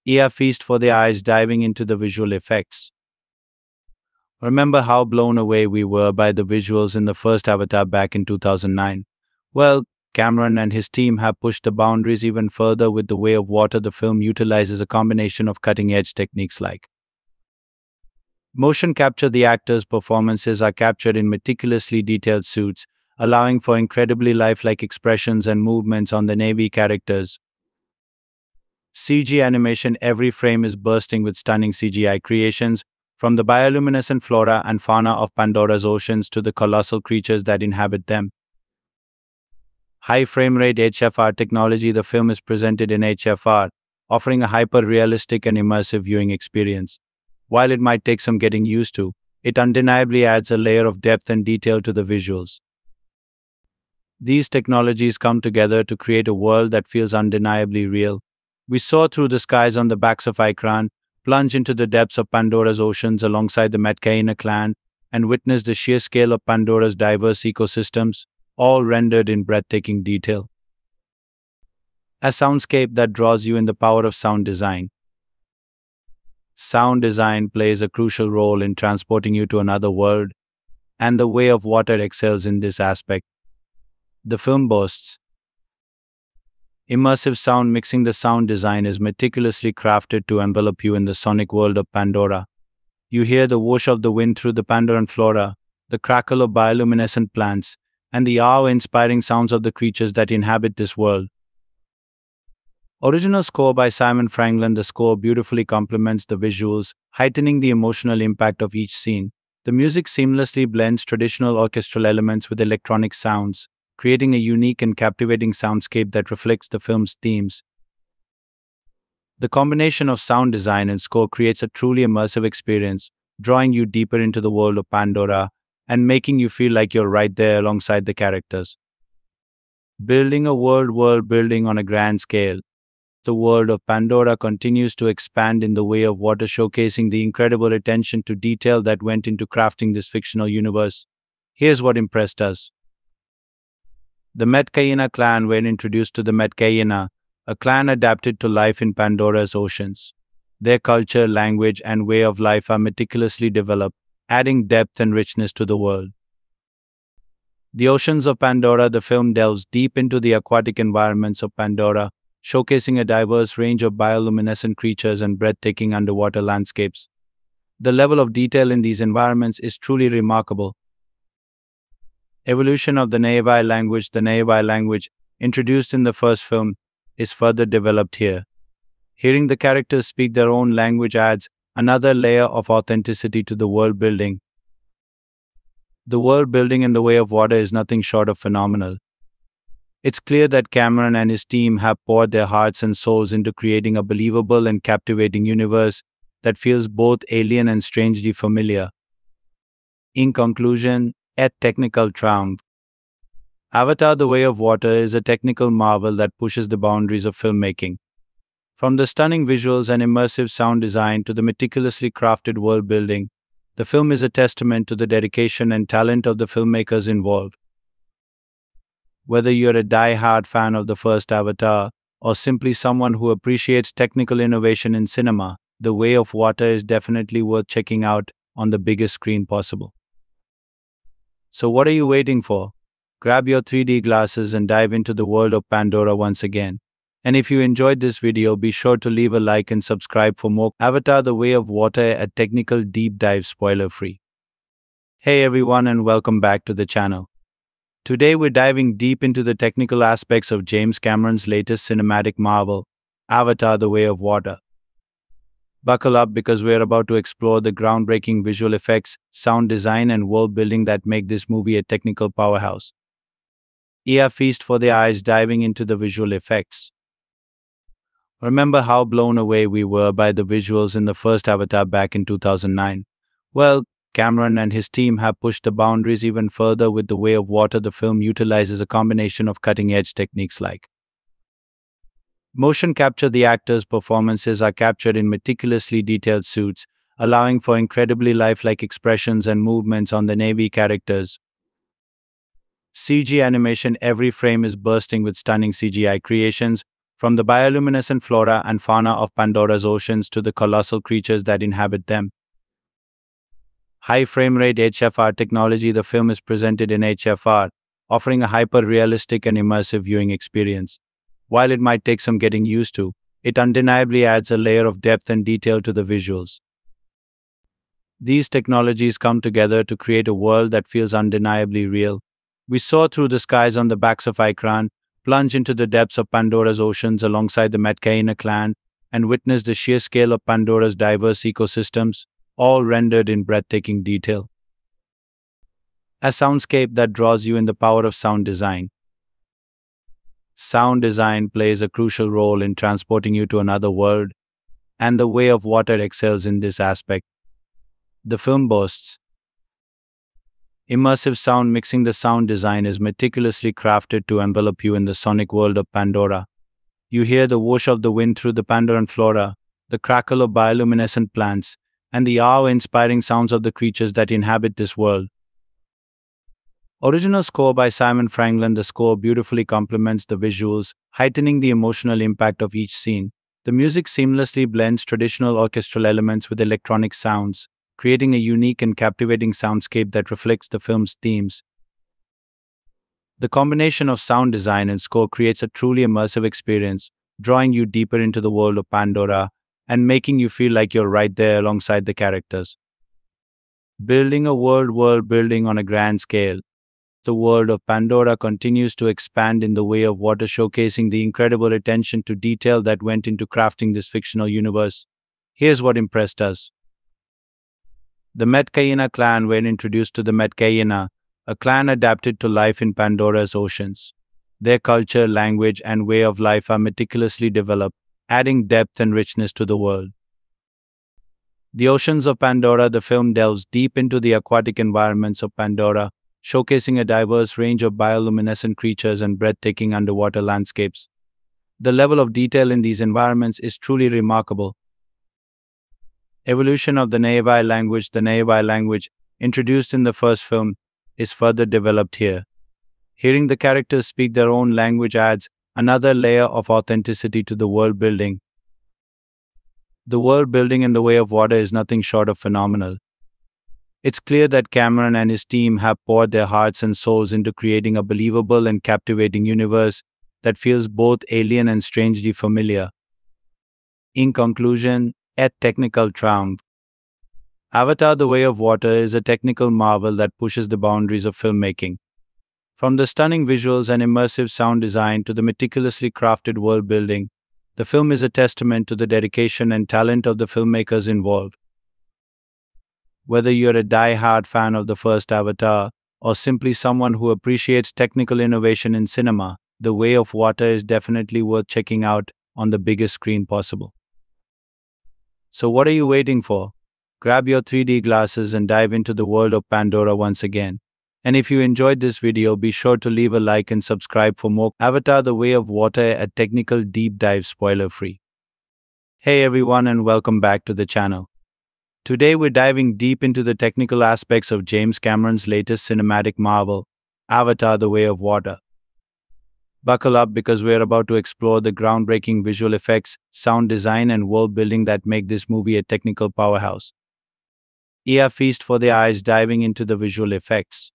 [SPEAKER 1] Yeah, feast for the eyes diving into the visual effects. Remember how blown away we were by the visuals in the first Avatar back in 2009? Well, Cameron and his team have pushed the boundaries even further with The Way of Water. The film utilizes a combination of cutting edge techniques like motion capture. The actors' performances are captured in meticulously detailed suits, allowing for incredibly lifelike expressions and movements on the Na'vi characters. CG animation every frame is bursting with stunning CGI creations, from the bioluminescent flora and fauna of Pandora's oceans to the colossal creatures that inhabit them high frame rate HFR technology, the film is presented in HFR, offering a hyper realistic and immersive viewing experience. While it might take some getting used to, it undeniably adds a layer of depth and detail to the visuals. These technologies come together to create a world that feels undeniably real. We soar through the skies on the backs of Ikran, plunge into the depths of Pandora's oceans alongside the Metkayina clan, and witness the sheer scale of Pandora's diverse ecosystems, all rendered in breathtaking detail. A soundscape that draws you in the power of sound design. Sound design plays a crucial role in transporting you to another world, and the way of water excels in this aspect. The film boasts immersive sound mixing. The sound design is meticulously crafted to envelop you in the sonic world of Pandora. You hear the whoosh of the wind through the Pandoran flora, the crackle of bioluminescent plants, and the awe inspiring sounds of the creatures that inhabit this world. Original score by Simon Franglen, The score beautifully complements the visuals, heightening the emotional impact of each scene. The music seamlessly blends traditional orchestral elements with electronic sounds, creating a unique and captivating soundscape that reflects the film's themes. The combination of sound design and score creates a truly immersive experience, drawing you deeper into the world of Pandora and making you feel like you're right there alongside the characters. Building a world world building on a grand scale. The world of Pandora continues to expand in the way of water, showcasing the incredible attention to detail that went into crafting this fictional universe. Here's what impressed us. The Metkayina clan were introduced to the Metkayina, a clan adapted to life in Pandora's oceans. Their culture, language, and way of life are meticulously developed, adding depth and richness to the world. The Oceans of Pandora, the film delves deep into the aquatic environments of Pandora, showcasing a diverse range of bioluminescent creatures and breathtaking underwater landscapes. The level of detail in these environments is truly remarkable. Evolution of the Na'vi language The Na'vi language, introduced in the first film, is further developed here. Hearing the characters speak their own language adds another layer of authenticity to the world building. The world building in the way of water is nothing short of phenomenal. It's clear that Cameron and his team have poured their hearts and souls into creating a believable and captivating universe that feels both alien and strangely familiar. In conclusion, et technical triumph. Avatar The Way of Water is a technical marvel that pushes the boundaries of filmmaking. From the stunning visuals and immersive sound design to the meticulously crafted world building, the film is a testament to the dedication and talent of the filmmakers involved. Whether you're a die-hard fan of the first Avatar or simply someone who appreciates technical innovation in cinema, The Way of Water is definitely worth checking out on the biggest screen possible. So, what are you waiting for? Grab your 3D glasses and dive into the world of Pandora once again. And if you enjoyed this video, be sure to leave a like and subscribe for more Avatar The Way of Water a technical deep dive spoiler free. Hey everyone, and welcome back to the channel. Today we're diving deep into the technical aspects of James Cameron's latest cinematic marvel, Avatar The Way of Water. Buckle up because we're about to explore the groundbreaking visual effects, sound design, and world building that make this movie a technical powerhouse. Yeah, feast for the eyes diving into the visual effects. Remember how blown away we were by the visuals in the first Avatar back in 2009? Well, Cameron and his team have pushed the boundaries even further with The Way of Water. The film utilizes a combination of cutting edge techniques like motion capture. The actors' performances are captured in meticulously detailed suits, allowing for incredibly lifelike expressions and movements on the Na'vi characters. CG animation every frame is bursting with stunning CGI creations, from the bioluminescent flora and fauna of Pandora's oceans to the colossal creatures that inhabit them. High frame rate HFR technology, the film is presented in HFR, offering a hyper realistic and immersive viewing experience. While it might take some getting used to, it undeniably adds a layer of depth and detail to the visuals. These technologies come together to create a world that feels undeniably real. We soar through the skies on the backs of Ikran, plunge into the depths of Pandora's oceans alongside the Metkayina clan, and witness the sheer scale of Pandora's diverse ecosystems, all rendered in breathtaking detail. A soundscape that draws you in the power of sound design. Sound design plays a crucial role in transporting you to another world, and the way of water excels in this aspect. The film boasts Immersive sound mixing the sound design is meticulously crafted to envelop you in the sonic world of Pandora. You hear the whoosh of the wind through the Pandoran flora, the crackle of bioluminescent plants, and the awe inspiring sounds of the creatures that inhabit this world. Original score by Simon Franglen, the score beautifully complements the visuals, heightening the emotional impact of each scene. The music seamlessly blends traditional orchestral elements with electronic sounds, creating a unique and captivating soundscape that reflects the film's themes. The combination of sound design and score creates a truly immersive experience, drawing you deeper into the world of Pandora and making you feel like you're right there alongside the characters. Building a world world building on a grand scale, the world of Pandora continues to expand in the way of water, showcasing the incredible attention to detail that went into crafting this fictional universe. Here's what impressed us the Metkayina clan were introduced to the Metkayina, a clan adapted to life in Pandora's oceans. Their culture, language, and way of life are meticulously developed, adding depth and richness to the world. The Oceans of Pandora, the film delves deep into the aquatic environments of Pandora, showcasing a diverse range of bioluminescent creatures and breathtaking underwater landscapes. The level of detail in these environments is truly remarkable, Evolution of the Na'vi language The Na'vi language, introduced in the first film, is further developed here. Hearing the characters speak their own language adds another layer of authenticity to the world building. The world building in the way of water is nothing short of phenomenal. It's clear that Cameron and his team have poured their hearts and souls into creating a believable and captivating universe that feels both alien and strangely familiar. In conclusion, a technical triumph. Avatar The Way of Water is a technical marvel that pushes the boundaries of filmmaking. From the stunning visuals and immersive sound design to the meticulously crafted world building, the film is a testament to the dedication and talent of the filmmakers involved. Whether you're a die-hard fan of the first Avatar or simply someone who appreciates technical innovation in cinema, The Way of Water is definitely worth checking out on the biggest screen possible. So, what are you waiting for? Grab your 3D glasses and dive into the world of Pandora once again. And if you enjoyed this video, be sure to leave a like and subscribe for more Avatar The Way of Water a technical deep dive spoiler free. Hey everyone, and welcome back to the channel. Today we're diving deep into the technical aspects of James Cameron's latest cinematic marvel, Avatar The Way of Water. Buckle up because we're about to explore the groundbreaking visual effects, sound design, and world building that make this movie a technical powerhouse. Yeah, feast for the eyes diving into the visual effects.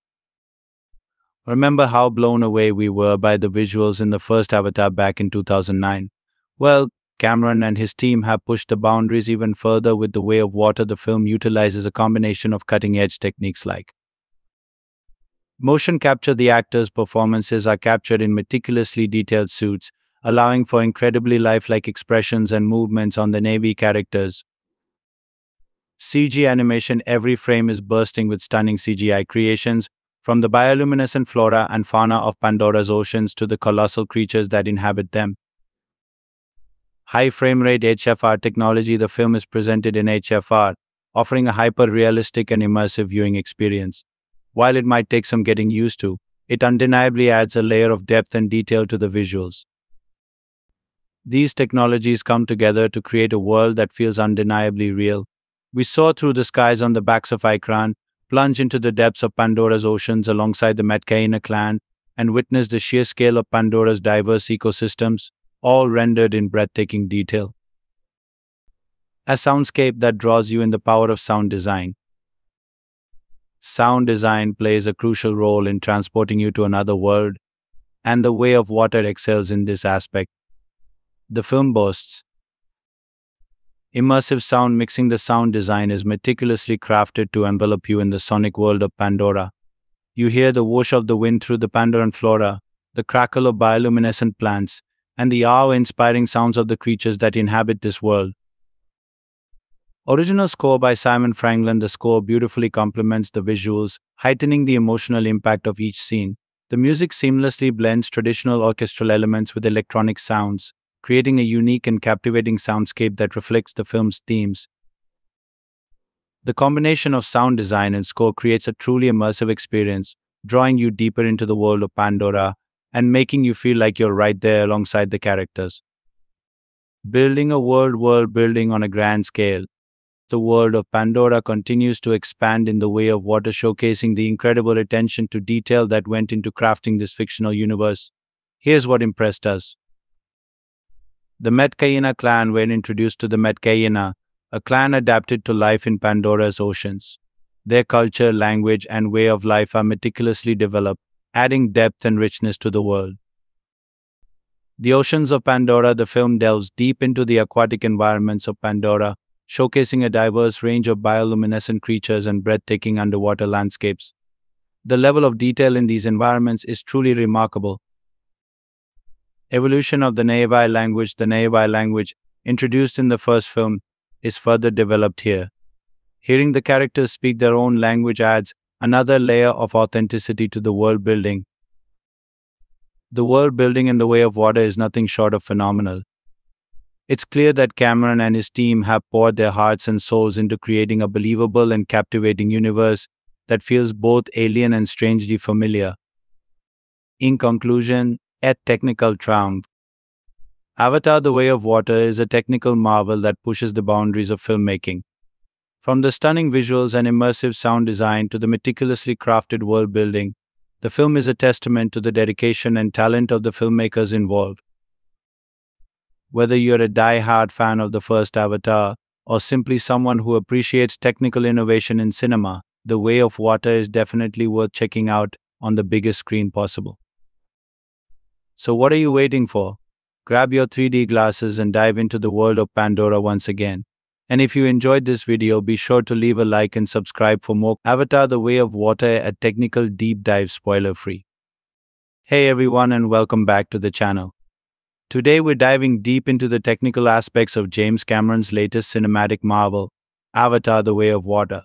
[SPEAKER 1] Remember how blown away we were by the visuals in the first Avatar back in 2009? Well, Cameron and his team have pushed the boundaries even further with The Way of Water. The film utilizes a combination of cutting edge techniques like Motion capture the actors' performances are captured in meticulously detailed suits, allowing for incredibly lifelike expressions and movements on the Na'vi characters. CG animation every frame is bursting with stunning CGI creations, from the bioluminescent flora and fauna of Pandora's oceans to the colossal creatures that inhabit them. High frame rate HFR technology, the film is presented in HFR, offering a hyper realistic and immersive viewing experience. While it might take some getting used to, it undeniably adds a layer of depth and detail to the visuals. These technologies come together to create a world that feels undeniably real. We soar through the skies on the backs of Ikran, plunge into the depths of Pandora's oceans alongside the Metkayina clan, and witness the sheer scale of Pandora's diverse ecosystems, all rendered in breathtaking detail. A soundscape that draws you in the power of sound design. Sound design plays a crucial role in transporting you to another world, and The Way of Water excels in this aspect. The film boasts immersive sound mixing. The sound design is meticulously crafted to envelop you in the sonic world of Pandora. You hear the whoosh of the wind through the Pandoran flora, the crackle of bioluminescent plants, and the awe inspiring sounds of the creatures that inhabit this world. Original score by Simon Franglen, The score beautifully complements the visuals, heightening the emotional impact of each scene. The music seamlessly blends traditional orchestral elements with electronic sounds, creating a unique and captivating soundscape that reflects the film's themes. The combination of sound design and score creates a truly immersive experience, drawing you deeper into the world of Pandora and making you feel like you're right there alongside the characters. Building a world world building on a grand scale, the world of Pandora continues to expand in the way of water, showcasing the incredible attention to detail that went into crafting this fictional universe. Here's what impressed us. The Metkayina clan were introduced to the Metkayina, a clan adapted to life in Pandora's oceans. Their culture, language, and way of life are meticulously developed, adding depth and richness to the world. The Oceans of Pandora, the film delves deep into the aquatic environments of Pandora, showcasing a diverse range of bioluminescent creatures and breathtaking underwater landscapes. The level of detail in these environments is truly remarkable. Evolution of the Na'vi language The Na'vi language, introduced in the first film, is further developed here. Hearing the characters speak their own language adds another layer of authenticity to the world building. The world building in the way of water is nothing short of phenomenal. It's clear that Cameron and his team have poured their hearts and souls into creating a believable and captivating universe that feels both alien and strangely familiar. In conclusion, a technical triumph. Avatar The Way of Water is a technical marvel that pushes the boundaries of filmmaking. From the stunning visuals and immersive sound design to the meticulously crafted world building, the film is a testament to the dedication and talent of the filmmakers involved. Whether you're a die-hard fan of the first Avatar or simply someone who appreciates technical innovation in cinema, The Way of Water is definitely worth checking out on the biggest screen possible. So, what are you waiting for? Grab your 3D glasses and dive into the world of Pandora once again. And if you enjoyed this video, be sure to leave a like and subscribe for more Avatar The Way of Water a technical deep dive spoiler free. Hey everyone, and welcome back to the channel. Today we're diving deep into the technical aspects of James Cameron's latest cinematic marvel, Avatar The Way of Water.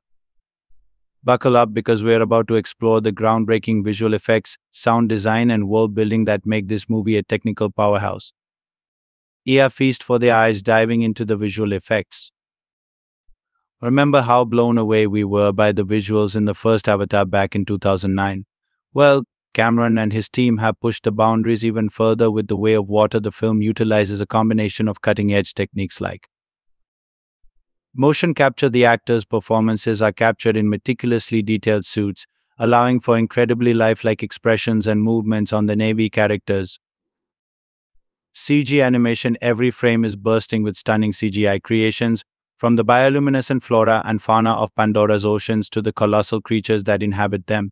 [SPEAKER 1] Buckle up because we're about to explore the groundbreaking visual effects, sound design, and world building that make this movie a technical powerhouse. Yeah, feast for the eyes diving into the visual effects. Remember how blown away we were by the visuals in the first Avatar back in 2009? Well, Cameron and his team have pushed the boundaries even further with The Way of Water. The film utilizes a combination of cutting edge techniques like motion capture. The actors' performances are captured in meticulously detailed suits, allowing for incredibly lifelike expressions and movements on the Na'vi characters. CG animation, every frame is bursting with stunning CGI creations, from the bioluminescent flora and fauna of Pandora's oceans to the colossal creatures that inhabit them.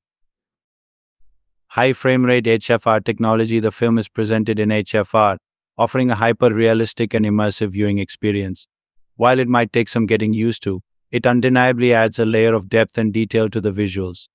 [SPEAKER 1] High frame rate HFR technology, the film is presented in HFR, offering a hyper realistic and immersive viewing experience. While it might take some getting used to, it undeniably adds a layer of depth and detail to the visuals.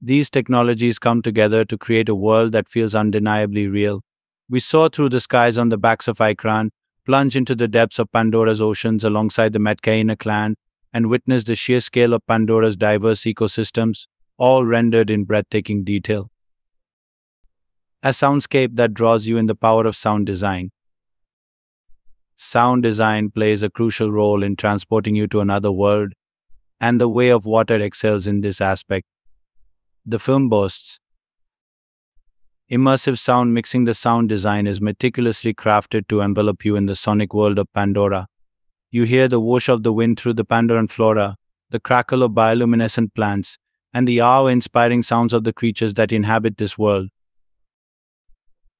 [SPEAKER 1] These technologies come together to create a world that feels undeniably real. We soar through the skies on the backs of Ikran, plunge into the depths of Pandora's oceans alongside the Metkayina clan, and witness the sheer scale of Pandora's diverse ecosystems, all rendered in breathtaking detail. A soundscape that draws you in the power of sound design. Sound design plays a crucial role in transporting you to another world, and the way of water excels in this aspect. The film boasts immersive sound mixing. The sound design is meticulously crafted to envelop you in the sonic world of Pandora. You hear the whoosh of the wind through the Pandoran flora, the crackle of bioluminescent plants, and the awe inspiring sounds of the creatures that inhabit this world.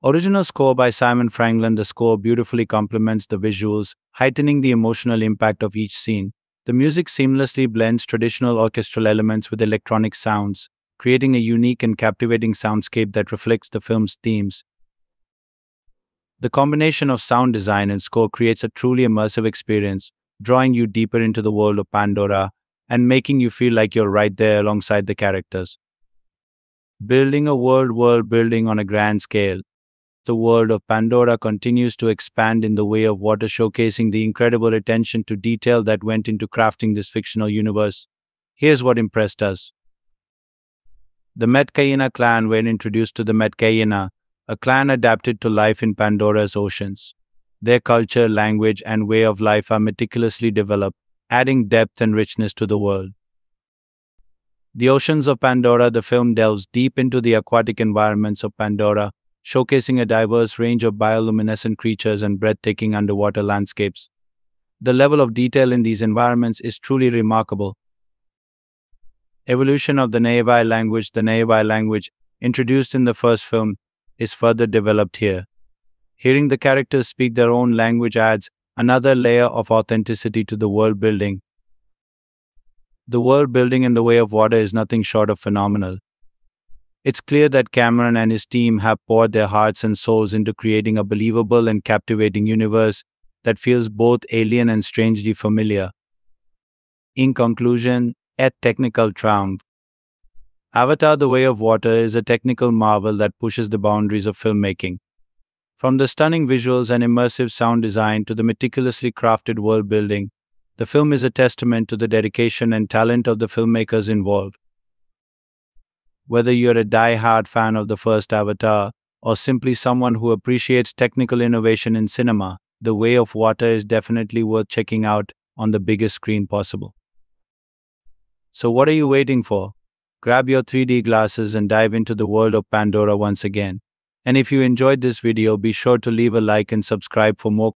[SPEAKER 1] Original score by Simon Franglen, The score beautifully complements the visuals, heightening the emotional impact of each scene. The music seamlessly blends traditional orchestral elements with electronic sounds, creating a unique and captivating soundscape that reflects the film's themes. The combination of sound design and score creates a truly immersive experience, drawing you deeper into the world of Pandora and making you feel like you're right there alongside the characters. Building a world world building on a grand scale. The world of Pandora continues to expand in the way of water, showcasing the incredible attention to detail that went into crafting this fictional universe. Here's what impressed us the Metkayina clan were introduced to the Metkayina, a clan adapted to life in Pandora's oceans. Their culture, language, and way of life are meticulously developed, adding depth and richness to the world. The Oceans of Pandora, the film delves deep into the aquatic environments of Pandora, showcasing a diverse range of bioluminescent creatures and breathtaking underwater landscapes. The level of detail in these environments is truly remarkable, Evolution of the Na'vi language The Na'vi language, introduced in the first film, is further developed here. Hearing the characters speak their own language adds another layer of authenticity to the world building. The world building in the way of water is nothing short of phenomenal. It's clear that Cameron and his team have poured their hearts and souls into creating a believable and captivating universe that feels both alien and strangely familiar. In conclusion, a technical triumph. Avatar The Way of Water is a technical marvel that pushes the boundaries of filmmaking. From the stunning visuals and immersive sound design to the meticulously crafted world building, the film is a testament to the dedication and talent of the filmmakers involved. Whether you're a die-hard fan of the first Avatar or simply someone who appreciates technical innovation in cinema, The Way of Water is definitely worth checking out on the biggest screen possible. So, what are you waiting for? Grab your 3D glasses and dive into the world of Pandora once again. And if you enjoyed this video, be sure to leave a like and subscribe for more